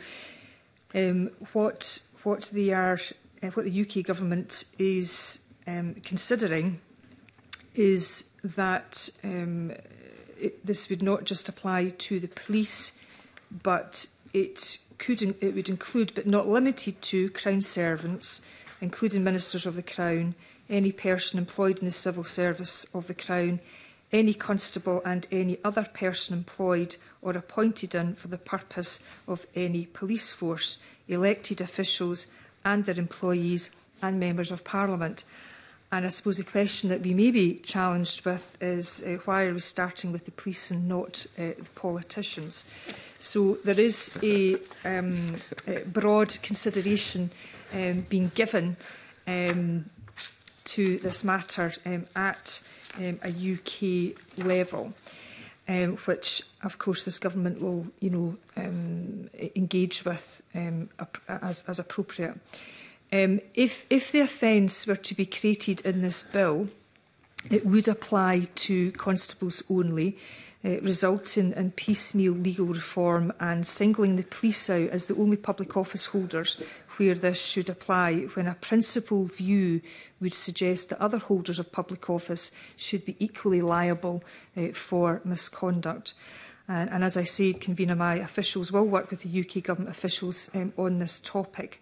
[SPEAKER 2] um, what what they are, uh, what the UK government is um, considering is that. Um, it, this would not just apply to the police, but it could it would include, but not limited to, Crown servants, including ministers of the Crown, any person employed in the civil service of the Crown, any constable and any other person employed or appointed in for the purpose of any police force, elected officials and their employees and members of parliament. And I suppose the question that we may be challenged with is uh, why are we starting with the police and not uh, the politicians? So there is a, um, a broad consideration um, being given um, to this matter um, at um, a UK level. Um, which, of course, this government will, you know, um, engage with um, as, as appropriate. Um, if, if the offence were to be created in this bill, it would apply to constables only, uh, resulting in piecemeal legal reform and singling the police out as the only public office holders where this should apply when a principal view would suggest that other holders of public office should be equally liable uh, for misconduct. And, and as I said, convener, my officials will work with the UK government officials um, on this topic.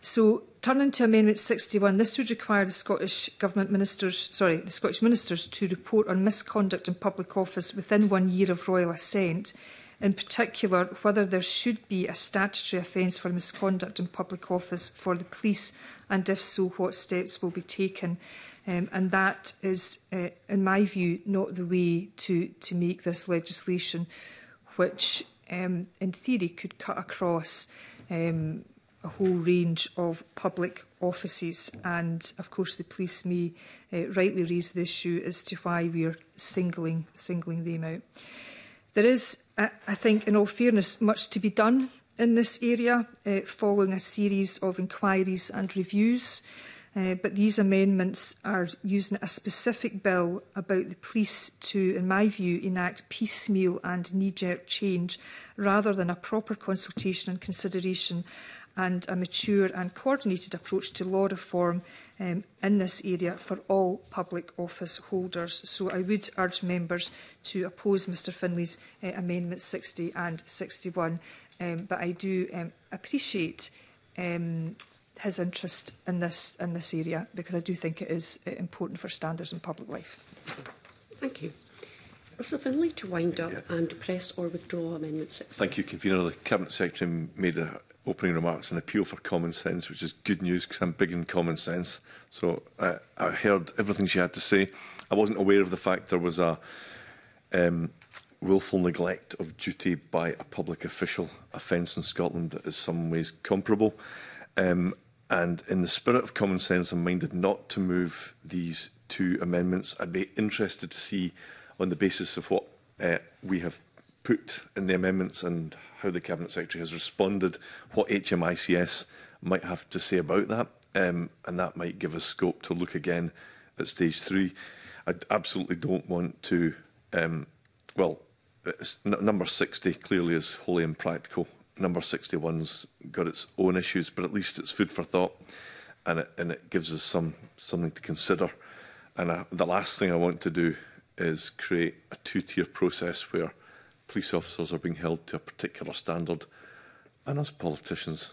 [SPEAKER 2] So turning to Amendment 61, this would require the Scottish Government ministers, sorry, the Scottish ministers to report on misconduct in public office within one year of royal assent. In particular, whether there should be a statutory offence for misconduct in public office for the police, and if so, what steps will be taken. Um, and that is, uh, in my view, not the way to, to make this legislation, which um, in theory could cut across um, a whole range of public offices. And of course, the police me uh, rightly raise the issue as to why we are singling singling them out. There is, I, I think, in all fairness, much to be done in this area uh, following a series of inquiries and reviews. Uh, but these amendments are using a specific bill about the police to, in my view, enact piecemeal and knee-jerk change rather than a proper consultation and consideration and a mature and coordinated approach to law reform um, in this area for all public office holders. So I would urge members to oppose Mr Finley's uh, Amendments 60 and 61, um, but I do um, appreciate um, his interest in this, in this area because I do think it is uh, important for standards in public life.
[SPEAKER 1] Thank you. Russell Finlay to wind up yeah. and press or withdraw Amendment 6.
[SPEAKER 6] Thank you, Convener. The Cabinet Secretary made a, opening remarks an appeal for common sense, which is good news because I'm big in common sense. So uh, I heard everything she had to say. I wasn't aware of the fact there was a um, willful neglect of duty by a public official offence in Scotland that is some ways comparable. Um, and in the spirit of common sense, I'm minded not to move these two amendments. I'd be interested to see, on the basis of what uh, we have put in the amendments and how the Cabinet Secretary has responded, what HMICS might have to say about that. Um, and that might give us scope to look again at stage three. I absolutely don't want to, um, well, number 60 clearly is wholly impractical. Number 61's got its own issues, but at least it's food for thought and it, and it gives us some something to consider. And I, uh, the last thing I want to do is create a two-tier process where police officers are being held to a particular standard, and us politicians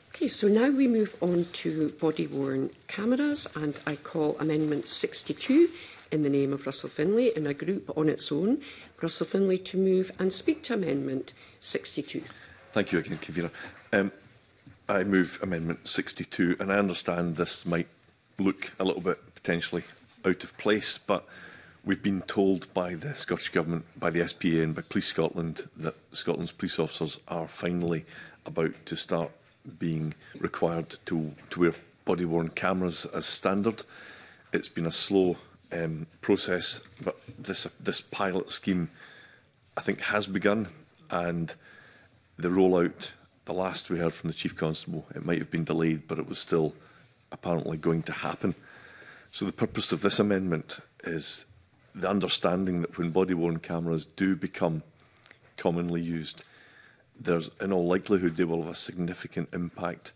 [SPEAKER 1] Okay, so now we move on to body-worn cameras, and I call Amendment 62 in the name of Russell Finlay in a group on its own. Russell Finlay to move and speak to Amendment 62.
[SPEAKER 6] Thank you again, Convener. Um, I move Amendment 62, and I understand this might look a little bit potentially out of place, but we've been told by the Scottish Government, by the SPA and by Police Scotland that Scotland's police officers are finally about to start being required to, to wear body-worn cameras as standard. It's been a slow um, process, but this, uh, this pilot scheme, I think, has begun, and the rollout, the last we heard from the Chief Constable, it might have been delayed, but it was still apparently going to happen. So the purpose of this amendment is the understanding that when body-worn cameras do become commonly used, there's in all likelihood they will have a significant impact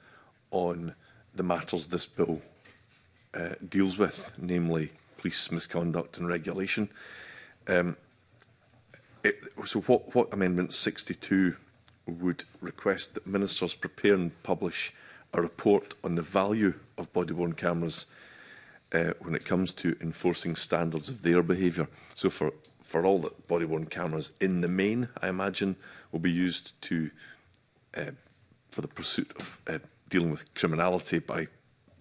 [SPEAKER 6] on the matters this bill uh, deals with, namely police misconduct and regulation. Um, it, so what, what Amendment 62 would request that ministers prepare and publish a report on the value of body-worn cameras uh, when it comes to enforcing standards of their behaviour. So for, for all the body-worn cameras in the main, I imagine, will be used to uh, for the pursuit of uh, dealing with criminality by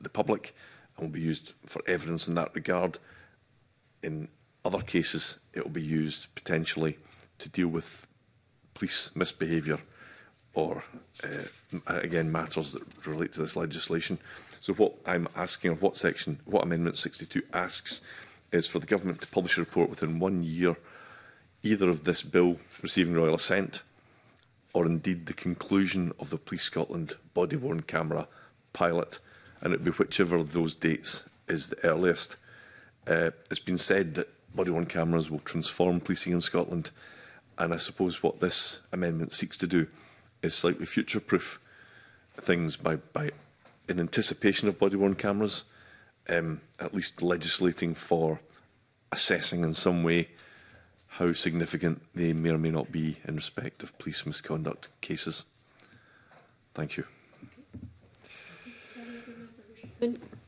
[SPEAKER 6] the public and will be used for evidence in that regard. In other cases, it will be used potentially to deal with police misbehaviour or uh, again matters that relate to this legislation. So what I'm asking, or what section, what Amendment 62 asks, is for the government to publish a report within one year, either of this bill receiving royal assent, or indeed the conclusion of the Police Scotland body-worn camera pilot, and it would be whichever of those dates is the earliest. Uh, it's been said that body-worn cameras will transform policing in Scotland, and I suppose what this amendment seeks to do is slightly future-proof things by, by in anticipation of body-worn cameras, um, at least legislating for assessing in some way how significant they may or may not be in respect of police misconduct cases. Thank you.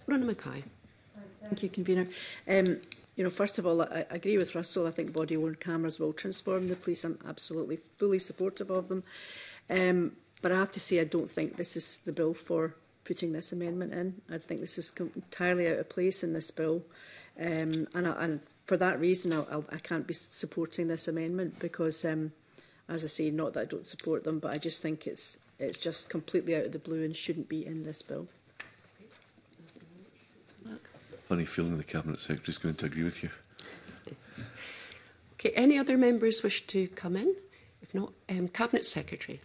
[SPEAKER 1] Rona Mackay.
[SPEAKER 7] Thank you, Convener. Um, you know, first of all, I, I agree with Russell. I think body-worn cameras will transform the police. I'm absolutely fully supportive of them. Um, but I have to say, I don't think this is the bill for putting this amendment in. I think this is entirely out of place in this bill. Um, and, I, and for that reason, I, I, can't be supporting this amendment because, um, as I say, not that I don't support them, but I just think it's it's just completely out of the blue and shouldn't be in this bill.
[SPEAKER 6] Funny feeling the cabinet secretary is going to agree with you.
[SPEAKER 1] okay. Any other members wish to come in? If not, um, cabinet secretary.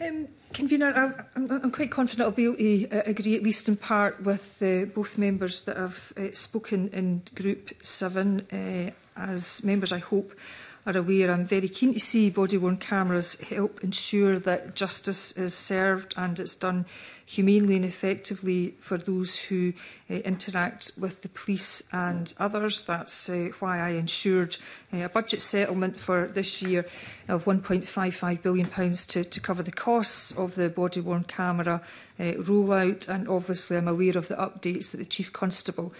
[SPEAKER 2] Um, Convener, I, I'm, I'm quite confident I'll be able to uh, agree, at least in part, with uh, both members that have uh, spoken in Group 7. Uh, as members, I hope, y wir. I'm very keen to see body-worn cameras help ensure that justice is served and it's done humanely and effectively for those who uh, interact with the police and others. That's uh, why I ensured uh, eh, a budget settlement for this year of £1.55 billion pounds to, to cover the costs of the body-worn camera uh, rollout. And obviously I'm aware of the updates that the Chief Constable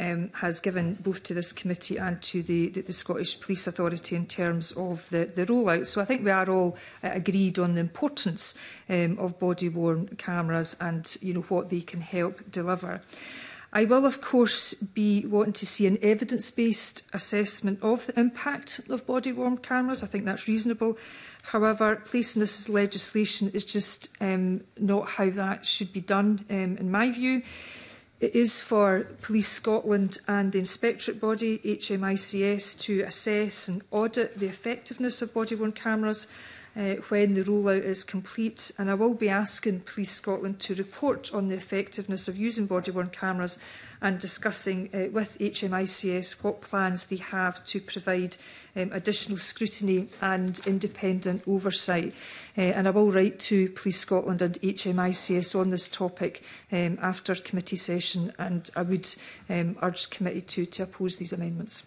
[SPEAKER 2] um, has given both to this committee and to the, the, the Scottish Police Authority in terms of the, the rollout. So I think we are all uh, agreed on the importance um, of body-worn cameras and you know what they can help deliver. I will, of course, be wanting to see an evidence-based assessment of the impact of body-worn cameras. I think that's reasonable. However, placing this as legislation is just um, not how that should be done, um, in my view. It is for Police Scotland and the inspectorate body, HMICS, to assess and audit the effectiveness of body-worn cameras uh, when the rollout is complete. And I will be asking Police Scotland to report on the effectiveness of using body-worn cameras and discussing uh, with HMICS what plans they have to provide um, additional scrutiny and independent oversight. Uh, and I will write to Police Scotland and HMICS on this topic um, after committee session and I would um, urge committee to, to oppose these amendments.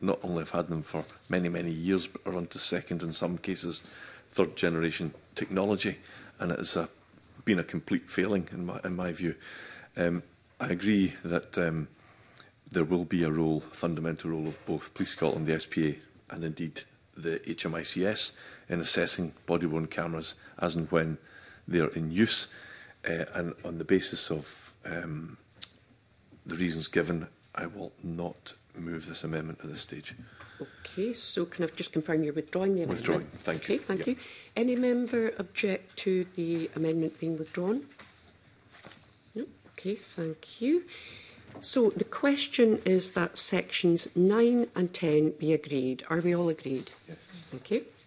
[SPEAKER 6] not only have had them for many, many years, but are on to second, in some cases, third generation technology. And it is a been a complete failing in my, in my view. Um, I agree that um, there will be a role, fundamental role of both Police Scotland, the SPA, and indeed the HMICS in assessing body-worn cameras as and when they're in use. Uh, and on the basis of um, the reasons given, I will not move this amendment at this stage.
[SPEAKER 1] Okay, so can I just confirm you're withdrawing the amendment?
[SPEAKER 6] Withdrawing, thank
[SPEAKER 1] okay,
[SPEAKER 6] you.
[SPEAKER 1] thank
[SPEAKER 6] yep.
[SPEAKER 1] you. Any member object to the amendment being withdrawn? No? Okay, thank you. So the question is that sections 9 and 10 be agreed. Are we all agreed?
[SPEAKER 6] Yes.
[SPEAKER 1] Okay.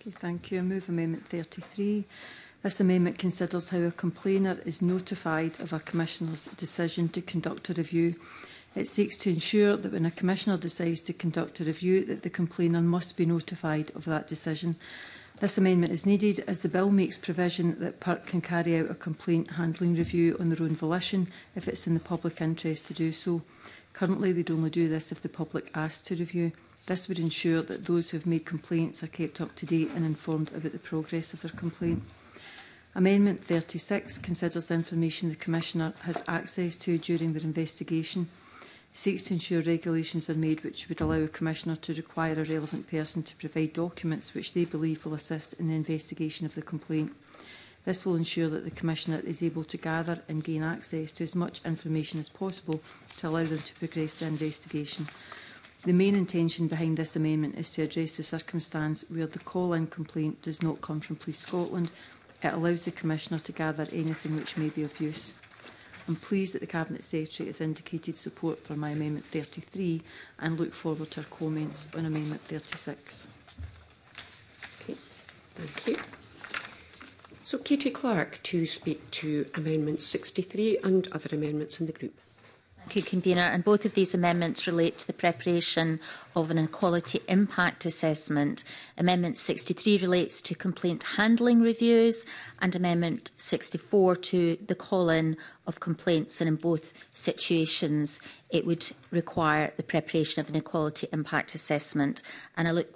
[SPEAKER 1] Okay,
[SPEAKER 4] thank you. I move Amendment 33. This amendment considers how a complainer is notified of a Commissioner's decision to conduct a review It seeks to ensure that when a commissioner decides to conduct a review that the complainant must be notified of that decision. This amendment is needed as the bill makes provision that PERC can carry out a complaint handling review on their own volition if it's in the public interest to do so. Currently, they'd only do this if the public asked to review. This would ensure that those who have made complaints are kept up to date and informed about the progress of their complaint. Amendment 36 considers the information the Commissioner has access to during their investigation seeks to ensure regulations are made which would allow a commissioner to require a relevant person to provide documents which they believe will assist in the investigation of the complaint. This will ensure that the commissioner is able to gather and gain access to as much information as possible to allow them to progress the investigation. The main intention behind this amendment is to address the circumstance where the call-in complaint does not come from Police Scotland. It allows the Commissioner to gather anything which may be of use. I'm pleased that the Cabinet Secretary has indicated support for my Amendment 33 and look forward to her comments on Amendment 36.
[SPEAKER 1] Okay, thank you. So Katie Clark to speak to Amendment 63 and other amendments in the group.
[SPEAKER 3] Convener, and both of these amendments relate to the preparation of an equality impact assessment. Amendment 63 relates to complaint handling reviews, and Amendment 64 to the call-in of complaints. And in both situations, it would require the preparation of an equality impact assessment. And I look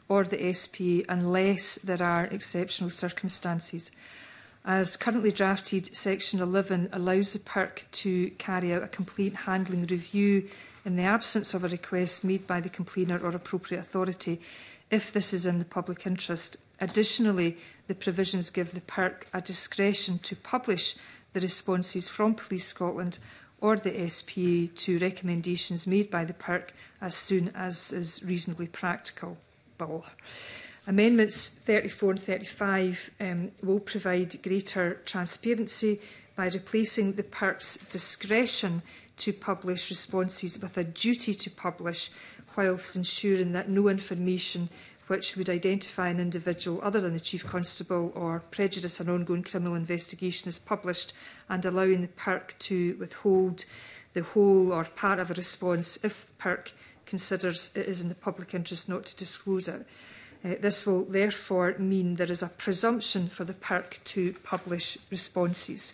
[SPEAKER 2] or the SPA unless there are exceptional circumstances. As currently drafted, Section 11 allows the PERC to carry out a complaint handling review in the absence of a request made by the complainer or appropriate authority if this is in the public interest. Additionally, the provisions give the PERC a discretion to publish the responses from Police Scotland or the SPA to recommendations made by the PERC as soon as is reasonably practicable. Amendments 34 and 35 um, will provide greater transparency by replacing the PERP's discretion to publish responses with a duty to publish whilst ensuring that no information which would identify an individual other than the Chief Constable or prejudice an ongoing criminal investigation is published and allowing the PERC to withhold the whole or part of a response if PERC considers it is in the public interest not to disclose it. Uh, this will therefore mean there is a presumption for the PERC to publish responses.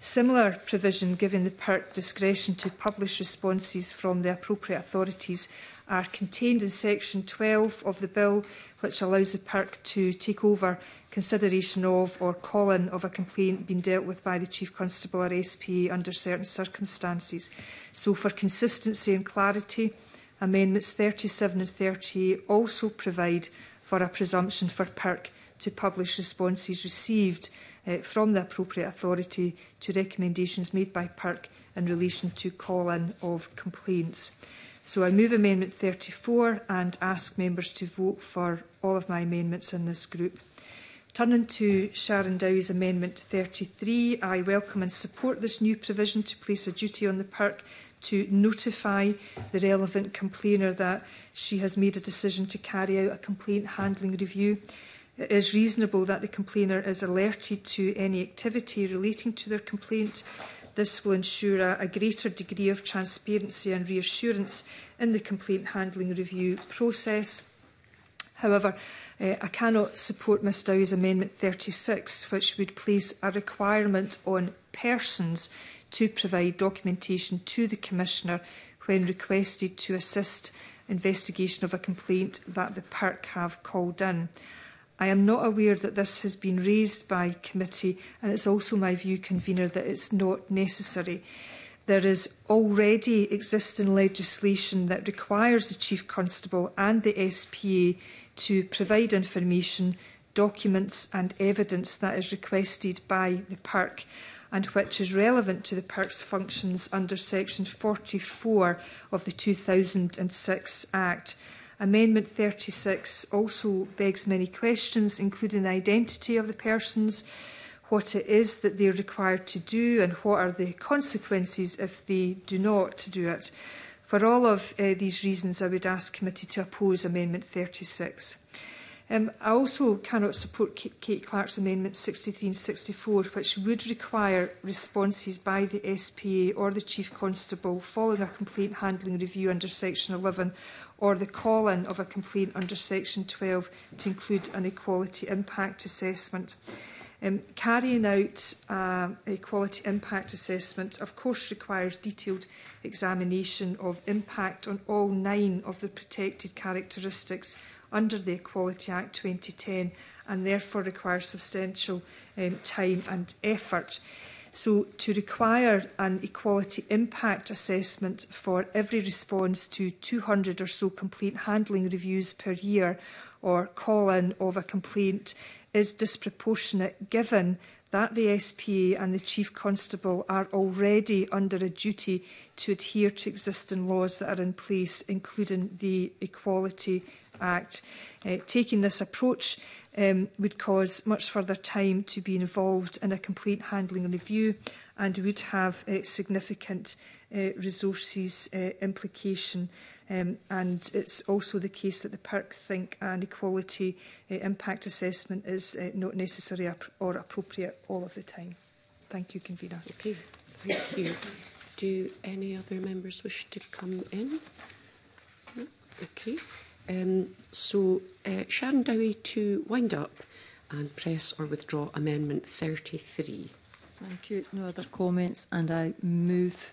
[SPEAKER 2] Similar provision giving the PERC discretion to publish responses from the appropriate authorities are contained in section 12 of the bill which allows the PERC to take over consideration of or call-in of a complaint being dealt with by the Chief Constable or SP under certain circumstances. So for consistency and clarity, Amendments 37 and 38 also provide for a presumption for PERC to publish responses received uh, from the appropriate authority to recommendations made by PERC in relation to call-in of complaints. So I move Amendment 34 and ask members to vote for all of my amendments in this group. Turning to Sharon Dowie's Amendment 33, I welcome and support this new provision to place a duty on the PERC to notify the relevant complainer that she has made a decision to carry out a complaint handling review. It is reasonable that the complainer is alerted to any activity relating to their complaint. This will ensure a, a greater degree of transparency and reassurance in the complaint handling review process. However, uh, I cannot support Ms Dow's Amendment 36, which would place a requirement on persons to provide documentation to the Commissioner when requested to assist investigation of a complaint that the park have called in. I am not aware that this has been raised by committee and it's also my view, convener, that it's not necessary. There is already existing legislation that requires the Chief Constable and the SPA to provide information, documents and evidence that is requested by the park and which is relevant to the PERC's functions under Section 44 of the 2006 Act. Amendment 36 also begs many questions, including the identity of the persons, what it is that they are required to do, and what are the consequences if they do not do it. For all of uh, these reasons, I would ask committee to oppose Amendment 36. Um, I also cannot support Kate Clark's amendment 63 and 64, which would require responses by the SPA or the Chief Constable following a complaint handling review under Section 11 or the call-in of a complaint under Section 12 to include an equality impact assessment. Um, carrying out uh, a impact assessment, of course, requires detailed examination of impact on all nine of the protected characteristics under the Equality Act 2010 and therefore require substantial um, time and effort. So to require an equality impact assessment for every response to 200 or so complaint handling reviews per year or call-in of a complaint is disproportionate given that the SPA and the Chief Constable are already under a duty to adhere to existing laws that are in place, including the Equality Act. Uh, taking this approach um, would cause much further time to be involved in a complaint handling review and would have uh, significant uh, resources uh, implication. Um, and it's also the case that the PERC think an equality uh, impact assessment is uh, not necessary or appropriate all of the time. Thank you, Convener.
[SPEAKER 1] Okay, thank you. Do any other members wish to come in? Okay. Um, so uh, Sharon Dowie to wind up and press or withdraw Amendment 33.
[SPEAKER 4] Thank you. No other comments and I move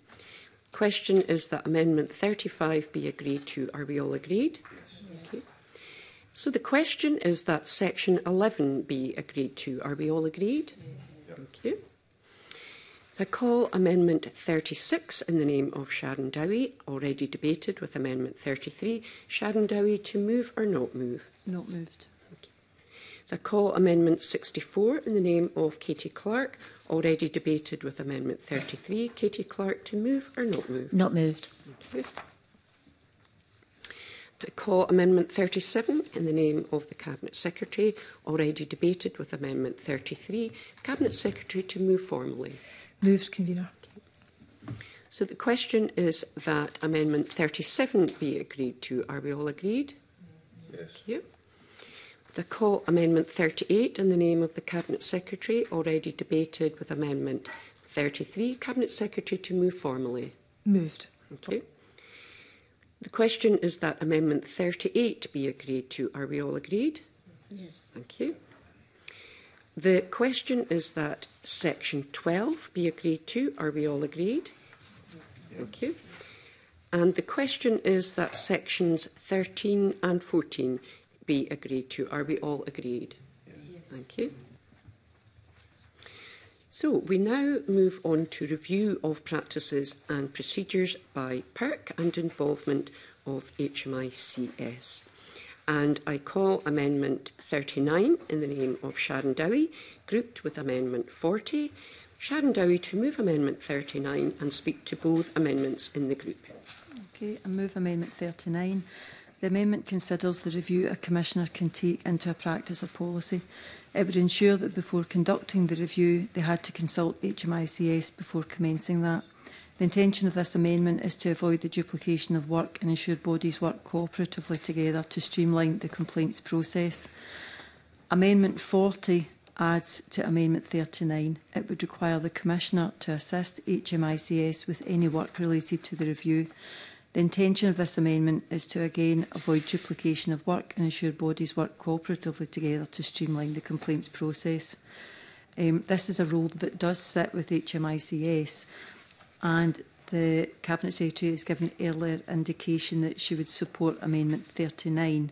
[SPEAKER 1] Question is that Amendment 35 be agreed to. Are we all agreed?
[SPEAKER 8] Yes.
[SPEAKER 1] yes. So the question is that Section 11 be agreed to. Are we all agreed? Yes. Thank you. I call Amendment 36 in the name of Sharon Dowie, already debated with Amendment 33. Sharon Dowie to move or not move?
[SPEAKER 4] Not moved.
[SPEAKER 1] Okay. So call Amendment 64 in the name of Katie Clark, already debated with Amendment 33. Katie Clark to move or not move?
[SPEAKER 3] Not moved.
[SPEAKER 1] Okay. I call Amendment 37 in the name of the Cabinet Secretary, already debated with Amendment 33. Cabinet Secretary to move formally.
[SPEAKER 2] Moves, convener.
[SPEAKER 1] So the question is that Amendment 37 be agreed to. Are we all agreed? Yes. Thank you. The call Amendment 38 in the name of the Cabinet Secretary, already debated with Amendment 33. Cabinet Secretary to move formally.
[SPEAKER 2] Moved.
[SPEAKER 1] Thank you. The question is that Amendment 38 be agreed to. Are we all agreed?
[SPEAKER 3] Yes.
[SPEAKER 1] Thank you. The question is that section 12 be agreed to. Are we all agreed? Yeah. Thank you. And the question is that sections 13 and 14 be agreed to. Are we all agreed? yes. Thank you. So we now move on to review of practices and procedures by PERC and involvement of HMICS and I call Amendment 39 in the name of Sharon Dowie, grouped with Amendment 40. Sharon Dowie to move Amendment 39 and speak to both amendments in the group.
[SPEAKER 4] Okay, I move Amendment 39. The amendment considers the review a commissioner can take into a practice of policy. It would ensure that before conducting the review, they had to consult HMICS before commencing that. The intention of this amendment is to avoid the duplication of work and ensure bodies work cooperatively together to streamline the complaints process. Amendment 40 adds to Amendment 39. It would require the Commissioner to assist HMICS with any work related to the review. The intention of this amendment is to again avoid duplication of work and ensure bodies work cooperatively together to streamline the complaints process. Um, this is a role that does sit with HMICS and the Cabinet Secretary has given earlier indication that she would support Amendment 39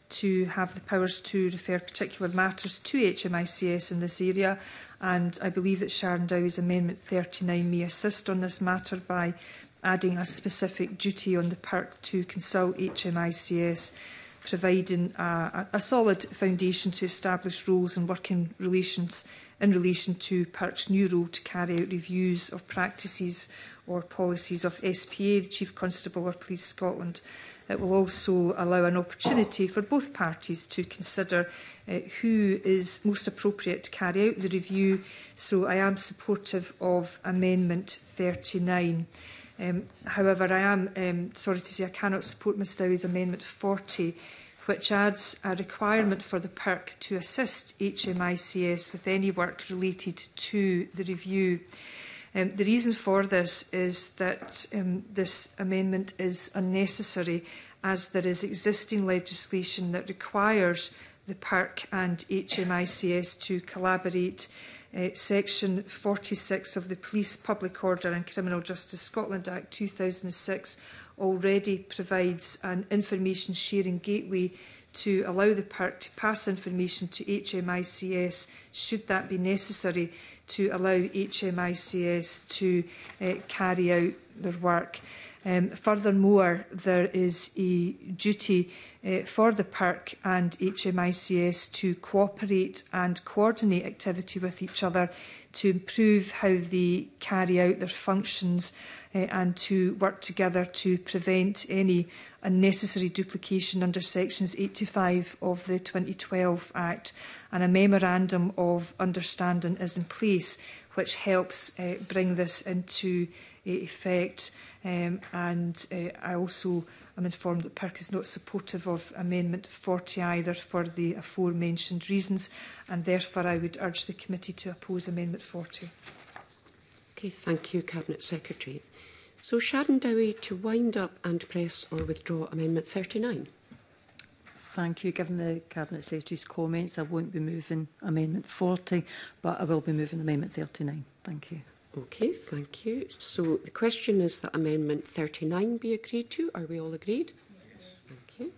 [SPEAKER 4] to
[SPEAKER 2] have the powers to refer particular matters to HMICS in this area. And I believe that Sharon Dowie's Amendment 39 may assist on this matter by adding a specific duty on the PERC to consult HMICS, providing a, a solid foundation to establish rules and working relations in relation to PERC's new role to carry out reviews of practices or policies of SPA, the Chief Constable or Police Scotland. It will also allow an opportunity for both parties to consider uh, who is most appropriate to carry out the review. So I am supportive of Amendment 39. Um, however, I am um, sorry to say I cannot support Ms Dowie's Amendment 40 which adds a requirement for the PERC to assist HMICS with any work related to the review. Um, the reason for this is that um, this amendment is unnecessary as there is existing legislation that requires the PERC and HMICS to collaborate. Uh, Section 46 of the Police, Public Order and Criminal Justice Scotland Act 2006 already provides an information sharing gateway to allow the park to pass information to HMICS should that be necessary to allow HMICS to uh, carry out their work. Um, furthermore, there is a duty uh, for the park and HMICS to cooperate and coordinate activity with each other to improve how they carry out their functions uh, and to work together to prevent any unnecessary duplication under sections 85 of the 2012 Act and a memorandum of understanding is in place which helps uh, bring this into uh, effect um, and uh, I also am informed that PERC is not supportive of Amendment 40 either for the aforementioned reasons and therefore I would urge the committee to oppose Amendment 40.
[SPEAKER 1] Okay, thank you Cabinet Secretary. So Sharon Dowie to wind up and press or withdraw Amendment 39.
[SPEAKER 4] Thank you. Given the Cabinet Secretary's comments, I won't be moving Amendment 40, but I will be moving Amendment 39. Thank you.
[SPEAKER 1] Okay, thank you. So the question is that Amendment 39 be agreed to. Are we all agreed? Yes. Thank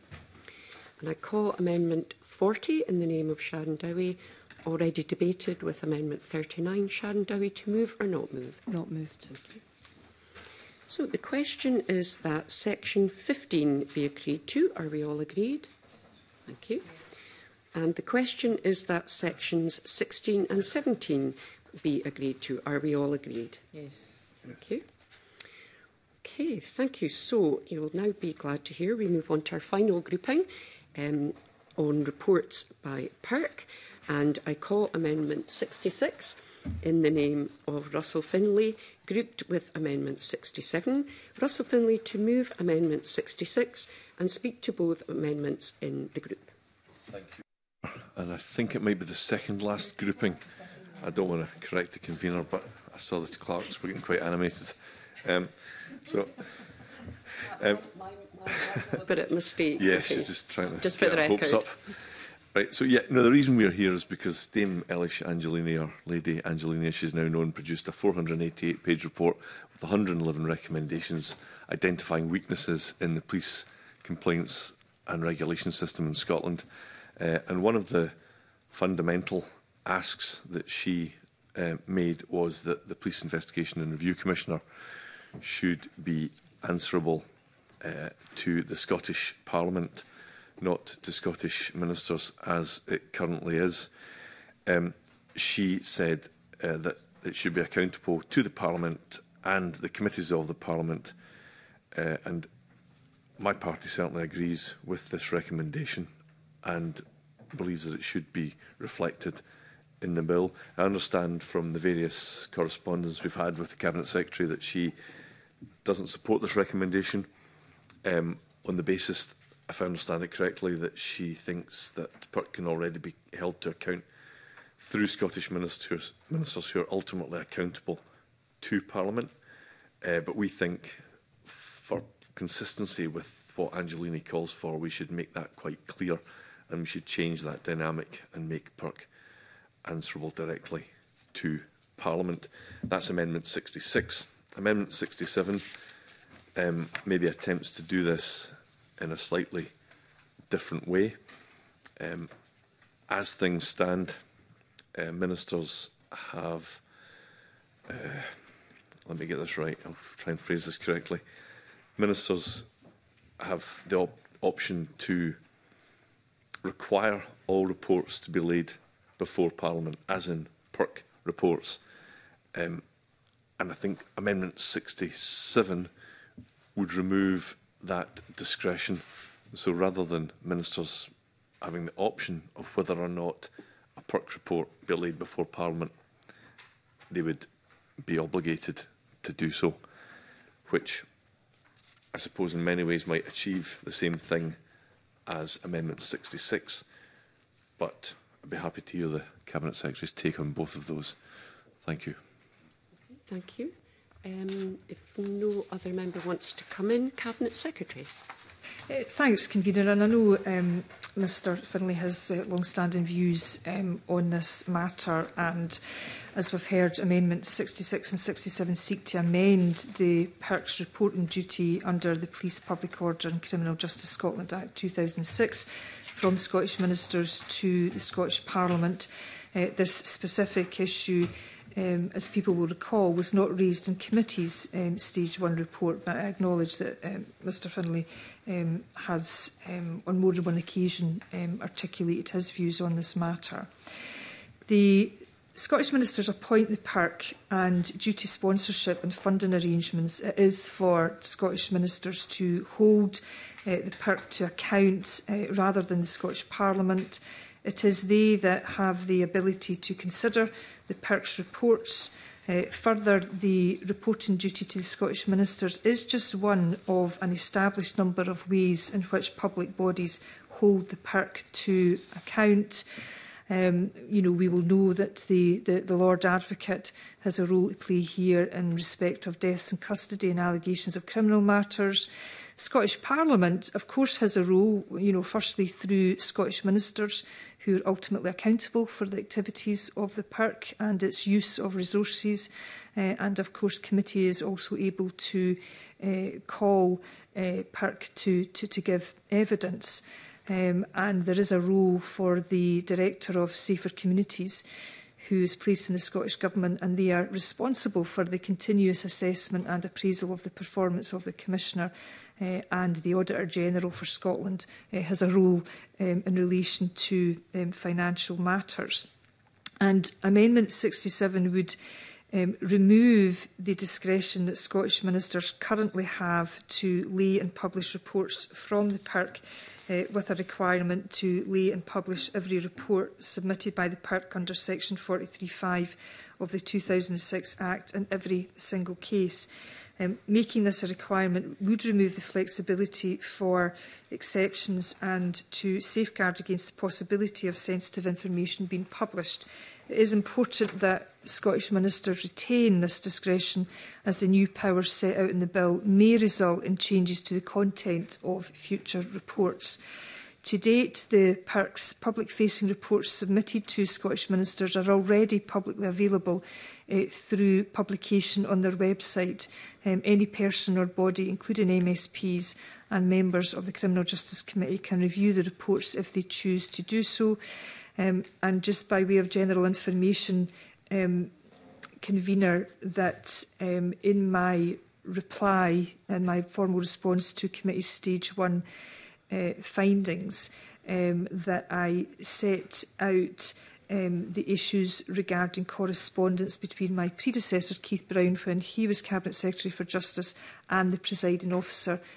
[SPEAKER 1] And I call Amendment 40 in the name of Sharon Dowie, already debated with Amendment 39. Sharon Dowie, to move or not move?
[SPEAKER 4] Not moved.
[SPEAKER 1] Thank you. So the question is that section 15 be agreed to. Are we all agreed? Thank you. And the question is that sections 16 and 17 be agreed to. Are we all agreed?
[SPEAKER 5] Yes.
[SPEAKER 1] Thank you. Okay, thank you. So you'll now be glad to hear we move on to our final grouping um, on reports by PERC. And I call Amendment 66 in the name of Russell Finlay, grouped with Amendment 67. Russell Finlay to move Amendment 66 and speak to both amendments in the group.
[SPEAKER 6] Thank you. And I think it might be the second last grouping. I don't want to correct the convener, but I saw the clerks were getting quite animated. Um, so. Um,
[SPEAKER 1] but it mistake.
[SPEAKER 6] Yes,
[SPEAKER 1] okay.
[SPEAKER 6] just trying to
[SPEAKER 1] just for the
[SPEAKER 6] record. hopes up. Right, so yeah, no, the reason we're here is because Dame Elish Angelini, or Lady Angelini, she's now known, produced a 488-page report with 111 recommendations identifying weaknesses in the police complaints and regulation system in Scotland. Uh, and one of the fundamental asks that she uh, made was that the Police Investigation and Review Commissioner should be answerable uh, to the Scottish Parliament not to Scottish ministers as it currently is. Um, she said uh, that it should be accountable to the Parliament and the committees of the Parliament. Uh, and my party certainly agrees with this recommendation and believes that it should be reflected in the bill. I understand from the various correspondence we've had with the Cabinet Secretary that she doesn't support this recommendation um, on the basis if I understand it correctly, that she thinks that Perk can already be held to account through Scottish ministers, ministers who are ultimately accountable to Parliament. Uh, but we think, for consistency with what Angelini calls for, we should make that quite clear and we should change that dynamic and make Perk answerable directly to Parliament. That's Amendment 66. Amendment 67 um, maybe attempts to do this in a slightly different way. Um, as things stand, uh, ministers have, uh, let me get this right, I'll try and phrase this correctly. Ministers have the op option to require all reports to be laid before Parliament, as in PERC reports. Um, and I think Amendment 67 would remove that discretion. So rather than ministers having the option of whether or not a perk report be laid before Parliament, they would be obligated to do so, which I suppose in many ways might achieve the same thing as Amendment 66, but I'd be happy to hear the Cabinet Secretary's take on both of those. Thank you.
[SPEAKER 1] Thank you. Um, if no other member wants to come in, Cabinet Secretary.
[SPEAKER 2] Uh, thanks, Convener. And I know um, Mr Finlay has uh, long-standing views um, on this matter and as we've heard amendments 66 and 67 seek to amend the perks reporting duty under the Police Public Order and Criminal Justice Scotland Act 2006 from Scottish ministers to the Scottish Parliament. Uh, this specific issue um, as people will recall, was not raised in committee's um, stage one report, but I acknowledge that um, Mr Finlay um, has, um, on more than one occasion, um, articulated his views on this matter. The Scottish ministers appoint the park and due to sponsorship and funding arrangements, it is for Scottish ministers to hold uh, the park to account uh, rather than the Scottish Parliament. It is they that have the ability to consider the Perks reports. Uh, further, the reporting duty to the Scottish Ministers is just one of an established number of ways in which public bodies hold the Perk to account. Um, you know, we will know that the, the, the Lord Advocate has a role to play here in respect of deaths in custody and allegations of criminal matters. Scottish Parliament, of course, has a role, you know, firstly through Scottish ministers who are ultimately accountable for the activities of the park and its use of resources. Uh, and of course, committee is also able to uh, call uh, park to, to, to give evidence. Um, and there is a role for the Director of Safer Communities who's placed in the Scottish Government, and they are responsible for the continuous assessment and appraisal of the performance of the Commissioner. Uh, and the Auditor General for Scotland uh, has a role um, in relation to um, financial matters. And Amendment 67 would um, remove the discretion that Scottish ministers currently have to lay and publish reports from the PERC uh, with a requirement to lay and publish every report submitted by the PERC under section 43.5 of the 2006 Act in every single case. Um, making this a requirement would remove the flexibility for exceptions and to safeguard against the possibility of sensitive information being published It is important that Scottish ministers retain this discretion as the new powers set out in the bill may result in changes to the content of future reports. To date, the PERC's public-facing reports submitted to Scottish ministers are already publicly available uh, through publication on their website. Um, any person or body, including MSPs and members of the Criminal Justice Committee, can review the reports if they choose to do so. Um, and just by way of general information, um, convener, that um, in my reply and my formal response to committee stage one uh, findings, um, that I set out um, the issues regarding correspondence between my predecessor, Keith Brown, when he was Cabinet Secretary for Justice, and the presiding officer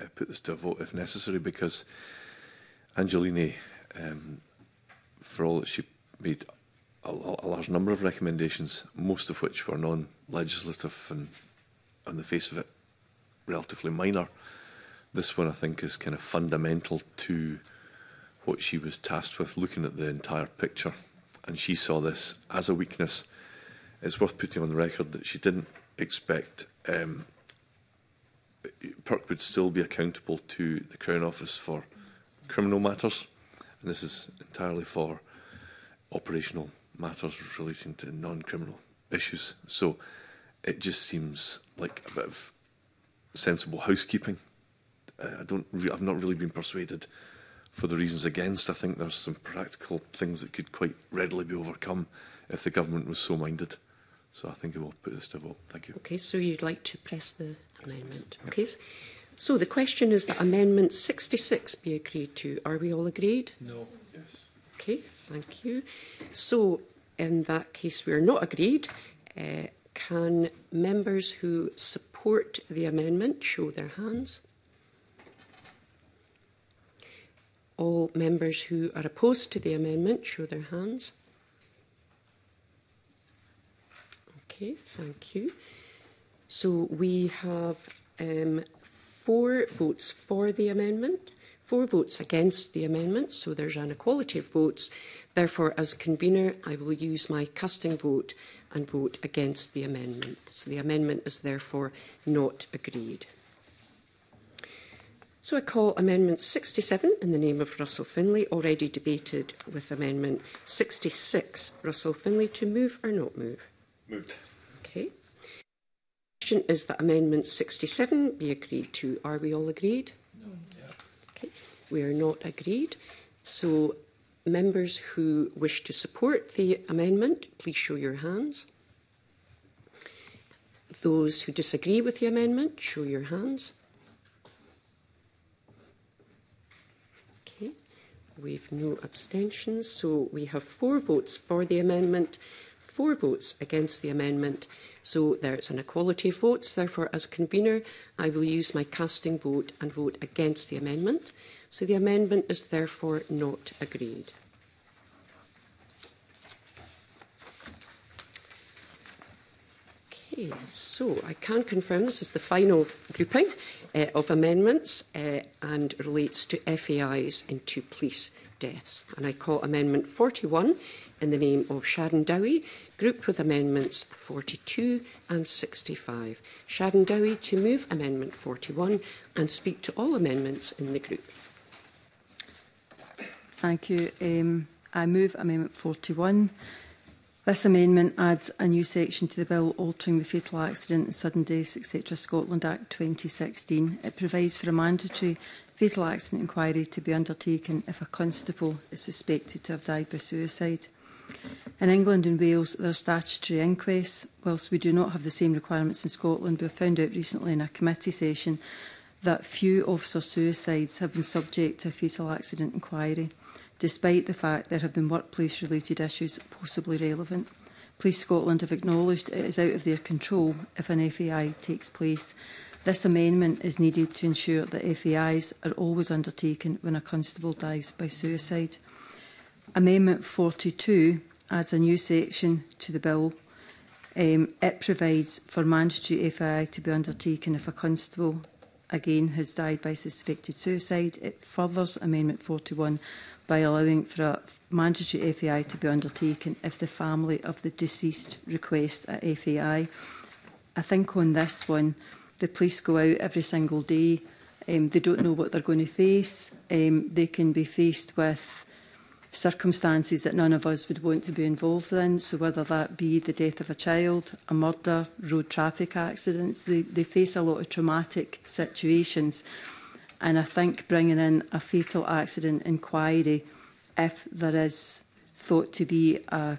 [SPEAKER 2] uh,
[SPEAKER 6] put this to a vote if necessary because Angelini, um, for all that she made a, a large number of recommendations, most of which were non-legislative and on the face of it relatively minor, this one I think is kind of fundamental to what she was tasked with, looking at the entire picture and she saw this as a weakness. It's worth putting on the record that she didn't expect um, Perk would still be accountable to the Crown Office for criminal matters, and this is entirely for operational matters relating to non-criminal issues. So it just seems like a bit of sensible housekeeping. Uh, I don't. I've not really been persuaded for the reasons against, I think there's some practical things that could quite readily be overcome if the government was so minded. So I think I will put this to vote. Thank you.
[SPEAKER 1] Okay, so you'd like to press the amendment. Yes. Okay. So the question is that Amendment 66 be agreed to. Are we all agreed?
[SPEAKER 8] No. Yes.
[SPEAKER 1] Okay, thank you. So in that case, we are not agreed. Uh, can members who support the amendment show their hands? All members who are opposed to the amendment show their hands. Okay, thank you. So we have um, four votes for the amendment, four votes against the amendment, so there's an equality of votes. Therefore, as convener, I will use my casting vote and vote against the amendment. So the amendment is therefore not agreed. So I call Amendment 67 in the name of Russell Finlay, already debated with Amendment 66. Russell Finlay, to move or not move?
[SPEAKER 6] Moved.
[SPEAKER 1] Okay. The question is that Amendment 67 be agreed to. Are we all agreed?
[SPEAKER 8] No. Yeah.
[SPEAKER 1] Okay. We are not agreed. So members who wish to support the amendment, please show your hands. Those who disagree with the amendment, show your hands. with no abstentions. So we have four votes for the amendment, four votes against the amendment. So there's an equality of votes. Therefore, as convener, I will use my casting vote and vote against the amendment. So the amendment is therefore not agreed. Okay, so I can confirm this is the final grouping uh, of amendments uh, and relates to FAIs and to police deaths. And I call Amendment 41 in the name of Sharon Dowie, grouped with Amendments 42 and 65. Sharon Dowie to move Amendment 41 and speak to all amendments in the group.
[SPEAKER 4] Thank you. Um, I move Amendment 41. This amendment adds a new section to the bill altering the Fatal Accident and Sudden Deaths etc Scotland Act 2016. It provides for a mandatory fatal accident inquiry to be undertaken if a constable is suspected to have died by suicide. In England and Wales, there are statutory inquests. Whilst we do not have the same requirements in Scotland, we found out recently in a committee session that few officer suicides have been subject to a fatal accident inquiry despite the fact there have been workplace-related issues possibly relevant. Police Scotland have acknowledged it is out of their control if an FAI takes place. This amendment is needed to ensure that FAIs are always undertaken when a constable dies by suicide. Amendment 42 adds a new section to the bill. Um, it provides for mandatory FAI to be undertaken if a constable again has died by suspected suicide. It furthers Amendment 41 by allowing for a mandatory FAI to be undertaken if the family of the deceased request a FAI. I think on this one, the police go out every single day. Um, they don't know what they're going to face. Um, they can be faced with circumstances that none of us would want to be involved in. So whether that be the death of a child, a murder, road traffic accidents, they, they face a lot of traumatic situations. And I think bringing in a fatal accident inquiry, if there is thought to be a,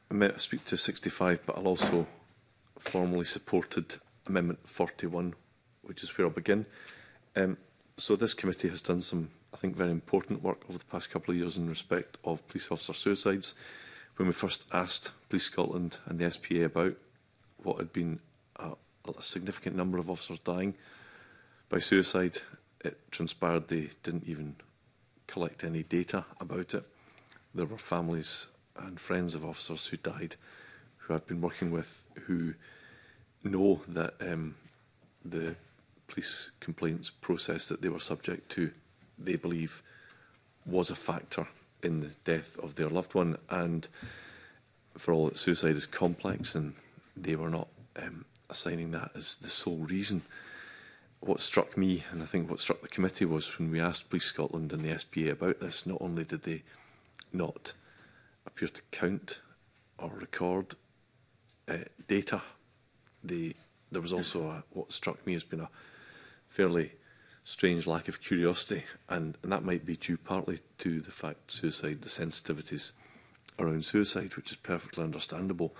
[SPEAKER 4] I
[SPEAKER 1] may speak to 65,
[SPEAKER 6] but I'll also formally supported Amendment 41, which is where I'll begin. Um, so this committee has done some, I think, very important work over the past couple of years in respect of police officer suicides. When we first asked Police Scotland and the SPA about what had been a, a significant number of officers dying, by suicide, it transpired they didn't even collect any data about it. There were families and friends of officers who died who I've been working with who know that um, the police complaints process that they were subject to, they believe, was a factor in the death of their loved one. And for all that suicide is complex, and they were not um, assigning that as the sole reason what struck me, and I think what struck the committee, was when we asked Police Scotland and the SPA about this, not only did they not appear to count or record uh, data, they, there was also a, what struck me has been a fairly strange lack of curiosity, and, and that might be due partly to the fact suicide, the sensitivities around suicide, which is perfectly understandable.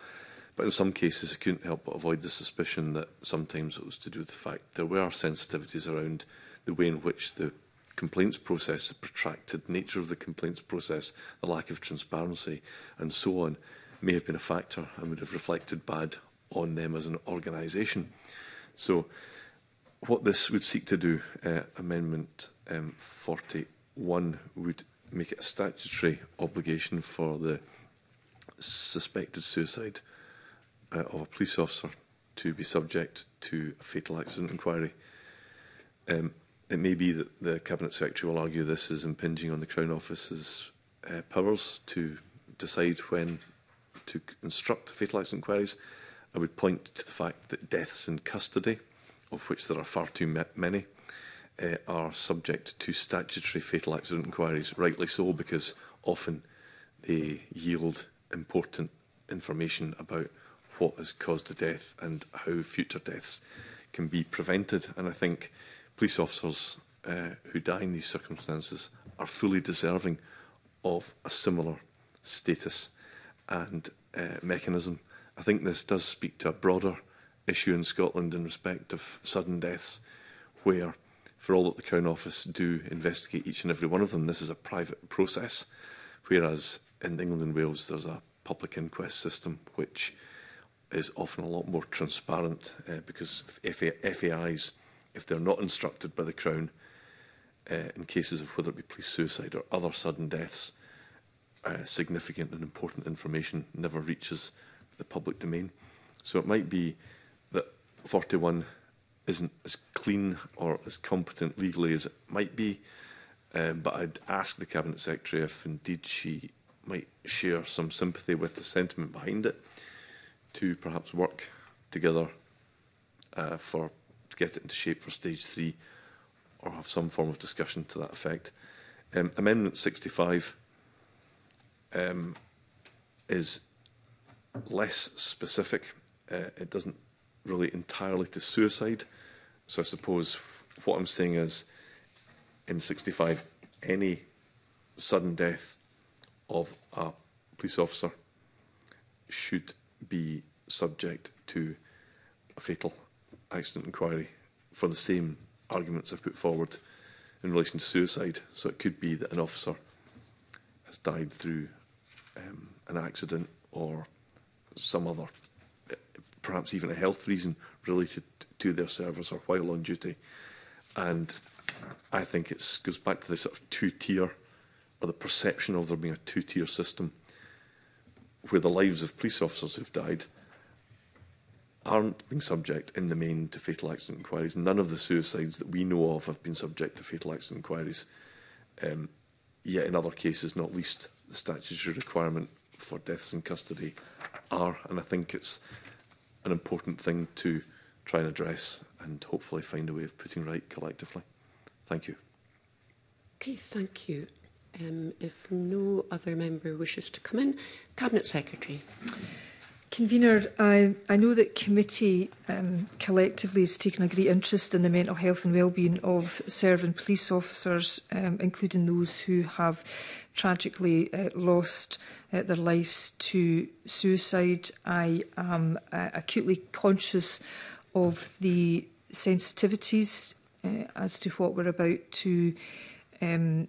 [SPEAKER 6] But in some cases, I couldn't help but avoid the suspicion that sometimes it was to do with the fact there were sensitivities around the way in which the complaints process, the protracted nature of the complaints process, the lack of transparency, and so on, may have been a factor and would have reflected bad on them as an organisation. So, what this would seek to do, uh, Amendment um, 41 would make it a statutory obligation for the suspected suicide uh, of a police officer to be subject to a fatal accident inquiry. Um, it may be that the Cabinet Secretary will argue this is impinging on the Crown Office's uh, powers to decide when to instruct fatal accident inquiries. I would point to the fact that deaths in custody, of which there are far too many, uh, are subject to statutory fatal accident inquiries, rightly so, because often they yield important information about what has caused the death and how future deaths can be prevented. And I think police officers uh, who die in these circumstances are fully deserving of a similar status and uh, mechanism. I think this does speak to a broader issue in Scotland in respect of sudden deaths, where, for all that the Crown Office do investigate each and every one of them, this is a private process, whereas in England and Wales there's a public inquest system which is often a lot more transparent uh, because FA FAIs, if they're not instructed by the Crown, uh, in cases of whether it be police suicide or other sudden deaths, uh, significant and important information never reaches the public domain. So it might be that 41 isn't as clean or as competent legally as it might be, um, but I'd ask the Cabinet Secretary if indeed she might share some sympathy with the sentiment behind it to perhaps work together uh, for to get it into shape for stage three or have some form of discussion to that effect. Um, Amendment 65 um, is less specific. Uh, it doesn't relate entirely to suicide. So I suppose what I'm saying is in 65, any sudden death of a police officer should be subject to a fatal accident inquiry for the same arguments I've put forward in relation to suicide. So it could be that an officer has died through um, an accident or some other, perhaps even a health reason related to their service or while on duty. And I think it goes back to the sort of two-tier or the perception of there being a two-tier system where the lives of police officers who've died aren't being subject in the main to fatal accident inquiries. None of the suicides that we know of have been subject to fatal accident inquiries. Um, yet in other cases, not least the statutory requirement for deaths in custody are. And I think it's an important thing to try and address and hopefully find a way of putting right collectively. Thank you.
[SPEAKER 1] Okay, thank you. Um, if no other member wishes to come in, Cabinet Secretary.
[SPEAKER 2] Convener, I, I know that committee um, collectively has taken a great interest in the mental health and well-being of serving police officers, um, including those who have tragically uh, lost uh, their lives to suicide. I am uh, acutely conscious of the sensitivities uh, as to what we're about to um,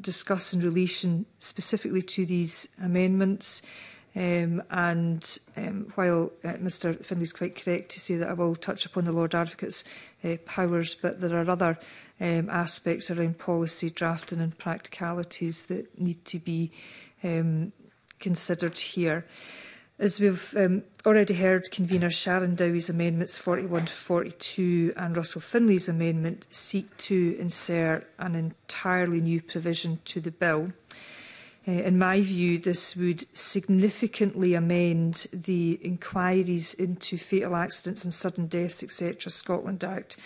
[SPEAKER 2] discuss in relation specifically to these amendments. Um, and um, while uh, Mr Finley is quite correct to say that I will touch upon the Lord Advocate's uh, powers, but there are other um, aspects around policy drafting and practicalities that need to be um, considered here. As we've um, already heard, convener Sharon Dowie's amendments 41 to 42 and Russell Finlay's amendment seek to insert an entirely new provision to the bill. Uh, in my view, this would significantly amend the Inquiries into Fatal Accidents and Sudden Deaths, etc. Scotland Act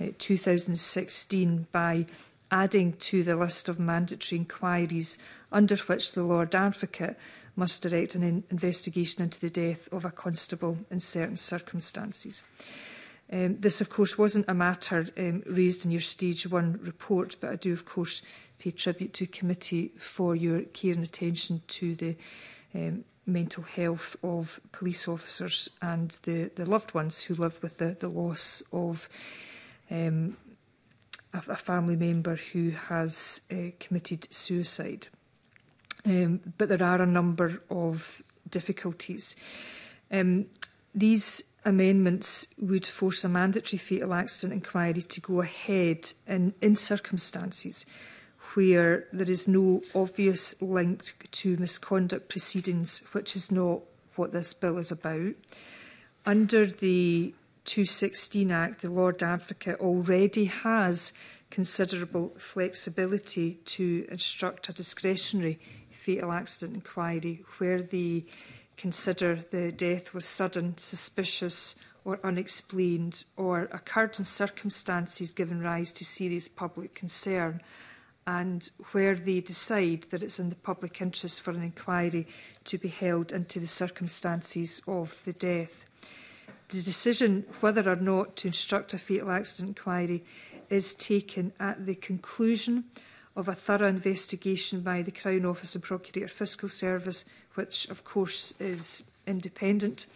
[SPEAKER 2] uh, 2016 by adding to the list of mandatory inquiries under which the Lord Advocate must direct an in investigation into the death of a constable in certain circumstances. Um, this, of course, wasn't a matter um, raised in your Stage 1 report, but I do, of course, pay tribute to committee for your care and attention to the um, mental health of police officers and the, the loved ones who live with the, the loss of um, a, a family member who has uh, committed suicide um, but there are a number of difficulties. Um, these amendments would force a mandatory fatal accident inquiry to go ahead in, in circumstances where there is no obvious link to misconduct proceedings, which is not what this bill is about. Under the 216 Act, the Lord Advocate already has considerable flexibility to instruct a discretionary fatal accident inquiry where the consider the death was sudden, suspicious, or unexplained, or occurred in circumstances given rise to serious public concern, and where they decide that it's in the public interest for an inquiry to be held into the circumstances of the death. The decision whether or not to instruct a fatal accident inquiry is taken at the conclusion of of a thorough investigation by the Crown Office and Procurator Fiscal Service, which of course is independent.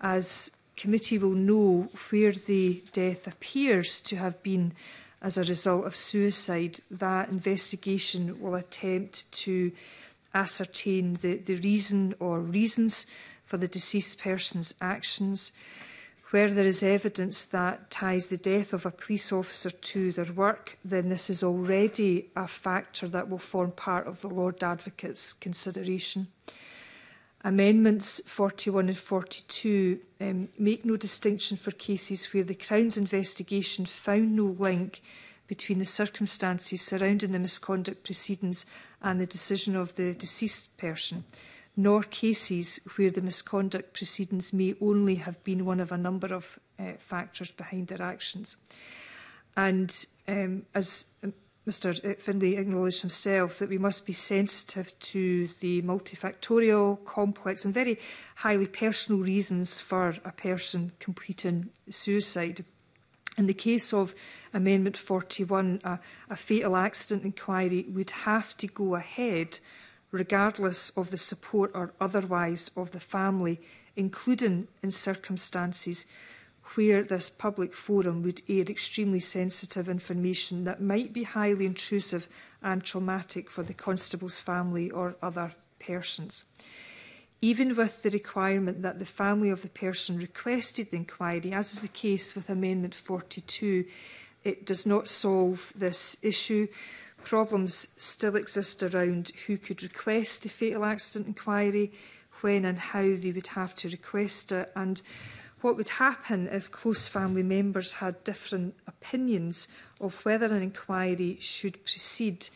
[SPEAKER 2] As committee will know where the death appears to have been as a result of suicide, that investigation will attempt to ascertain the, the reason or reasons for the deceased person's actions. Where there is evidence that ties the death of a police officer to their work, then this is already a factor that will form part of the Lord Advocate's consideration. Amendments 41 and 42 um, make no distinction for cases where the Crown's investigation found no link between the circumstances surrounding the misconduct proceedings and the decision of the deceased person nor cases where the misconduct proceedings may only have been one of a number of uh, factors behind their actions. And um, as Mr um, eh, Findlay acknowledged himself, that we must be sensitive to the multifactorial, complex and very highly personal reasons for a person completing suicide. In the case of Amendment 41, a, a fatal accident inquiry would have to go ahead – regardless of the support or otherwise of the family, including in circumstances where this public forum would air extremely sensitive information that might be highly intrusive and traumatic for the constable's family or other persons. Even with the requirement that the family of the person requested the inquiry, as is the case with Amendment 42, it does not solve this issue problems still exist around who could request a fatal accident inquiry, when and how they would have to request it, and what would happen if close family members had different opinions of whether an inquiry should proceed.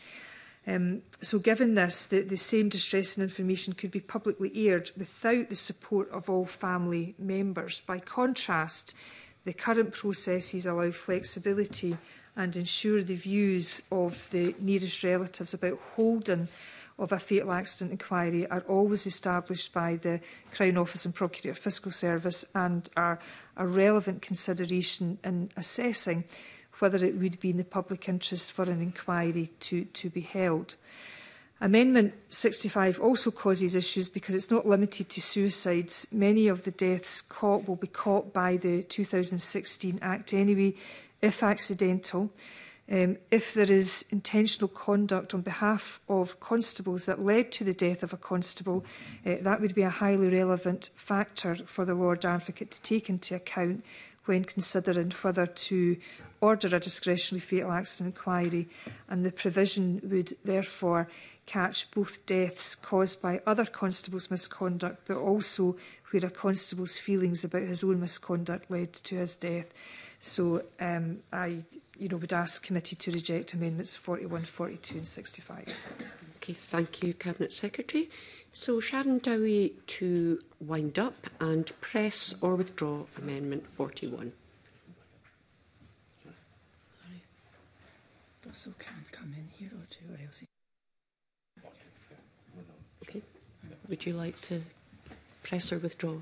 [SPEAKER 2] Um, so, given this, the, the same distressing information could be publicly aired without the support of all family members. By contrast, the current processes allow flexibility and ensure the views of the nearest relatives about holding of a fatal accident inquiry are always established by the Crown Office and Procurator Fiscal Service and are a relevant consideration in assessing whether it would be in the public interest for an inquiry to, to be held. Amendment 65 also causes issues because it's not limited to suicides. Many of the deaths caught will be caught by the 2016 Act anyway, if accidental, um, if there is intentional conduct on behalf of constables that led to the death of a constable, uh, that would be a highly relevant factor for the Lord Advocate to take into account when considering whether to order a discretionary fatal accident inquiry, and the provision would therefore catch both deaths caused by other constables' misconduct, but also where a constable's feelings about his own misconduct led to his death. So um, I you know, would ask committee to reject amendments 41, 42 and 65.
[SPEAKER 1] Okay, thank you, Cabinet Secretary. So Sharon Dowie to wind up and press or withdraw Amendment 41.
[SPEAKER 5] Russell can come in here or two, or else.
[SPEAKER 1] Okay. Would you like to press or withdraw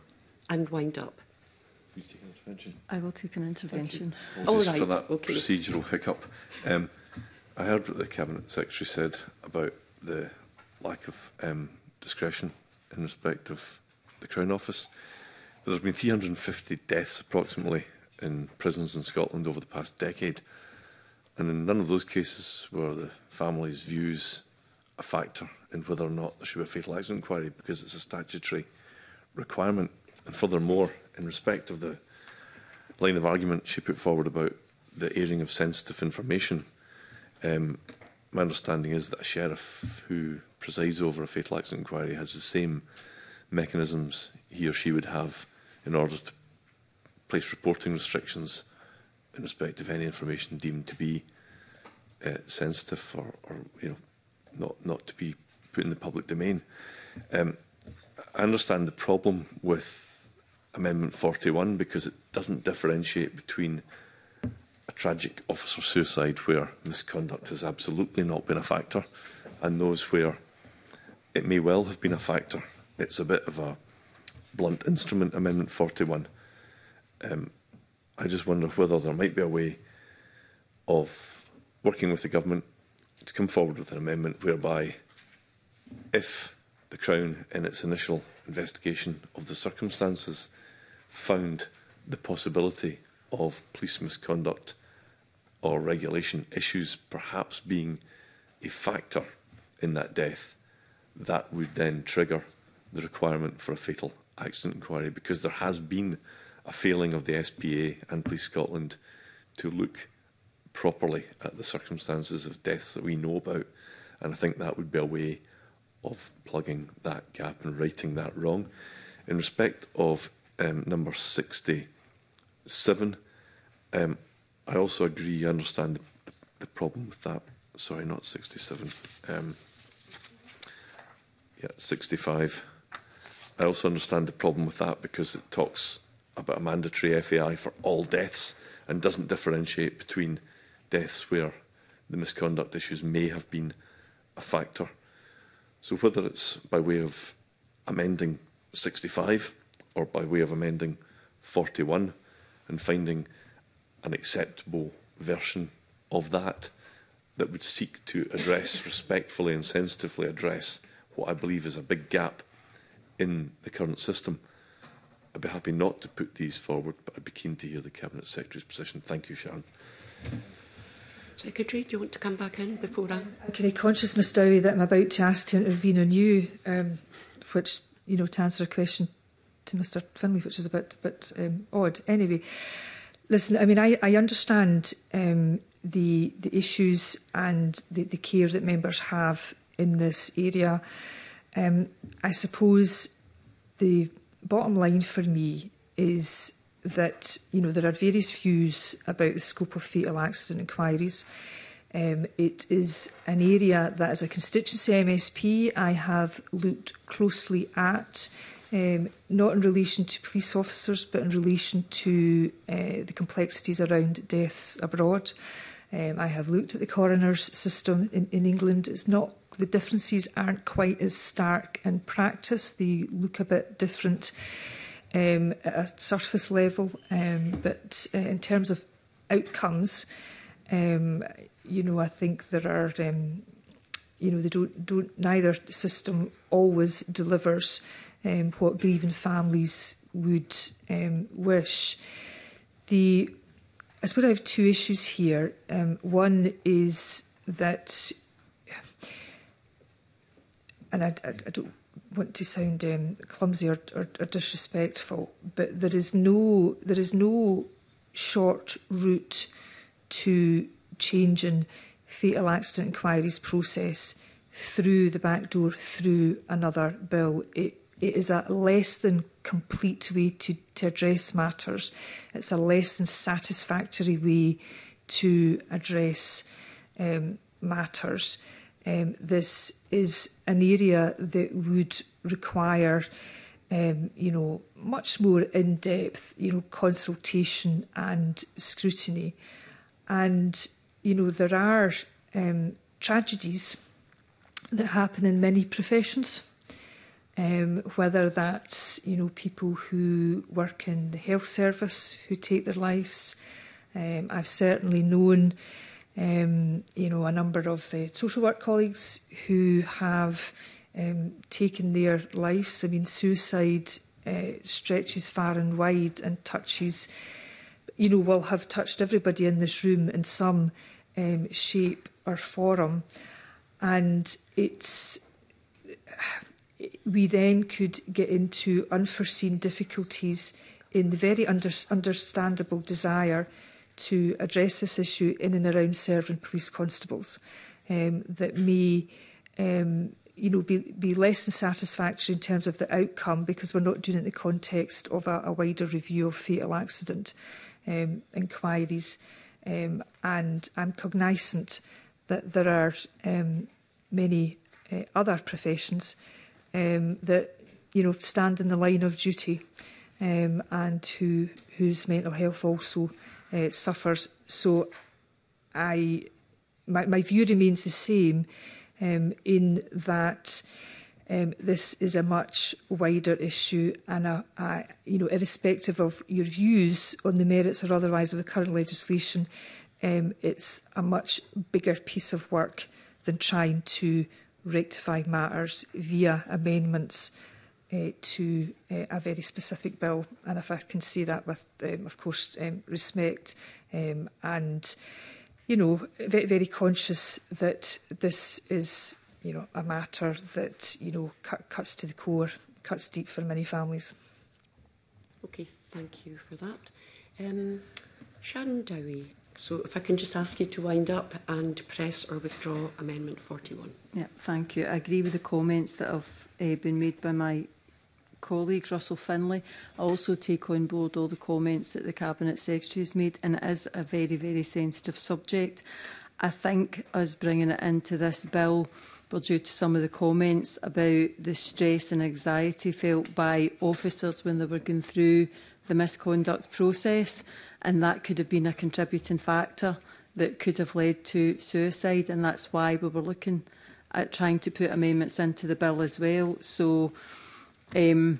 [SPEAKER 1] and wind up?
[SPEAKER 6] intervention?
[SPEAKER 4] I will take an intervention.
[SPEAKER 6] Well, just
[SPEAKER 1] right.
[SPEAKER 6] for that
[SPEAKER 1] okay.
[SPEAKER 6] procedural hiccup, um, I heard what the Cabinet Secretary said about the lack of um, discretion in respect of the Crown Office. But there's been 350 deaths approximately in prisons in Scotland over the past decade. And in none of those cases were the families' views a factor in whether or not there should be a fatal accident inquiry because it's a statutory requirement. And furthermore, in respect of the line of argument she put forward about the airing of sensitive information, um, my understanding is that a sheriff who presides over a fatal accident inquiry has the same mechanisms he or she would have in order to place reporting restrictions in respect of any information deemed to be uh, sensitive or, or you know not not to be put in the public domain. Um, I understand the problem with Amendment 41 because it doesn't differentiate between a tragic officer suicide where misconduct has absolutely not been a factor and those where it may well have been a factor. It's a bit of a blunt instrument, Amendment 41. Um, I just wonder whether there might be a way of working with the government to come forward with an amendment whereby if the Crown in its initial investigation of the circumstances found the possibility of police misconduct or regulation issues perhaps being a factor in that death, that would then trigger the requirement for a fatal accident inquiry because there has been a failing of the SPA and Police Scotland to look properly at the circumstances of deaths that we know about. And I think that would be a way of plugging that gap and righting that wrong. In respect of um, number 67. Um, I also agree, I understand the, the problem with that. Sorry, not 67. Um, yeah, 65. I also understand the problem with that because it talks about a mandatory FAI for all deaths and doesn't differentiate between deaths where the misconduct issues may have been a factor. So whether it's by way of amending 65 or by way of amending 41 and finding an acceptable version of that that would seek to address respectfully and sensitively address what I believe is a big gap in the current system. I'd be happy not to put these forward, but I'd be keen to hear the Cabinet Secretary's position. Thank you, Sharon.
[SPEAKER 1] Secretary, do you want to come back in before I...
[SPEAKER 2] Can I conscious, Ms Dowie, that I'm about to ask to intervene on you, um, which, you know, to answer a question to Mr Finley, which is a bit, bit um, odd. Anyway, listen, I mean, I, I understand um, the, the issues and the, the care that members have in this area. Um, I suppose the bottom line for me is that you know there are various views about the scope of fatal accident inquiries. Um, it is an area that, as a constituency MSP, I have looked closely at um, not in relation to police officers, but in relation to uh, the complexities around deaths abroad. Um, I have looked at the coroner's system in, in England. It's not the differences aren't quite as stark in practice. They look a bit different um, at surface level, um, but uh, in terms of outcomes, um, you know, I think there are. Um, you know, they don't, don't neither system always delivers um, what grieving families would um, wish. The, I suppose I have two issues here. Um, one is that, and I, I, I don't want to sound um, clumsy or, or, or disrespectful, but there is no there is no short route to changing fatal accident inquiries process through the back door through another bill. It It is a less than complete way to, to address matters. It's a less than satisfactory way to address um, matters. Um, this is an area that would require, um, you know, much more in-depth, you know, consultation and scrutiny. And, you know, there are um, tragedies that happen in many professions um, whether that's you know people who work in the health service who take their lives. Um, I've certainly known um, you know a number of the social work colleagues who have um, taken their lives. I mean, suicide uh, stretches far and wide and touches, you know, will have touched everybody in this room in some um, shape or form. And it's we then could get into unforeseen difficulties in the very under, understandable desire to address this issue in and around serving police constables um, that may um, you know, be, be less than satisfactory in terms of the outcome because we're not doing it in the context of a, a wider review of fatal accident um, inquiries. Um, and I'm cognisant that there are um, many uh, other professions um, that you know stand in the line of duty um, and who whose mental health also uh, suffers. So, I my, my view remains the same um, in that. Um, this is a much wider issue, and a, a, you know, irrespective of your views on the merits or otherwise of the current legislation, um, it's a much bigger piece of work than trying to rectify matters via amendments uh, to uh, a very specific bill. And if I can say that with, um, of course, um, respect um, and, you know, very, very conscious that this is, you know, a matter that, you know, cut, cuts to the core, cuts deep for many families.
[SPEAKER 1] Okay, thank you for that. Um, Sharon Dowie, So if I can just ask you to wind up and press or withdraw Amendment 41.
[SPEAKER 4] Yeah, thank you. I agree with the comments that have uh, been made by my colleague Russell Finlay. I also take on board all the comments that the Cabinet Secretary has made and it is a very, very sensitive subject. I think us bringing it into this bill were due to some of the comments about the stress and anxiety felt by officers when they were going through the misconduct process and that could have been a contributing factor that could have led to suicide, and that's why we were looking at trying to put amendments into the bill as well. So, um,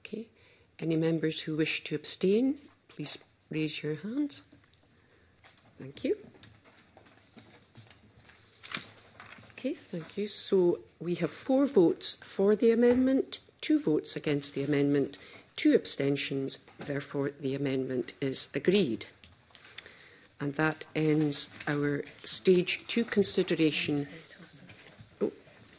[SPEAKER 1] Okay. Any members who wish to abstain, please raise your hands. Thank you. Okay, thank you. So we have four votes for the amendment, two votes against the amendment, two abstentions. Therefore, the amendment is agreed. And that ends our stage two consideration. Oh,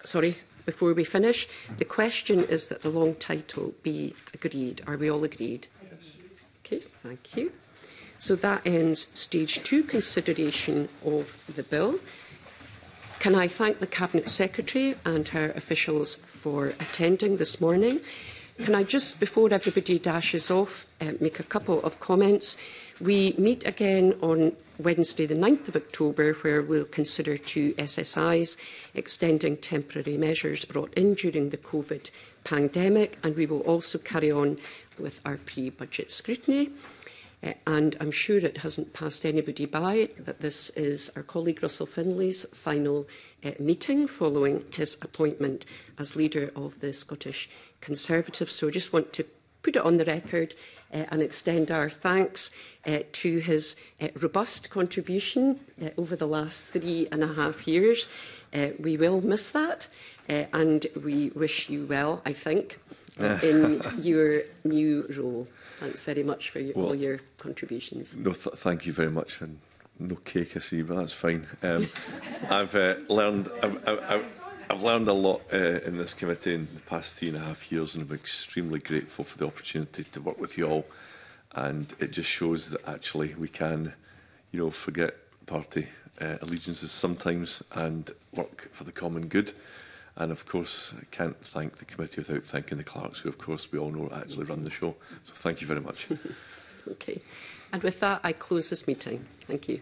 [SPEAKER 1] sorry, before we finish, the question is that the long title be agreed. Are we all agreed? Yes. Okay, thank you. So that ends stage two consideration of the bill. Can I thank the Cabinet Secretary and her officials for attending this morning? Can I just, before everybody dashes off, uh, make a couple of comments? We meet again on Wednesday, the 9th of October, where we'll consider two SSIs extending temporary measures brought in during the COVID pandemic, and we will also carry on with our pre-budget scrutiny. Eh, and I'm sure it hasn't passed anybody by that this is our colleague Russell Finlay's final uh, meeting following his appointment as leader of the Scottish Conservatives. So I just want to put it on the record uh, and extend our thanks uh, to his uh, robust contribution uh, over the last three and a half years. Uh, we will miss that uh, and we wish you well, I think, uh, in your new role. Thanks very much for your, well, all your contributions.
[SPEAKER 6] No, th thank you very much. And no cake, I see, but that's fine. Um, I've uh, learned. I've, I've, I've, I've learned a lot uh, in this committee in the past three and a half years, and I'm extremely grateful for the opportunity to work with you all. And it just shows that actually we can, you know, forget party uh, allegiances sometimes and work for the common good. And of course, I can't thank the committee without thanking the clerks, who, of course, we all know actually run the show. So thank you very much.
[SPEAKER 1] okay. And with that, I close this meeting. Thank you.